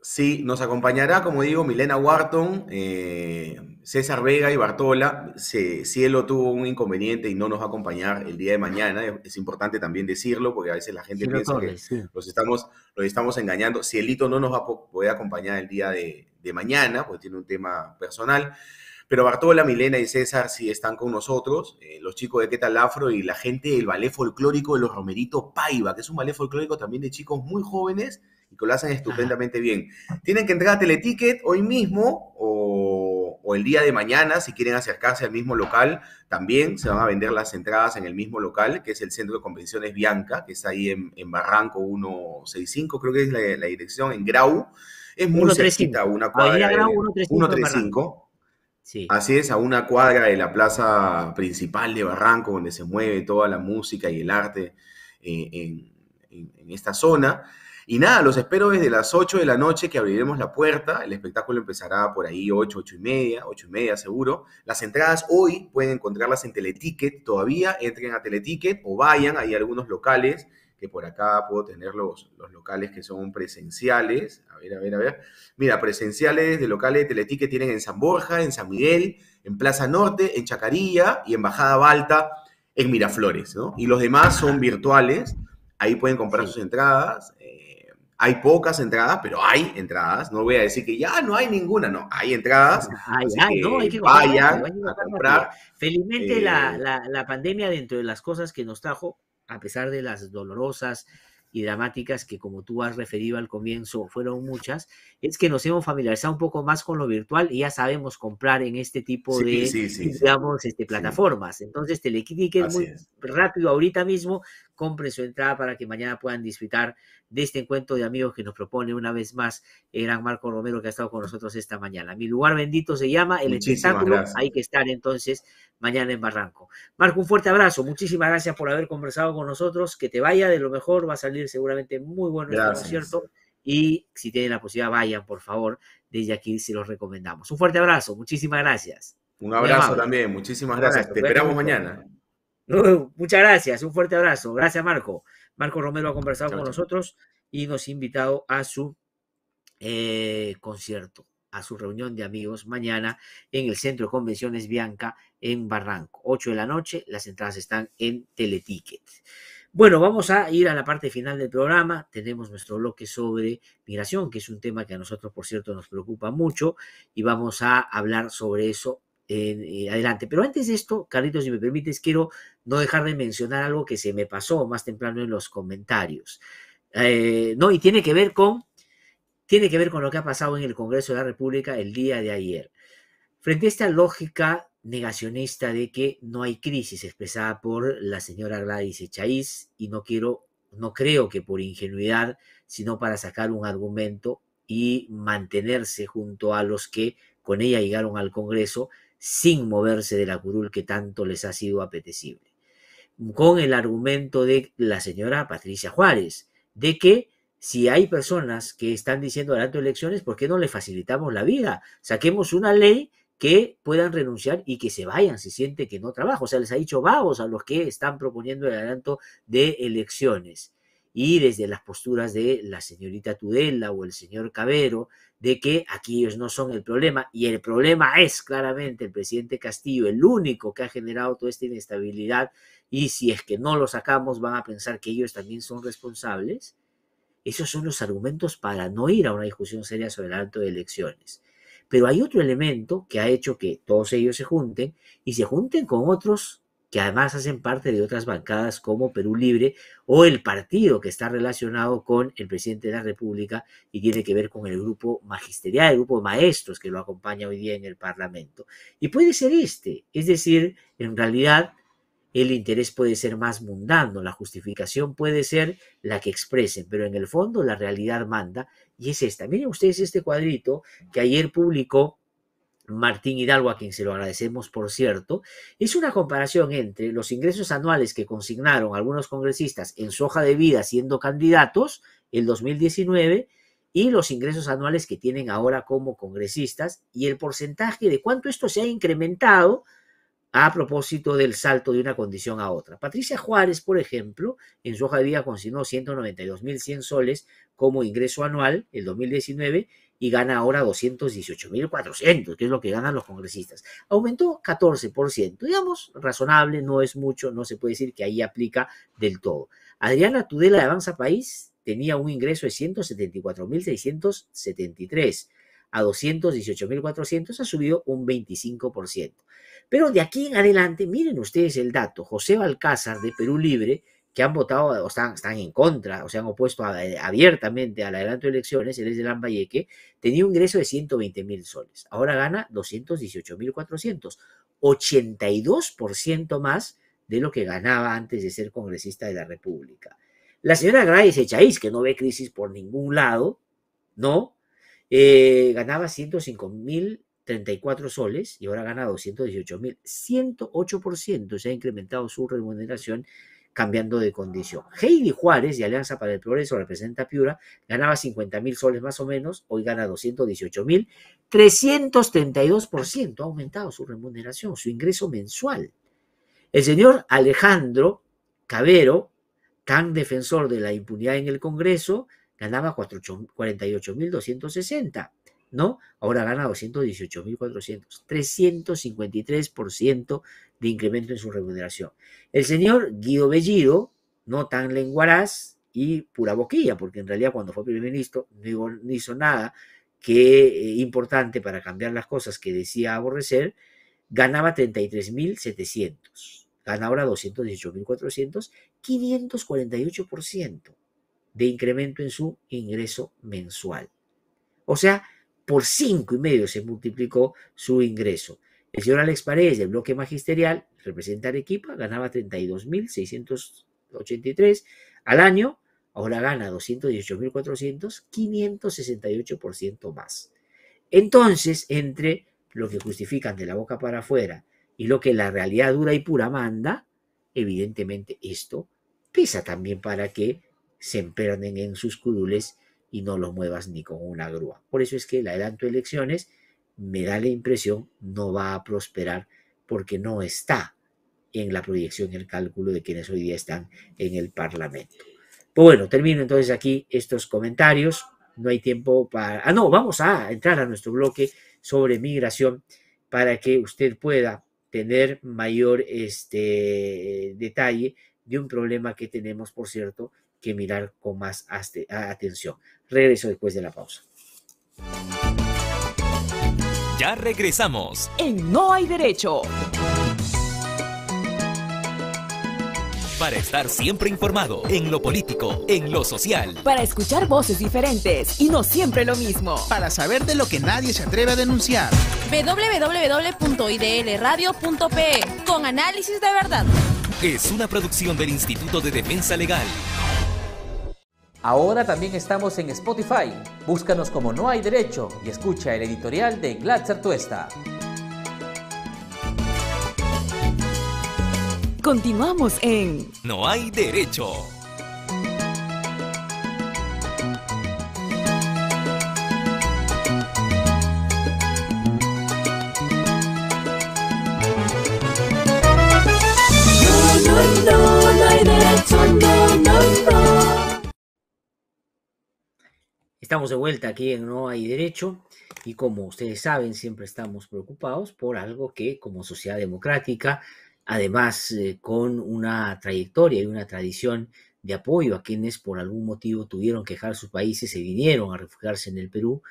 Sí, nos acompañará, como digo, Milena Wharton, eh, César Vega y Bartola. Cielo tuvo un inconveniente y no nos va a acompañar el día de mañana. Es, importante también decirlo, porque a veces la gente piensa que los, estamos, los estamos engañando. Cielito no nos va a poder acompañar el día de, de mañana, porque tiene un tema personal. Pero Bartola, Milena y César sí están con nosotros, eh, los chicos de ¿Qué tal Afro? y la gente del ballet folclórico de los Romeritos Paiva, que es un ballet folclórico también de chicos muy jóvenes y que lo hacen estupendamente bien. Tienen que entrar a Teleticket hoy mismo o, o, el día de mañana, si quieren acercarse al mismo local, también se van a vender las entradas en el mismo local, que es el Centro de Convenciones Bianca, que está ahí en, en Barranco 165, creo que es la, dirección, en Grau. Es muy cerquita, una cuadra. Grau 135. Así es, a una cuadra de la plaza principal de Barranco, donde se mueve toda la música y el arte eh, en, esta zona. Y nada, los espero desde las 8 de la noche que abriremos la puerta. El espectáculo empezará por ahí 8, 8 y media, 8 y media seguro. Las entradas hoy pueden encontrarlas en Teleticket todavía. Entren a Teleticket o vayan, hay algunos locales que por acá puedo tener los, los locales que son presenciales. A ver, a ver, a ver. Mira, presenciales de locales de Teletí que tienen en San Borja, en San Miguel, en Plaza Norte, en Chacarilla y en Bajada Balta, en Miraflores, ¿no? Y los demás son virtuales. Ahí pueden comprar sus entradas. Eh, hay pocas entradas, pero hay entradas. No voy a decir que ya no hay ninguna, no. Hay entradas. Hay, no, hay que vayan a comprar. Felizmente la, eh, la, la pandemia, dentro de las cosas que nos trajo, a pesar de las dolorosas y dramáticas que como tú has referido al comienzo fueron muchas, es que nos hemos familiarizado un poco más con lo virtual y ya sabemos comprar en este tipo Sí, de, sí, sí, sí. digamos, este, plataformas. Entonces, Teleticket Así muy es. rápido ahorita mismo, compren su entrada para que mañana puedan disfrutar de este encuentro de amigos que nos propone una vez más el gran Marco Romero que ha estado con nosotros esta mañana. Mi lugar bendito se llama El Muchísimas Espectáculo. gracias. Hay que estar entonces mañana en Barranco. Marco, un fuerte abrazo. Muchísimas gracias por haber conversado con nosotros. Que te vaya de lo mejor. Va a salir seguramente muy bueno este Gracias. concierto. Y si tienen la posibilidad, vayan, por favor. Desde aquí se los recomendamos. Un fuerte abrazo. Muchísimas gracias. Un abrazo también. Muchísimas gracias. abrazo, Te esperamos mañana. (laughs) Muchas gracias, un fuerte abrazo. Gracias, Marco. Marco Romero ha conversado con nosotros y nos ha invitado a su eh, concierto, a su reunión de amigos mañana en el Centro de Convenciones Bianca en Barranco. 8 de la noche, las entradas están en Teleticket. Bueno, vamos a ir a la parte final del programa. Tenemos nuestro bloque sobre migración, que es un tema que a nosotros, por cierto, nos preocupa mucho y vamos a hablar sobre eso eh, adelante. Pero antes de esto, Carlitos, si me permites, quiero no dejar de mencionar algo que se me pasó más temprano en los comentarios. Eh, no, y tiene que ver con tiene que ver con lo que ha pasado en el Congreso de la República el día de ayer. Frente a esta lógica negacionista de que no hay crisis expresada por la señora Gladys Echaíz, y no quiero, no creo que por ingenuidad, sino para sacar un argumento y mantenerse junto a los que con ella llegaron al Congreso sin moverse de la curul que tanto les ha sido apetecible. Con el argumento de la señora Patricia Juárez, de que si hay personas que están diciendo adelanto elecciones, ¿por qué no le facilitamos la vida? Saquemos una ley que puedan renunciar y que se vayan si siente que no trabaja. O sea, les ha dicho vagos a los que están proponiendo el adelanto de elecciones. Y desde las posturas de la señorita Tudela o el señor Cabero, de que aquí ellos no son el problema, y el problema es claramente el presidente Castillo, el único que ha generado toda esta inestabilidad, y si es que no lo sacamos, van a pensar que ellos también son responsables. Esos son los argumentos para no ir a una discusión seria sobre el adelanto de elecciones. Pero hay otro elemento que ha hecho que todos ellos se junten y se junten con otros que además hacen parte de otras bancadas como Perú Libre o el partido que está relacionado con el presidente de la República y tiene que ver con el grupo magisterial, el grupo de maestros que lo acompaña hoy día en el Parlamento. Y puede ser este, es decir, en realidad el interés puede ser más mundano, la justificación puede ser la que expresen, pero en el fondo la realidad manda y es esta. Miren ustedes este cuadrito que ayer publicó Martín Hidalgo, a quien se lo agradecemos por cierto, es una comparación entre los ingresos anuales que consignaron algunos congresistas en su hoja de vida siendo candidatos el 2019 y los ingresos anuales que tienen ahora como congresistas y el porcentaje de cuánto esto se ha incrementado a propósito del salto de una condición a otra. Patricia Juárez, por ejemplo, en su hoja de vida consignó 192.100 soles como ingreso anual el 2019 y gana ahora 218.400, que es lo que ganan los congresistas. Aumentó 14%, digamos, razonable, no es mucho, no se puede decir que ahí aplica del todo. Adriana Tudela de Avanza País tenía un ingreso de 174.673 a 218.400 ha subido un 25%. Pero de aquí en adelante, miren ustedes el dato, José Balcázar de Perú Libre, que han votado o están, están en contra o se han opuesto a- abiertamente al adelanto de elecciones, él es de Lambayeque, tenía un ingreso de 120 mil soles. Ahora gana 218 mil 400, 82% más de lo que ganaba antes de ser congresista de la República. La señora Gladys Echaíz, que no ve crisis por ningún lado, ¿no? Eh, ganaba 105 mil 34 soles y ahora gana 218 mil, 108% se ha incrementado su remuneración cambiando de condición. Heidi Juárez, de Alianza para el Progreso, representa Piura, ganaba 50 mil soles más o menos, hoy gana 218 mil, 332% ha aumentado su remuneración, su ingreso mensual. El señor Alejandro Cabero, tan defensor de la impunidad en el Congreso, ganaba 48.260, ¿no? Ahora gana 218.400, 353% de incremento en su remuneración. El señor Guido Bellido, no tan lenguaraz y pura boquilla, porque en realidad cuando fue primer ministro no hizo, nada que eh, importante para cambiar las cosas que decía aborrecer, ganaba 33.700, gana ahora 218.400, 548%. de incremento en su ingreso mensual. O sea, por cinco y medio se multiplicó su ingreso. El señor Alex Paredes del bloque magisterial, representa Arequipa, ganaba 32.683 al año, ahora gana 218.400, 568% más. Entonces, entre lo que justifican de la boca para afuera y lo que la realidad dura y pura manda, evidentemente esto pesa también para que se empernen en sus curules y no lo muevas ni con una grúa. Por eso es que el adelanto de elecciones me da la impresión no va a prosperar porque no está en la proyección, el cálculo de quienes hoy día están en el Parlamento. Pues bueno, termino entonces aquí estos comentarios. No hay tiempo para... Ah, no, vamos a entrar a nuestro bloque sobre migración para que usted pueda tener mayor este, detalle de un problema que tenemos, por cierto, que mirar con más atención. Regreso después de la pausa. Ya regresamos en No hay derecho. Para estar siempre informado en lo político, en lo social. Para escuchar voces diferentes y no siempre lo mismo. Para saber de lo que nadie se atreve a denunciar. www.idlradio.pe Con análisis de verdad. Es una producción del Instituto de Defensa Legal. Ahora también estamos en Spotify. Búscanos como No hay derecho y escucha el editorial de Glatzer Tuesta. Continuamos en No hay derecho. Estamos de vuelta aquí en No hay derecho y como ustedes saben siempre estamos preocupados por algo que como sociedad democrática además eh, con una trayectoria y una tradición de apoyo a quienes por algún motivo tuvieron que dejar sus países y vinieron a refugiarse en el Perú,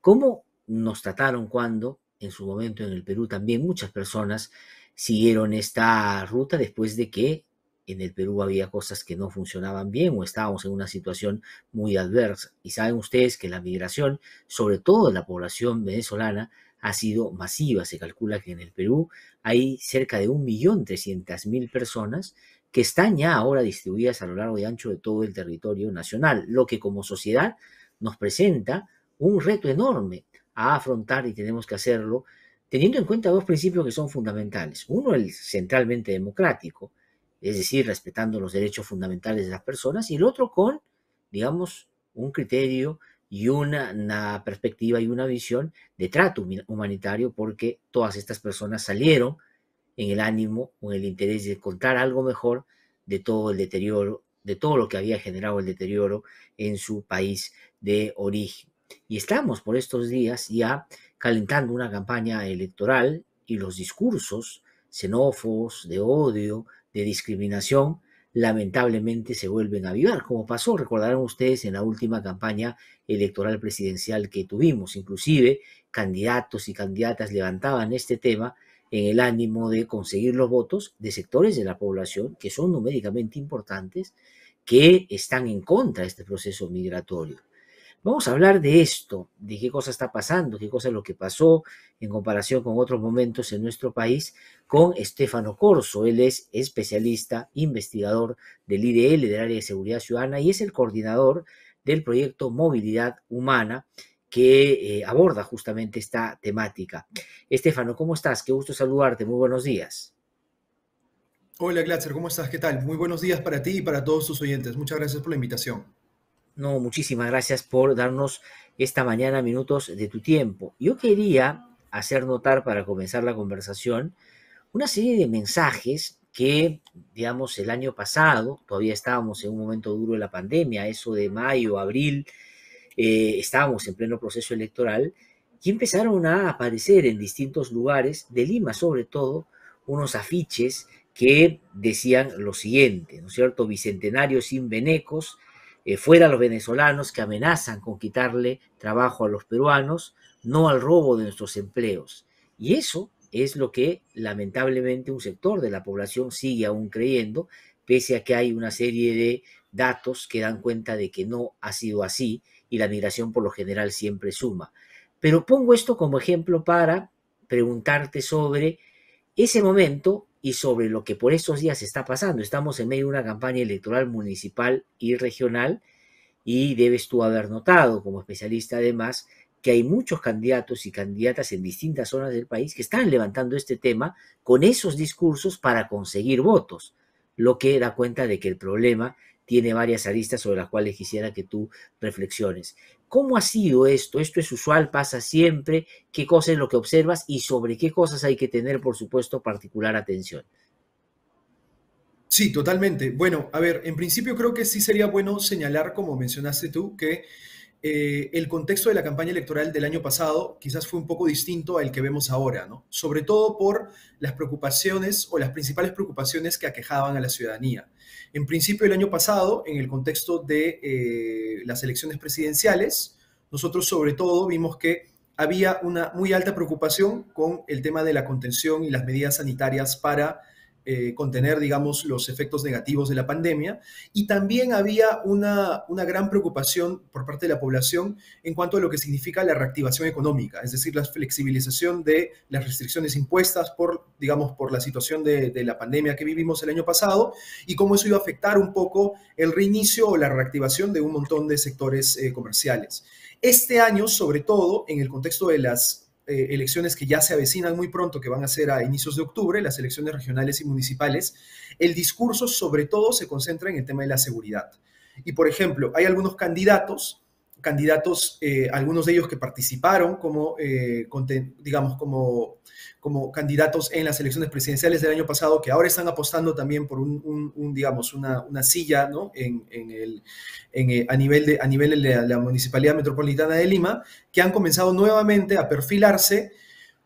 cómo nos trataron cuando en su momento en el Perú también muchas personas siguieron esta ruta después de que en el Perú había cosas que no funcionaban bien o estábamos en una situación muy adversa. Y saben ustedes que la migración, sobre todo de la población venezolana, ha sido masiva. Se calcula que en el Perú hay cerca de 1.300.000 personas que están ya ahora distribuidas a lo largo y ancho de todo el territorio nacional, lo que como sociedad nos presenta un reto enorme a afrontar y tenemos que hacerlo teniendo en cuenta dos principios que son fundamentales. Uno, el centralmente democrático, es decir, respetando los derechos fundamentales de las personas, y el otro con, digamos, un criterio y una, perspectiva y una visión de trato humanitario porque todas estas personas salieron en el ánimo o en el interés de encontrar algo mejor de todo el deterioro, de todo lo que había generado el deterioro en su país de origen. Y estamos por estos días ya calentando una campaña electoral y los discursos xenófobos, de odio, de discriminación, lamentablemente se vuelven a avivar, como pasó, recordarán ustedes, en la última campaña electoral presidencial que tuvimos. Inclusive, candidatos y candidatas levantaban este tema en el ánimo de conseguir los votos de sectores de la población que son numéricamente importantes, que están en contra de este proceso migratorio. Vamos a hablar de esto, de qué cosa está pasando, qué cosa es lo que pasó en comparación con otros momentos en nuestro país con Estefano Corso. Él es especialista, investigador del IDL, del área de seguridad ciudadana, y es el coordinador del proyecto Movilidad Humana que eh, aborda justamente esta temática. Estefano, ¿cómo estás? Qué gusto saludarte. Muy buenos días. Hola, Glatzer, ¿cómo estás? ¿Qué tal? Muy buenos días para ti y para todos tus oyentes. Muchas gracias por la invitación. No, muchísimas gracias por darnos esta mañana minutos de tu tiempo. Yo quería hacer notar para comenzar la conversación una serie de mensajes que, digamos, el año pasado, todavía estábamos en un momento duro de la pandemia, eso de mayo, abril, eh, estábamos en pleno proceso electoral, y empezaron a aparecer en distintos lugares, de Lima sobre todo, unos afiches que decían lo siguiente, ¿no es cierto? Bicentenario sin venecos, eh, fuera los venezolanos que amenazan con quitarle trabajo a los peruanos, no al robo de nuestros empleos. Y eso es lo que lamentablemente un sector de la población sigue aún creyendo, pese a que hay una serie de datos que dan cuenta de que no ha sido así y la migración por lo general siempre suma. Pero pongo esto como ejemplo para preguntarte sobre ese momento y sobre lo que por estos días está pasando. Estamos en medio de una campaña electoral municipal y regional y debes tú haber notado como especialista además que hay muchos candidatos y candidatas en distintas zonas del país que están levantando este tema con esos discursos para conseguir votos, lo que da cuenta de que el problema tiene varias aristas sobre las cuales quisiera que tú reflexiones. ¿Cómo ha sido esto? ¿Esto es usual? ¿Pasa siempre? ¿Qué cosa es lo que observas? Y sobre qué cosas hay que tener, por supuesto, particular atención. Sí, totalmente. Bueno, a ver, en principio creo que sí sería bueno señalar, como mencionaste tú, que eh, el contexto de la campaña electoral del año pasado quizás fue un poco distinto al que vemos ahora, ¿no? Sobre todo por las preocupaciones o las principales preocupaciones que aquejaban a la ciudadanía. En principio, el año pasado, en el contexto de eh, las elecciones presidenciales, nosotros sobre todo vimos que había una muy alta preocupación con el tema de la contención y las medidas sanitarias para eh, contener, digamos, los efectos negativos de la pandemia. Y también había una, una gran preocupación por parte de la población en cuanto a lo que significa la reactivación económica, es decir, la flexibilización de las restricciones impuestas por, digamos, por la situación de, la pandemia que vivimos el año pasado y cómo eso iba a afectar un poco el reinicio o la reactivación de un montón de sectores eh, comerciales. Este año, sobre todo, en el contexto de las eh, elecciones que ya se avecinan muy pronto, que van a ser a inicios de octubre, las elecciones regionales y municipales, el discurso sobre todo se concentra en el tema de la seguridad. Y por ejemplo, hay algunos candidatos candidatos, eh, algunos de ellos que participaron como, eh, digamos, como, como candidatos en las elecciones presidenciales del año pasado, que ahora están apostando también por un, digamos, una, silla ¿no? en, el, eh, a nivel, de, a nivel de la, Municipalidad Metropolitana de Lima, que han comenzado nuevamente a perfilarse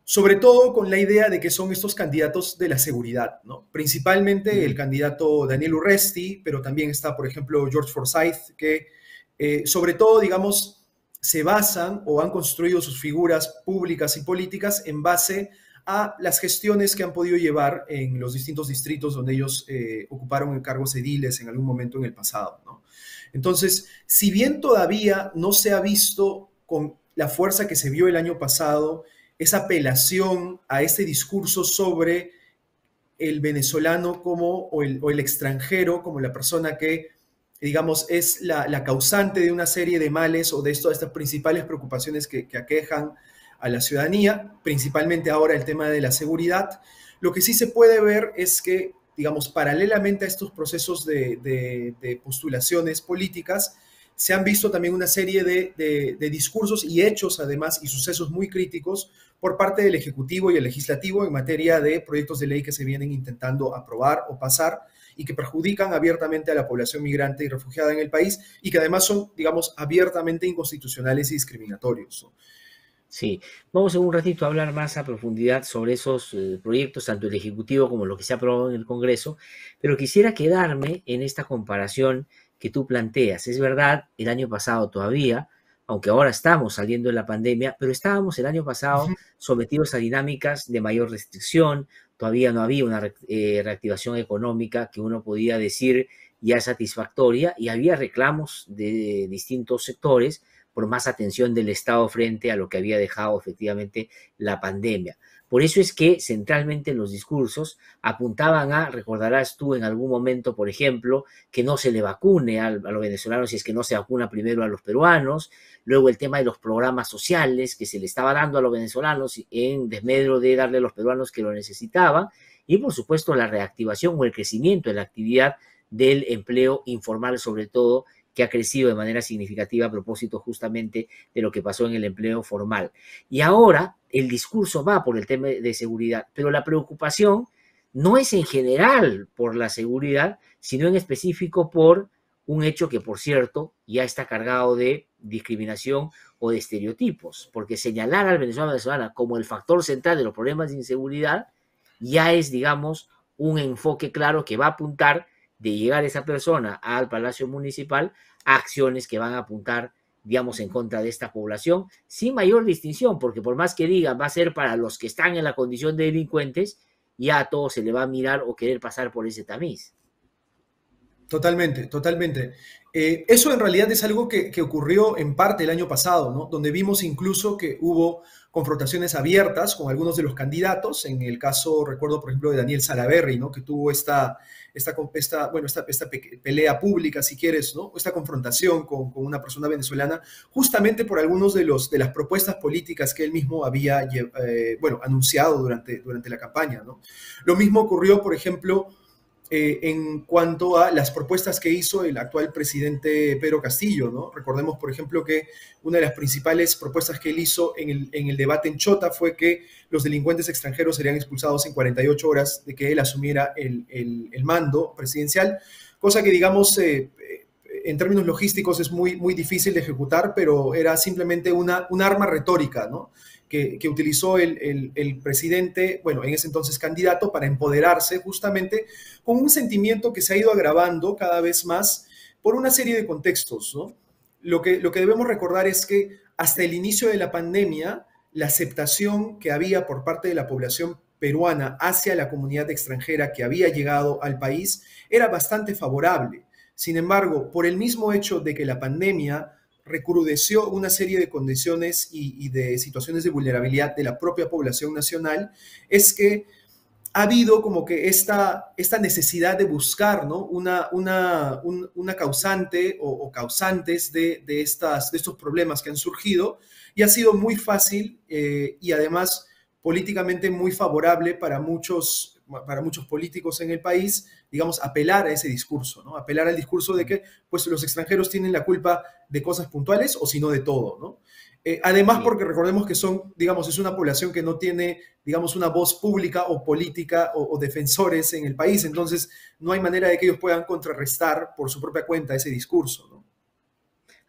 sobre todo con la idea de que son estos candidatos de la seguridad, ¿no? Principalmente el candidato Daniel Urresti, pero también está, por ejemplo, George Forsyth, que eh, sobre todo, digamos, se basan o han construido sus figuras públicas y políticas en base a las gestiones que han podido llevar en los distintos distritos donde ellos eh, ocuparon cargos ediles en algún momento en el pasado. Entonces, si bien todavía no se ha visto con la fuerza que se vio el año pasado, esa apelación a este discurso sobre el venezolano como, o el extranjero como la persona que digamos, es la, causante de una serie de males o de esto, estas principales preocupaciones que, aquejan a la ciudadanía, principalmente ahora el tema de la seguridad. Lo que sí se puede ver es que, digamos, paralelamente a estos procesos de, postulaciones políticas, se han visto también una serie de, de, discursos y hechos, además, y sucesos muy críticos por parte del Ejecutivo y el Legislativo en materia de proyectos de ley que se vienen intentando aprobar o pasar y que perjudican abiertamente a la población migrante y refugiada en el país y que además son, digamos, abiertamente inconstitucionales y discriminatorios. Sí, vamos en un ratito a hablar más a profundidad sobre esos eh, proyectos, tanto el Ejecutivo como lo que se ha aprobado en el Congreso, pero quisiera quedarme en esta comparación que tú planteas. Es verdad, el año pasado todavía, aunque ahora estamos saliendo de la pandemia, pero estábamos el año pasado sometidos a dinámicas de mayor restricción, todavía no había una eh, reactivación económica que uno podía decir ya satisfactoria y había reclamos de distintos sectores por más atención del Estado frente a lo que había dejado efectivamente la pandemia. Por eso es que centralmente los discursos apuntaban a, recordarás tú en algún momento, por ejemplo, que no se le vacune a, los venezolanos si es que no se vacuna primero a los peruanos, luego el tema de los programas sociales que se le estaba dando a los venezolanos en desmedro de darle a los peruanos que lo necesitaban, y por supuesto la reactivación o el crecimiento de la actividad del empleo informal, sobre todo que ha crecido de manera significativa a propósito justamente de lo que pasó en el empleo formal. Y ahora el discurso va por el tema de seguridad, pero la preocupación no es en general por la seguridad, sino en específico por un hecho que, por cierto, ya está cargado de discriminación o de estereotipos, porque señalar al venezolano venezolana como el factor central de los problemas de inseguridad ya es, digamos, un enfoque claro que va a apuntar de llegar esa persona al Palacio Municipal acciones que van a apuntar, digamos, en contra de esta población, sin mayor distinción, porque por más que digan va a ser para los que están en la condición de delincuentes, ya a todos se le va a mirar o querer pasar por ese tamiz. Totalmente, totalmente. Eh, eso en realidad es algo que, que, ocurrió en parte el año pasado, ¿no? Donde vimos incluso que hubo confrontaciones abiertas con algunos de los candidatos. En el caso, recuerdo, por ejemplo, de Daniel Salaverry, ¿no? Que tuvo esta, esta, esta bueno, esta, pelea pública, si quieres, ¿no? Esta confrontación con, con, una persona venezolana, justamente por algunos de, los, de las propuestas políticas que él mismo había, eh, bueno, anunciado durante, durante la campaña, ¿no? Lo mismo ocurrió, por ejemplo, eh, en cuanto a las propuestas que hizo el actual presidente Pedro Castillo. ¿no? Recordemos, por ejemplo, que una de las principales propuestas que él hizo en el, debate en Chota fue que los delincuentes extranjeros serían expulsados en 48 horas de que él asumiera el, mando presidencial, cosa que, digamos, eh, en términos logísticos es muy, muy difícil de ejecutar, pero era simplemente una, un arma retórica, ¿no? Que, utilizó el, el, el, presidente, bueno, en ese entonces candidato, para empoderarse justamente con un sentimiento que se ha ido agravando cada vez más por una serie de contextos, ¿no? Lo que, lo que debemos recordar es que hasta el inicio de la pandemia, la aceptación que había por parte de la población peruana hacia la comunidad extranjera que había llegado al país era bastante favorable. Sin embargo, por el mismo hecho de que la pandemia recrudeció una serie de condiciones y, de situaciones de vulnerabilidad de la propia población nacional, es que ha habido como que esta, esta necesidad de buscar ¿no? una, una, un, una causante o, o causantes de, de, estas, de estos problemas que han surgido y ha sido muy fácil eh, y además políticamente muy favorable para muchos para muchos políticos en el país, digamos, apelar a ese discurso, ¿no? Apelar al discurso de que, pues, los extranjeros tienen la culpa de cosas puntuales o si no de todo, ¿no? Eh, además, porque recordemos que son, digamos, es una población que no tiene, digamos, una voz pública o política o, o, defensores en el país, entonces no hay manera de que ellos puedan contrarrestar por su propia cuenta ese discurso, ¿no?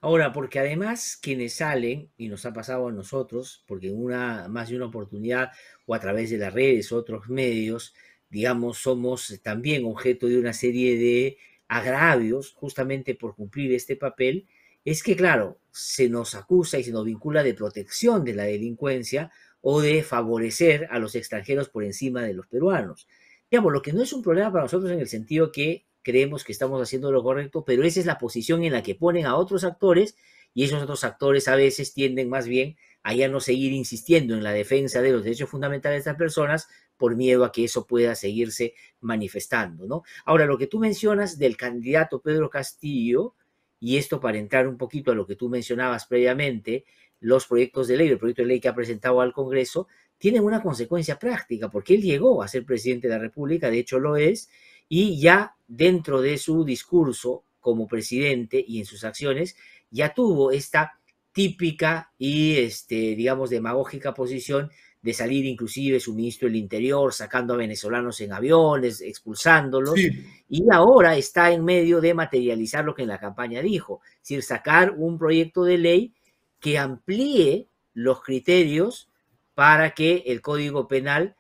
Ahora, porque además quienes salen, y nos ha pasado a nosotros, porque en una, más de una oportunidad o a través de las redes, otros medios, digamos, somos también objeto de una serie de agravios justamente por cumplir este papel, es que, claro, se nos acusa y se nos vincula de protección de la delincuencia o de favorecer a los extranjeros por encima de los peruanos. Digamos, lo que no es un problema para nosotros en el sentido que creemos que estamos haciendo lo correcto, pero esa es la posición en la que ponen a otros actores y esos otros actores a veces tienden más bien a ya no seguir insistiendo en la defensa de los derechos fundamentales de estas personas por miedo a que eso pueda seguirse manifestando, ¿no? Ahora, lo que tú mencionas del candidato Pedro Castillo, y esto para entrar un poquito a lo que tú mencionabas previamente, los proyectos de ley, el proyecto de ley que ha presentado al Congreso, tienen una consecuencia práctica, porque él llegó a ser presidente de la República, de hecho lo es, y ya dentro de su discurso como presidente y en sus acciones, ya tuvo esta típica y, este, digamos, demagógica posición de salir inclusive su ministro del Interior sacando a venezolanos en aviones, expulsándolos, sí. y ahora está en medio de materializar lo que en la campaña dijo, es decir, sacar un proyecto de ley que amplíe los criterios para que el Código Penal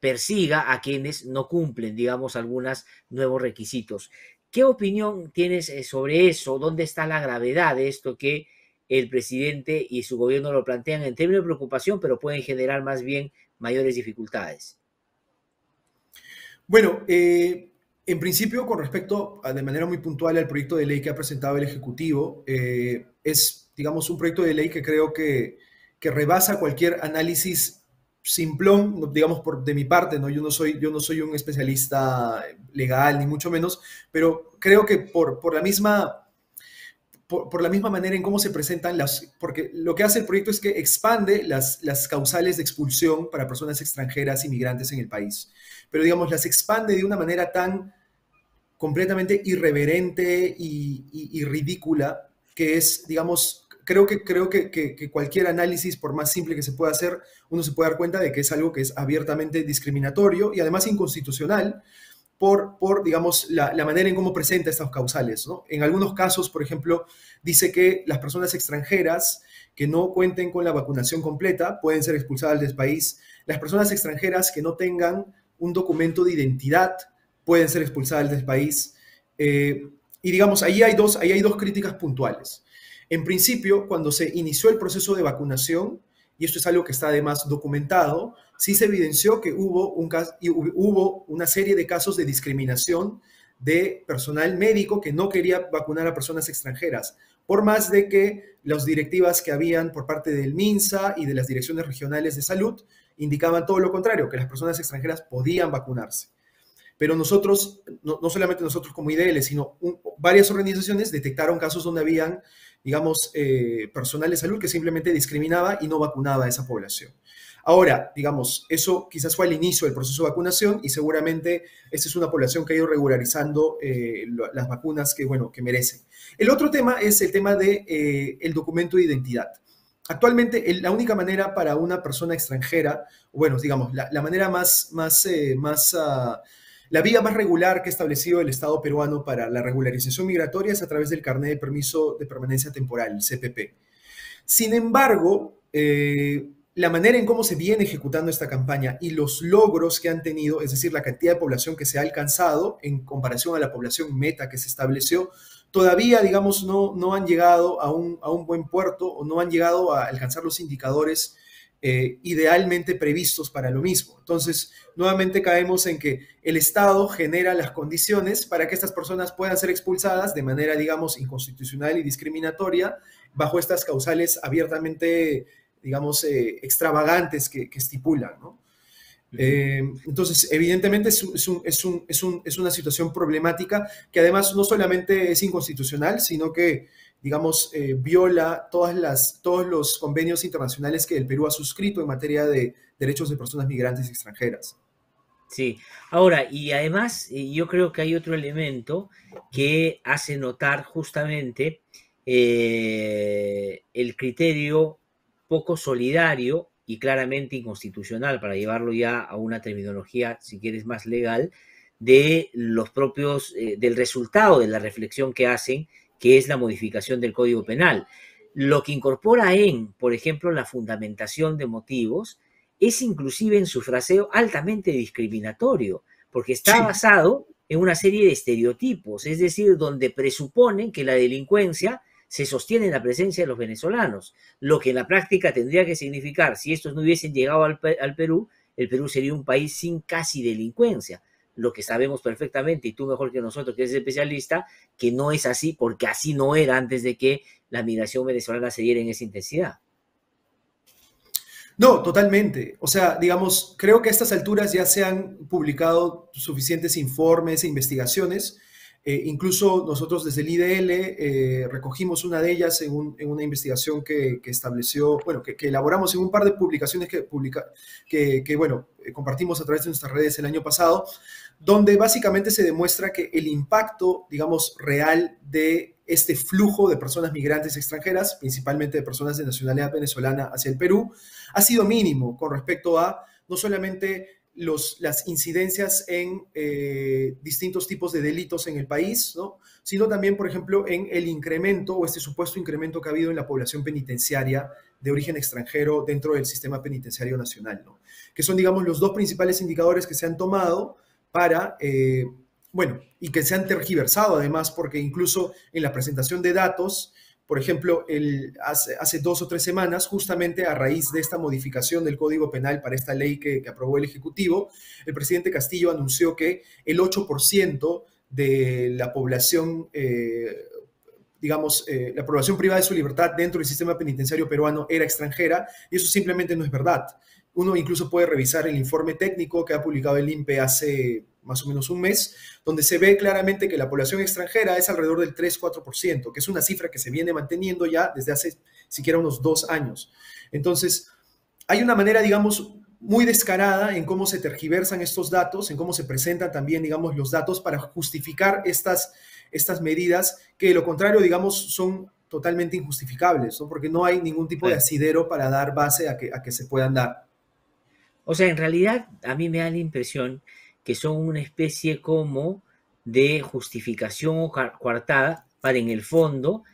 persiga a quienes no cumplen, digamos, algunos nuevos requisitos. ¿Qué opinión tienes eh, sobre eso? ¿Dónde está la gravedad de esto que el presidente y su gobierno lo plantean en términos de preocupación, pero pueden generar más bien mayores dificultades? Bueno, eh, en principio, con respecto a, de manera muy puntual al proyecto de ley que ha presentado el Ejecutivo, eh, es, digamos, un proyecto de ley que creo que, que rebasa cualquier análisis simplón, digamos por de mi parte, ¿no? Yo no soy, yo no soy un especialista legal, ni mucho menos, pero creo que por, por la misma por, la misma manera en cómo se presentan las, porque lo que hace el proyecto es que expande las, las causales de expulsión para personas extranjeras inmigrantes en el país, pero digamos, las expande de una manera tan completamente irreverente y, ridícula que es, digamos, creo que, creo que, que, cualquier análisis, por más simple que se pueda hacer, uno se puede dar cuenta de que es algo que es abiertamente discriminatorio y además inconstitucional por, por digamos, la, la manera en cómo presenta estas causales. ¿no? En algunos casos, por ejemplo, dice que las personas extranjeras que no cuenten con la vacunación completa pueden ser expulsadas del país. Las personas extranjeras que no tengan un documento de identidad pueden ser expulsadas del país. Eh, y digamos, ahí hay, dos, ahí hay dos críticas puntuales. En principio, cuando se inició el proceso de vacunación, y esto es algo que está además documentado, sí se evidenció que hubo, un, hubo una serie de casos de discriminación de personal médico que no quería vacunar a personas extranjeras, por más de que las directivas que habían por parte del MINSA y de las direcciones regionales de salud indicaban todo lo contrario, que las personas extranjeras podían vacunarse. Pero nosotros, no, solamente nosotros como IDL, sino varias organizaciones detectaron casos donde habían, digamos, eh, personal de salud que simplemente discriminaba y no vacunaba a esa población. Ahora, digamos, eso quizás fue al inicio del proceso de vacunación y seguramente esta es una población que ha ido regularizando eh, las vacunas que, bueno, que merecen. El otro tema es el tema del de, eh, documento de identidad. Actualmente, la única manera para una persona extranjera, bueno, digamos, la, manera más, más, eh, más ah, la vía más regular que ha establecido el Estado peruano para la regularización migratoria es a través del carnet de permiso de permanencia temporal, el CPP. Sin embargo, la manera en cómo se viene ejecutando esta campaña y los logros que han tenido, es decir, la cantidad de población que se ha alcanzado en comparación a la población meta que se estableció, todavía, digamos, no, no han llegado a un, a un buen puerto o no han llegado a alcanzar los indicadores eh, idealmente previstos para lo mismo. Entonces, nuevamente caemos en que el Estado genera las condiciones para que estas personas puedan ser expulsadas de manera, digamos, inconstitucional y discriminatoria bajo estas causales abiertamente digamos, eh, extravagantes que, estipulan, ¿no? Eh, entonces, evidentemente es, es, una situación problemática que además no solamente es inconstitucional, sino que, digamos, eh, viola todas las, todos los convenios internacionales que el Perú ha suscrito en materia de derechos de personas migrantes extranjeras. Sí, ahora, y además yo creo que hay otro elemento que hace notar justamente el criterio poco solidario y claramente inconstitucional, para llevarlo ya a una terminología, si quieres, más legal, de los propios, eh, del resultado de la reflexión que hacen, que es la modificación del Código Penal. Lo que incorpora en, por ejemplo, la fundamentación de motivos, es inclusive en su fraseo altamente discriminatorio, porque está basado en una serie de estereotipos, es decir, donde presuponen que la delincuencia se sostiene en la presencia de los venezolanos, lo que en la práctica tendría que significar, si estos no hubiesen llegado al, Perú, el Perú sería un país sin casi delincuencia, lo que sabemos perfectamente, y tú mejor que nosotros, que eres especialista, que no es así, porque así no era antes de que la migración venezolana se diera en esa intensidad. No, totalmente. O sea, digamos, creo que a estas alturas ya se han publicado suficientes informes e investigaciones eh, incluso nosotros desde el IDL eh, recogimos una de ellas en, una investigación que, estableció, bueno, que, elaboramos en un par de publicaciones que, publica, que, bueno, eh, compartimos a través de nuestras redes el año pasado, donde básicamente se demuestra que el impacto, digamos, real de este flujo de personas migrantes extranjeras, principalmente de personas de nacionalidad venezolana hacia el Perú, ha sido mínimo con respecto a no solamente las incidencias en eh, distintos tipos de delitos en el país, ¿no? sino también, por ejemplo, en el incremento o este supuesto incremento que ha habido en la población penitenciaria de origen extranjero dentro del sistema penitenciario nacional, ¿no? que son, digamos, los dos principales indicadores que se han tomado para, eh, bueno, y que se han tergiversado además, porque incluso en la presentación de datos, por ejemplo, el, hace, dos o tres semanas, justamente a raíz de esta modificación del Código Penal para esta ley que, aprobó el Ejecutivo, el presidente Castillo anunció que el 8% de la población, eh, digamos, eh, la población privada de su libertad dentro del sistema penitenciario peruano era extranjera, y eso simplemente no es verdad. Uno incluso puede revisar el informe técnico que ha publicado el INPE hace más o menos un mes, donde se ve claramente que la población extranjera es alrededor del 3-4%, que es una cifra que se viene manteniendo ya desde hace siquiera unos dos años. Entonces, hay una manera, digamos, muy descarada en cómo se tergiversan estos datos, en cómo se presentan también, digamos, los datos para justificar estas, estas medidas, que de lo contrario, digamos, son totalmente injustificables, porque no hay ningún tipo de asidero para dar base a que, a que se puedan dar. O sea, en realidad a mí me da la impresión que son una especie como de justificación o coartada para en el fondo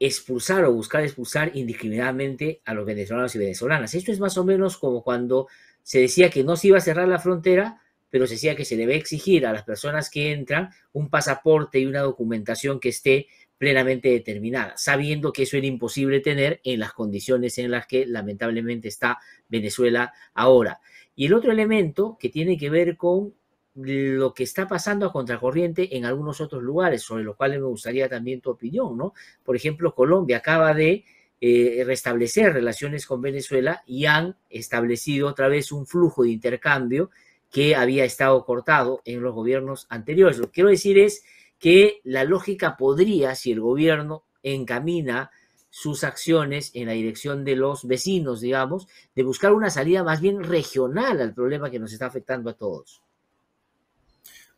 expulsar o buscar expulsar indiscriminadamente a los venezolanos y venezolanas. Esto es más o menos como cuando se decía que no se iba a cerrar la frontera, pero se decía que se debe exigir a las personas que entran un pasaporte y una documentación que esté plenamente determinada, sabiendo que eso era imposible tener en las condiciones en las que lamentablemente está Venezuela ahora. Y el otro elemento que tiene que ver con lo que está pasando a contracorriente en algunos otros lugares, sobre lo cual me gustaría también tu opinión, ¿no? Por ejemplo, Colombia acaba de eh, restablecer relaciones con Venezuela y han establecido otra vez un flujo de intercambio que había estado cortado en los gobiernos anteriores. Lo que quiero decir es que la lógica podría, si el gobierno encamina sus acciones en la dirección de los vecinos, digamos, de buscar una salida más bien regional al problema que nos está afectando a todos.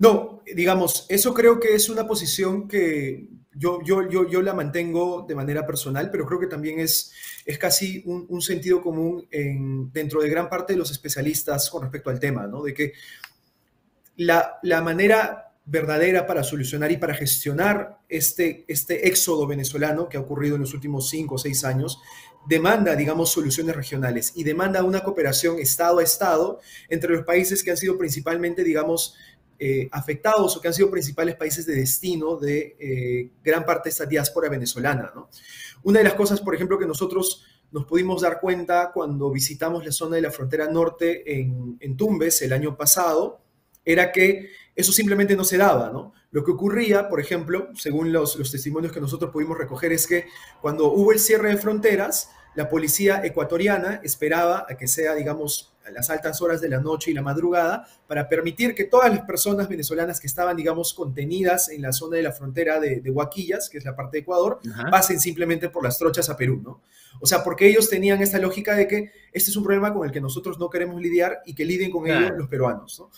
No, digamos, eso creo que es una posición que yo, yo, yo, yo la mantengo de manera personal, pero creo que también es, es casi un, sentido común en, dentro de gran parte de los especialistas con respecto al tema, ¿no? De que la, la manera verdadera para solucionar y para gestionar este, este éxodo venezolano que ha ocurrido en los últimos cinco o seis años, demanda, digamos, soluciones regionales y demanda una cooperación Estado a Estado entre los países que han sido principalmente, digamos, eh, afectados o que han sido principales países de destino de eh, gran parte de esta diáspora venezolana. ¿no? Una de las cosas, por ejemplo, que nosotros nos pudimos dar cuenta cuando visitamos la zona de la frontera norte en, en Tumbes el año pasado, era que eso simplemente no se daba, ¿no? Lo que ocurría, por ejemplo, según los, los testimonios que nosotros pudimos recoger, es que cuando hubo el cierre de fronteras, la policía ecuatoriana esperaba a que sea, digamos, a las altas horas de la noche y la madrugada para permitir que todas las personas venezolanas que estaban, digamos, contenidas en la zona de la frontera de, de Huaquillas, que es la parte de Ecuador, Ajá. pasen simplemente por las trochas a Perú, ¿no? O sea, porque ellos tenían esta lógica de que este es un problema con el que nosotros no queremos lidiar y que lidien con Claro. ellos los peruanos, ¿no?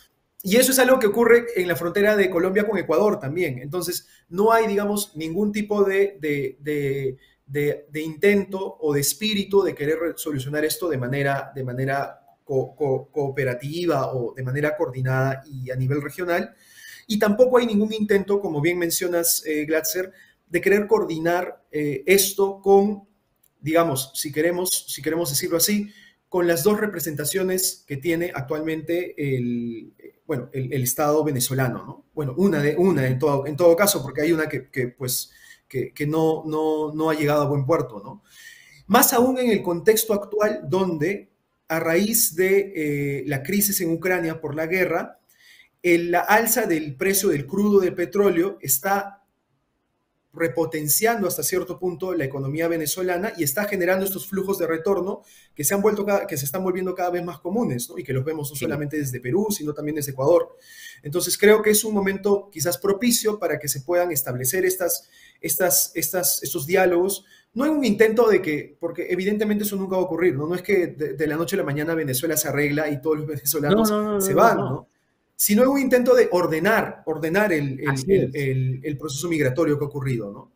Y eso es algo que ocurre en la frontera de Colombia con Ecuador también. Entonces, no hay, digamos, ningún tipo de, de, de- de- de intento o de espíritu de querer re- solucionar esto de manera, de manera co- co- cooperativa o de manera coordinada y a nivel regional. Y tampoco hay ningún intento, como bien mencionas, eh, Glatzer, de querer coordinar eh, esto con, digamos, si queremos, si queremos decirlo así, con las dos representaciones que tiene actualmente el, bueno, el, Estado venezolano, ¿no? Bueno, una, de, una en, todo, caso, porque hay una que, que, pues, que, que no, no, no ha llegado a buen puerto, ¿no? Más aún en el contexto actual, donde a raíz de eh, la crisis en Ucrania por la guerra, el- la alza del precio del crudo del petróleo está repotenciando hasta cierto punto la economía venezolana y está generando estos flujos de retorno que se han vuelto cada- que se están volviendo cada vez más comunes, ¿no? Y que los vemos no solamente desde Perú, sino también desde Ecuador. Entonces creo que es un momento quizás propicio para que se puedan establecer estas, estas, estas, estos diálogos. No en un intento de que, porque evidentemente eso nunca va a ocurrir, ¿no? No es que de, de la noche a la mañana Venezuela se arregla y todos los (laughs) venezolanos No, no, no, se van, no. ¿No? Sino en un intento de ordenar, ordenar el, el- Así el- es. el- el proceso migratorio que ha ocurrido, ¿no?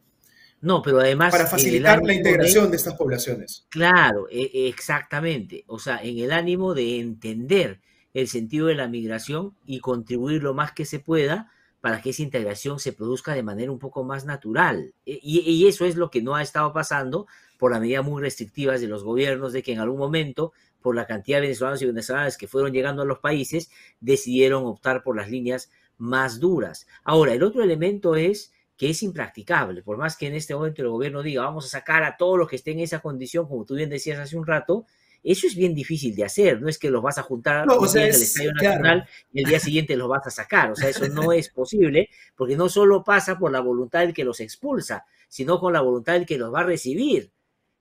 No, pero además... Para el facilitar la integración de estas poblaciones. Claro, e- exactamente. O sea, en el ánimo de entender el sentido de la migración y contribuir lo más que se pueda para que esa integración se produzca de manera un poco más natural. E- Y, y eso es lo que no ha estado pasando por las medidas muy restrictivas de los gobiernos, de que en algún momento, por la cantidad de venezolanos y venezolanas que fueron llegando a los países, decidieron optar por las líneas más duras. Ahora, el otro elemento es que es impracticable, por más que en este momento el gobierno diga vamos a sacar a todos los que estén en esa condición, como tú bien decías hace un rato, eso es bien difícil de hacer, no es que los vas a juntar No, o sea, en el es- Estadio claro. Nacional y el día siguiente los vas a sacar, o sea, eso no es posible, porque no solo pasa por la voluntad del que los expulsa, sino con la voluntad del que los va a recibir,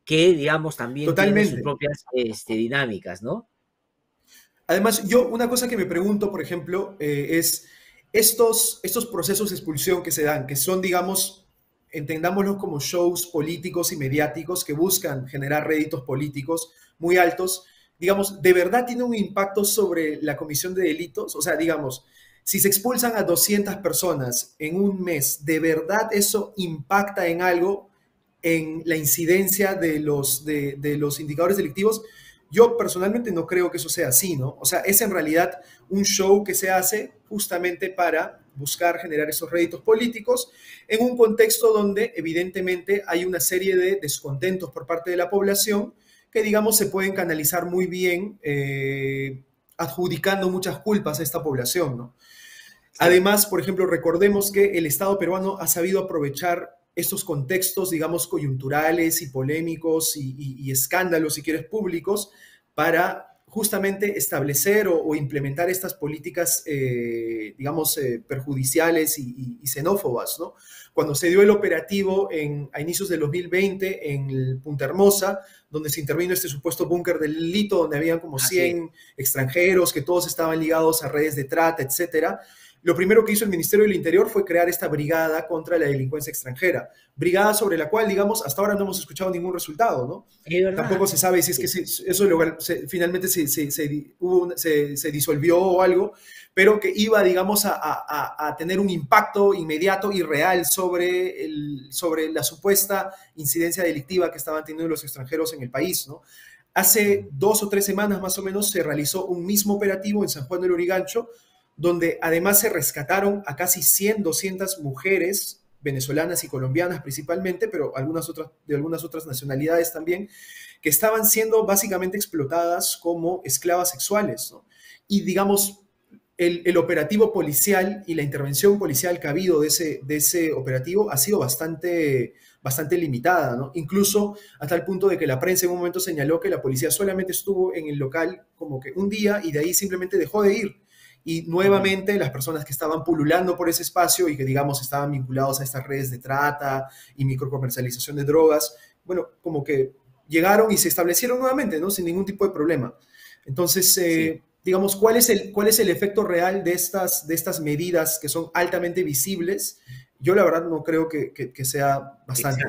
que digamos también tiene Totalmente. sus propias este, dinámicas, ¿no? Además, yo una cosa que me pregunto, por ejemplo, eh, es estos, estos procesos de expulsión que se dan, que son, digamos, entendámoslos como shows políticos y mediáticos que buscan generar réditos políticos muy altos, digamos, ¿de verdad tiene un impacto sobre la comisión de delitos? O sea, digamos, si se expulsan a 200 personas en un mes, ¿de verdad eso impacta en algo en la incidencia de los, de, de los indicadores delictivos? Yo personalmente no creo que eso sea así, ¿no? O sea, es en realidad un show que se hace justamente para buscar generar esos réditos políticos en un contexto donde evidentemente hay una serie de descontentos por parte de la población que, digamos, se pueden canalizar muy bien eh, adjudicando muchas culpas a esta población, ¿no? Además, por ejemplo, recordemos que el Estado peruano ha sabido aprovechar estos contextos, digamos, coyunturales y polémicos y, y- y escándalos, si quieres, públicos, para justamente establecer o, o implementar estas políticas, eh, digamos, eh, perjudiciales y, y, xenófobas, ¿no? Cuando se dio el operativo en, a inicios del 2020 en Punta Hermosa, donde se intervino este supuesto búnker del Lito, donde habían como 100 extranjeros que todos estaban ligados a redes de trata, etcétera, lo primero que hizo el Ministerio del Interior fue crear esta brigada contra la delincuencia extranjera. Brigada sobre la cual, digamos, hasta ahora no hemos escuchado ningún resultado, ¿no? Tampoco se sabe si es que se, eso se, finalmente se, se, disolvió o algo, pero que iba, digamos, a, a, a, tener un impacto inmediato y real sobre, el, sobre la supuesta incidencia delictiva que estaban teniendo los extranjeros en el país, ¿no? Hace dos o tres semanas más o menos se realizó un mismo operativo en San Juan del Urigancho, donde además se rescataron a casi 100, 200 mujeres venezolanas y colombianas principalmente, pero algunas otras, de algunas otras nacionalidades también, que estaban siendo básicamente explotadas como esclavas sexuales. Y digamos, el, operativo policial y la intervención policial que ha habido de ese, de ese operativo ha sido bastante, bastante limitada, ¿no? Incluso hasta el punto de que la prensa en un momento señaló que la policía solamente estuvo en el local como que un día y de ahí simplemente dejó de ir y nuevamente las personas que estaban pululando por ese espacio y que digamos estaban vinculados a estas redes de trata y microcomercialización de drogas, bueno, como que llegaron y se establecieron nuevamente, ¿no? Sin ningún tipo de problema. Entonces, eh, digamos, ¿cuál es, el, ¿cuál es el efecto real de estas, de estas medidas que son altamente visibles? Yo la verdad no creo que, que, sea bastante.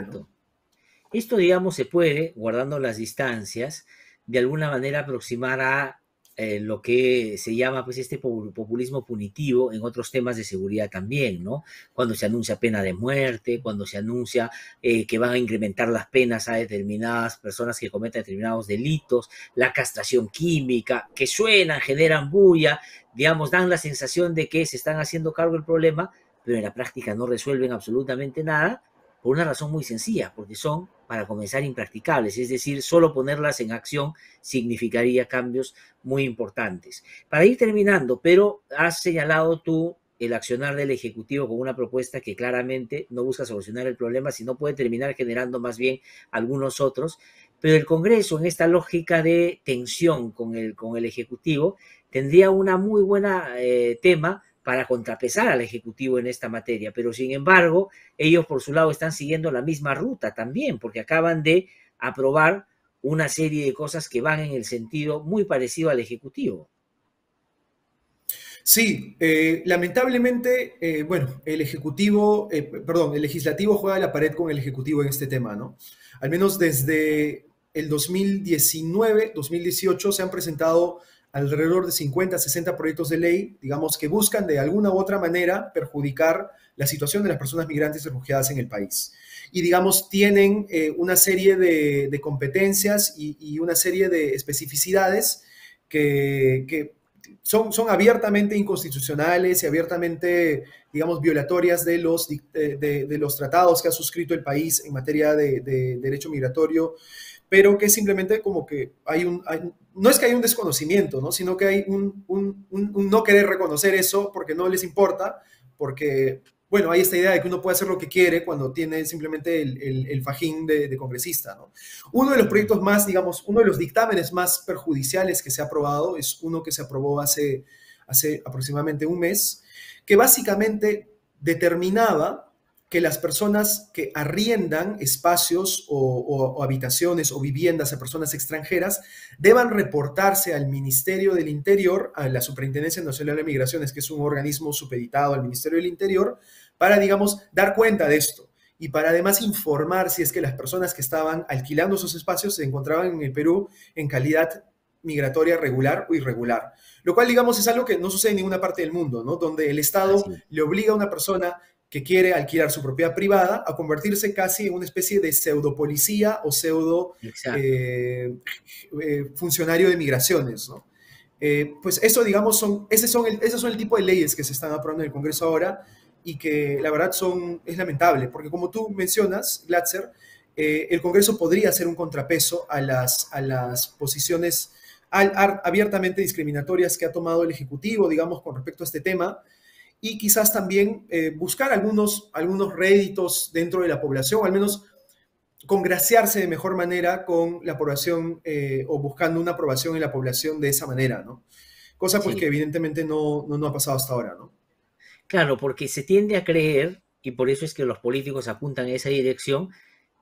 Esto, digamos, se puede, guardando las distancias, de alguna manera aproximar a eh, lo que se llama pues este populismo punitivo en otros temas de seguridad también, ¿no? Cuando se anuncia pena de muerte, cuando se anuncia eh, que van a incrementar las penas a determinadas personas que cometen determinados delitos, la castración química, que suenan, generan bulla, digamos, dan la sensación de que se están haciendo cargo del problema, pero en la práctica no resuelven absolutamente nada, por una razón muy sencilla, porque son, para comenzar, impracticables, es decir, solo ponerlas en acción significaría cambios muy importantes. Para ir terminando, pero has señalado tú el accionar del Ejecutivo con una propuesta que claramente no busca solucionar el problema, sino puede terminar generando más bien algunos otros, pero el Congreso, en esta lógica de tensión con el, con el Ejecutivo, tendría una muy buena eh, tema para contrapesar al Ejecutivo en esta materia, pero sin embargo, ellos por su lado están siguiendo la misma ruta también, porque acaban de aprobar una serie de cosas que van en el sentido muy parecido al Ejecutivo. Sí, eh, lamentablemente, eh, bueno, el Ejecutivo, eh, perdón, el Legislativo juega la pared con el Ejecutivo en este tema, ¿no? Al menos desde el 2019, 2018 se han presentado alrededor de 50, 60 proyectos de ley, digamos, que buscan de alguna u otra manera perjudicar la situación de las personas migrantes refugiadas en el país. Y, digamos, tienen eh, una serie de, competencias y, una serie de especificidades que, son, son, abiertamente inconstitucionales y abiertamente, digamos, violatorias de los, de, los tratados que ha suscrito el país en materia de, derecho migratorio pero que simplemente como que hay un, no es que hay un desconocimiento, ¿no? sino que hay un, no querer reconocer eso porque no les importa, porque, bueno, hay esta idea de que uno puede hacer lo que quiere cuando tiene simplemente el, el, fajín de, congresista. ¿no? Uno de los proyectos más, digamos, uno de los dictámenes más perjudiciales que se ha aprobado es uno que se aprobó hace, hace aproximadamente un mes, que básicamente determinaba que las personas que arriendan espacios o, habitaciones o viviendas a personas extranjeras deban reportarse al Ministerio del Interior, a la Superintendencia Nacional de Migraciones, que es un organismo supeditado al Ministerio del Interior, para, digamos, dar cuenta de esto y para además informar si es que las personas que estaban alquilando esos espacios se encontraban en el Perú en calidad migratoria regular o irregular. Lo cual, digamos, es algo que no sucede en ninguna parte del mundo, ¿no? Donde el Estado le obliga a una persona que quiere alquilar su propiedad privada a convertirse casi en una especie de pseudo policía o pseudo eh, eh, funcionario de migraciones, ¿no? Eh, pues eso, digamos, son, ese son el, esos son el tipo de leyes que se están aprobando en el Congreso ahora y que la verdad son, es lamentable, porque como tú mencionas, Glatzer, el Congreso podría ser un contrapeso a las, a las posiciones abiertamente discriminatorias que ha tomado el Ejecutivo, digamos, con respecto a este tema, y quizás también eh, buscar algunos, algunos réditos dentro de la población, al menos congraciarse de mejor manera con la aprobación eh, o buscando una aprobación en la población de esa manera, ¿no? Cosa pues Sí. que evidentemente no, no, no ha pasado hasta ahora, ¿no? Claro, porque se tiende a creer, y por eso es que los políticos apuntan en esa dirección,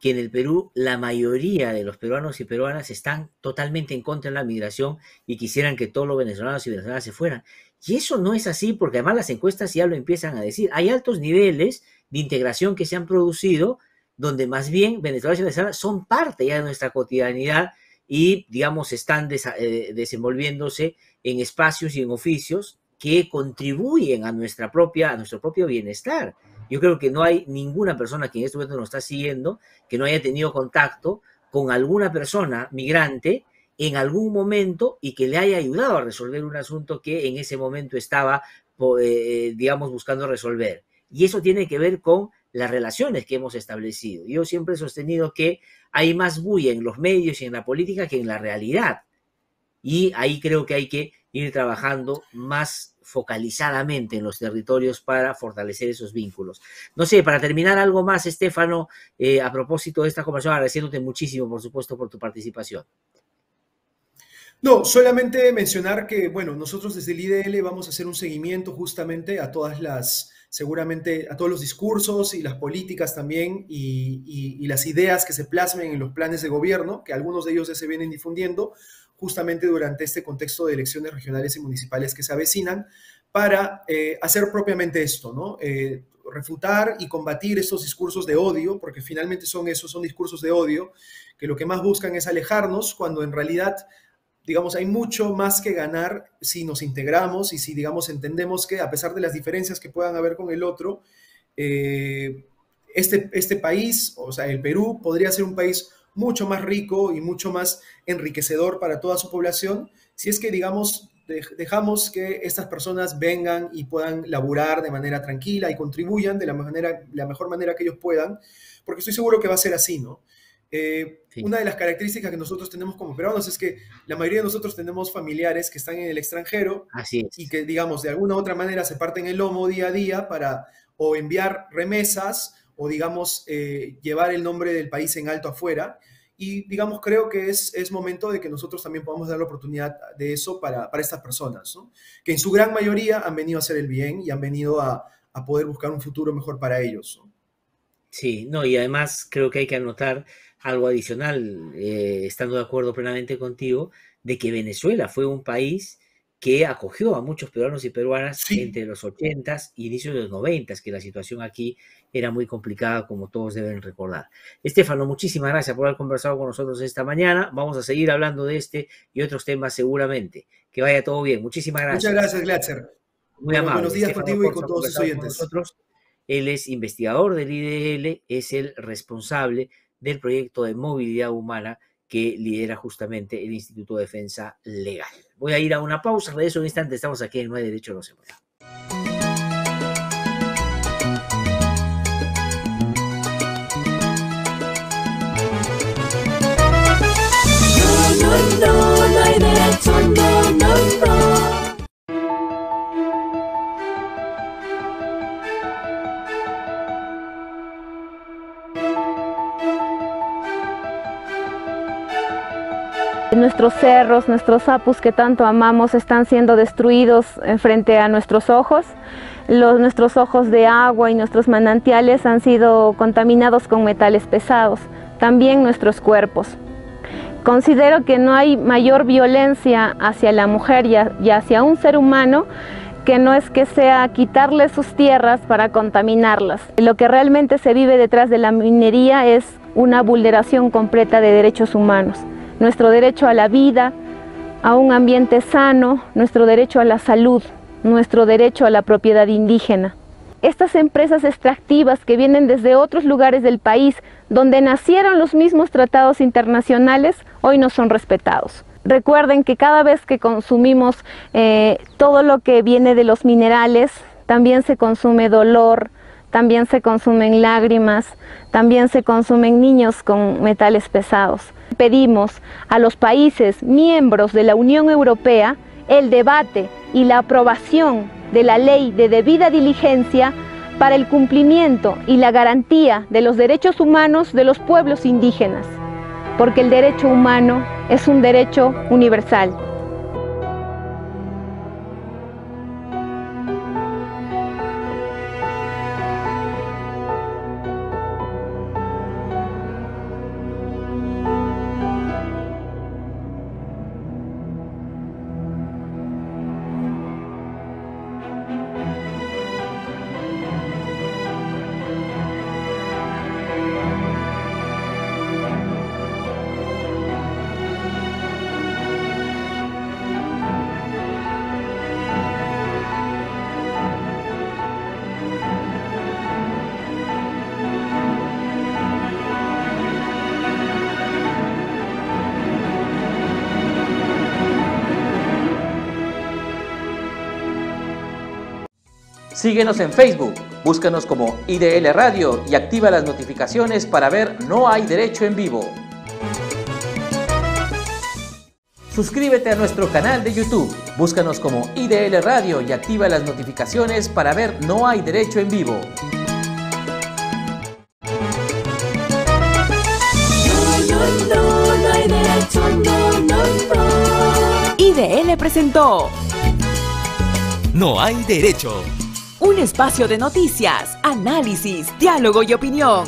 que en el Perú la mayoría de los peruanos y peruanas están totalmente en contra de la migración y quisieran que todos los venezolanos y venezolanas se fueran. Y eso no es así, porque además las encuestas ya lo empiezan a decir. Hay altos niveles de integración que se han producido, donde más bien venezolanos y venezolanas son parte ya de nuestra cotidianidad y, digamos, están eh, desenvolviéndose en espacios y en oficios que contribuyen a nuestra propia, a nuestro propio bienestar. Yo creo que no hay ninguna persona que en este momento nos está siguiendo que no haya tenido contacto con alguna persona migrante en algún momento y que le haya ayudado a resolver un asunto que en ese momento estaba, eh, digamos, buscando resolver. Y eso tiene que ver con las relaciones que hemos establecido. Yo siempre he sostenido que hay más bulla en los medios y en la política que en la realidad. Y ahí creo que hay que ir trabajando más focalizadamente en los territorios para fortalecer esos vínculos. No sé, para terminar algo más, Estefano, eh, a propósito de esta conversación, agradeciéndote muchísimo, por supuesto, por tu participación. No, solamente mencionar que, bueno, nosotros desde el IDL vamos a hacer un seguimiento justamente a todas las, seguramente a todos los discursos y las políticas también y, las ideas que se plasmen en los planes de gobierno, que algunos de ellos ya se vienen difundiendo justamente durante este contexto de elecciones regionales y municipales que se avecinan, para eh, hacer propiamente esto, ¿no? Eh, refutar y combatir estos discursos de odio, porque finalmente son esos, son discursos de odio, que lo que más buscan es alejarnos, cuando en realidad digamos, hay mucho más que ganar si nos integramos y si, digamos, entendemos que a pesar de las diferencias que puedan haber con el otro, eh, este, este país, o sea, el Perú, podría ser un país mucho más rico y mucho más enriquecedor para toda su población si es que, digamos, dej- dejamos que estas personas vengan y puedan laburar de manera tranquila y contribuyan de la, manera, la mejor manera que ellos puedan, porque estoy seguro que va a ser así, ¿no? Eh, Una de las características que nosotros tenemos como peruanos es que la mayoría de nosotros tenemos familiares que están en el extranjero Así y que, digamos, de alguna u otra manera se parten el lomo día a día para o enviar remesas o, digamos, eh, llevar el nombre del país en alto afuera. Y, digamos, creo que es, es momento de que nosotros también podamos dar la oportunidad de eso para, para estas personas, ¿no? que en su gran mayoría han venido a hacer el bien y han venido a, a poder buscar un futuro mejor para ellos. ¿no? Sí, no, y además creo que hay que anotar algo adicional, eh, estando de acuerdo plenamente contigo, de que Venezuela fue un país que acogió a muchos peruanos y peruanas entre los 80s y inicios de los 90s, que la situación aquí era muy complicada, como todos deben recordar. Estefano, muchísimas gracias por haber conversado con nosotros esta mañana. Vamos a seguir hablando de este y otros temas seguramente. Que vaya todo bien. Muchísimas gracias. Muchas gracias, Glatzer. Muy Bueno, amable. buenos días Estefano contigo y con todos sus conversado con oyentes. nosotros. Él es investigador del IDL, es el responsable del proyecto de movilidad humana que lidera justamente el Instituto de Defensa Legal. Voy a ir a una pausa, regreso un instante, estamos aquí en No hay Derecho, no no, no. Nuestros cerros, nuestros apus que tanto amamos están siendo destruidos eh, frente a nuestros ojos. Nuestros ojos de agua y nuestros manantiales han sido contaminados con metales pesados, también nuestros cuerpos. Considero que no hay mayor violencia hacia la mujer y, y hacia un ser humano que no es que sea quitarle sus tierras para contaminarlas. Lo que realmente se vive detrás de la minería es una vulneración completa de derechos humanos. Nuestro derecho a la vida, a un ambiente sano, nuestro derecho a la salud, nuestro derecho a la propiedad indígena. Estas empresas extractivas que vienen desde otros lugares del país, donde nacieron los mismos tratados internacionales, hoy no son respetados. Recuerden que cada vez que consumimos eh, todo lo que viene de los minerales, también se consume dolor, también se consumen lágrimas, también se consumen niños con metales pesados. Pedimos a los países miembros de la Unión Europea el debate y la aprobación de la ley de debida diligencia para el cumplimiento y la garantía de los derechos humanos de los pueblos indígenas, porque el derecho humano es un derecho universal. Síguenos en Facebook, búscanos como IDL Radio y activa las notificaciones para ver No hay derecho en vivo. Suscríbete a nuestro canal de YouTube, búscanos como IDL Radio y activa las notificaciones para ver No hay derecho en vivo. No, no, no hay derecho, no, no, no. IDL presentó No hay derecho. Un espacio de noticias, análisis, diálogo y opinión.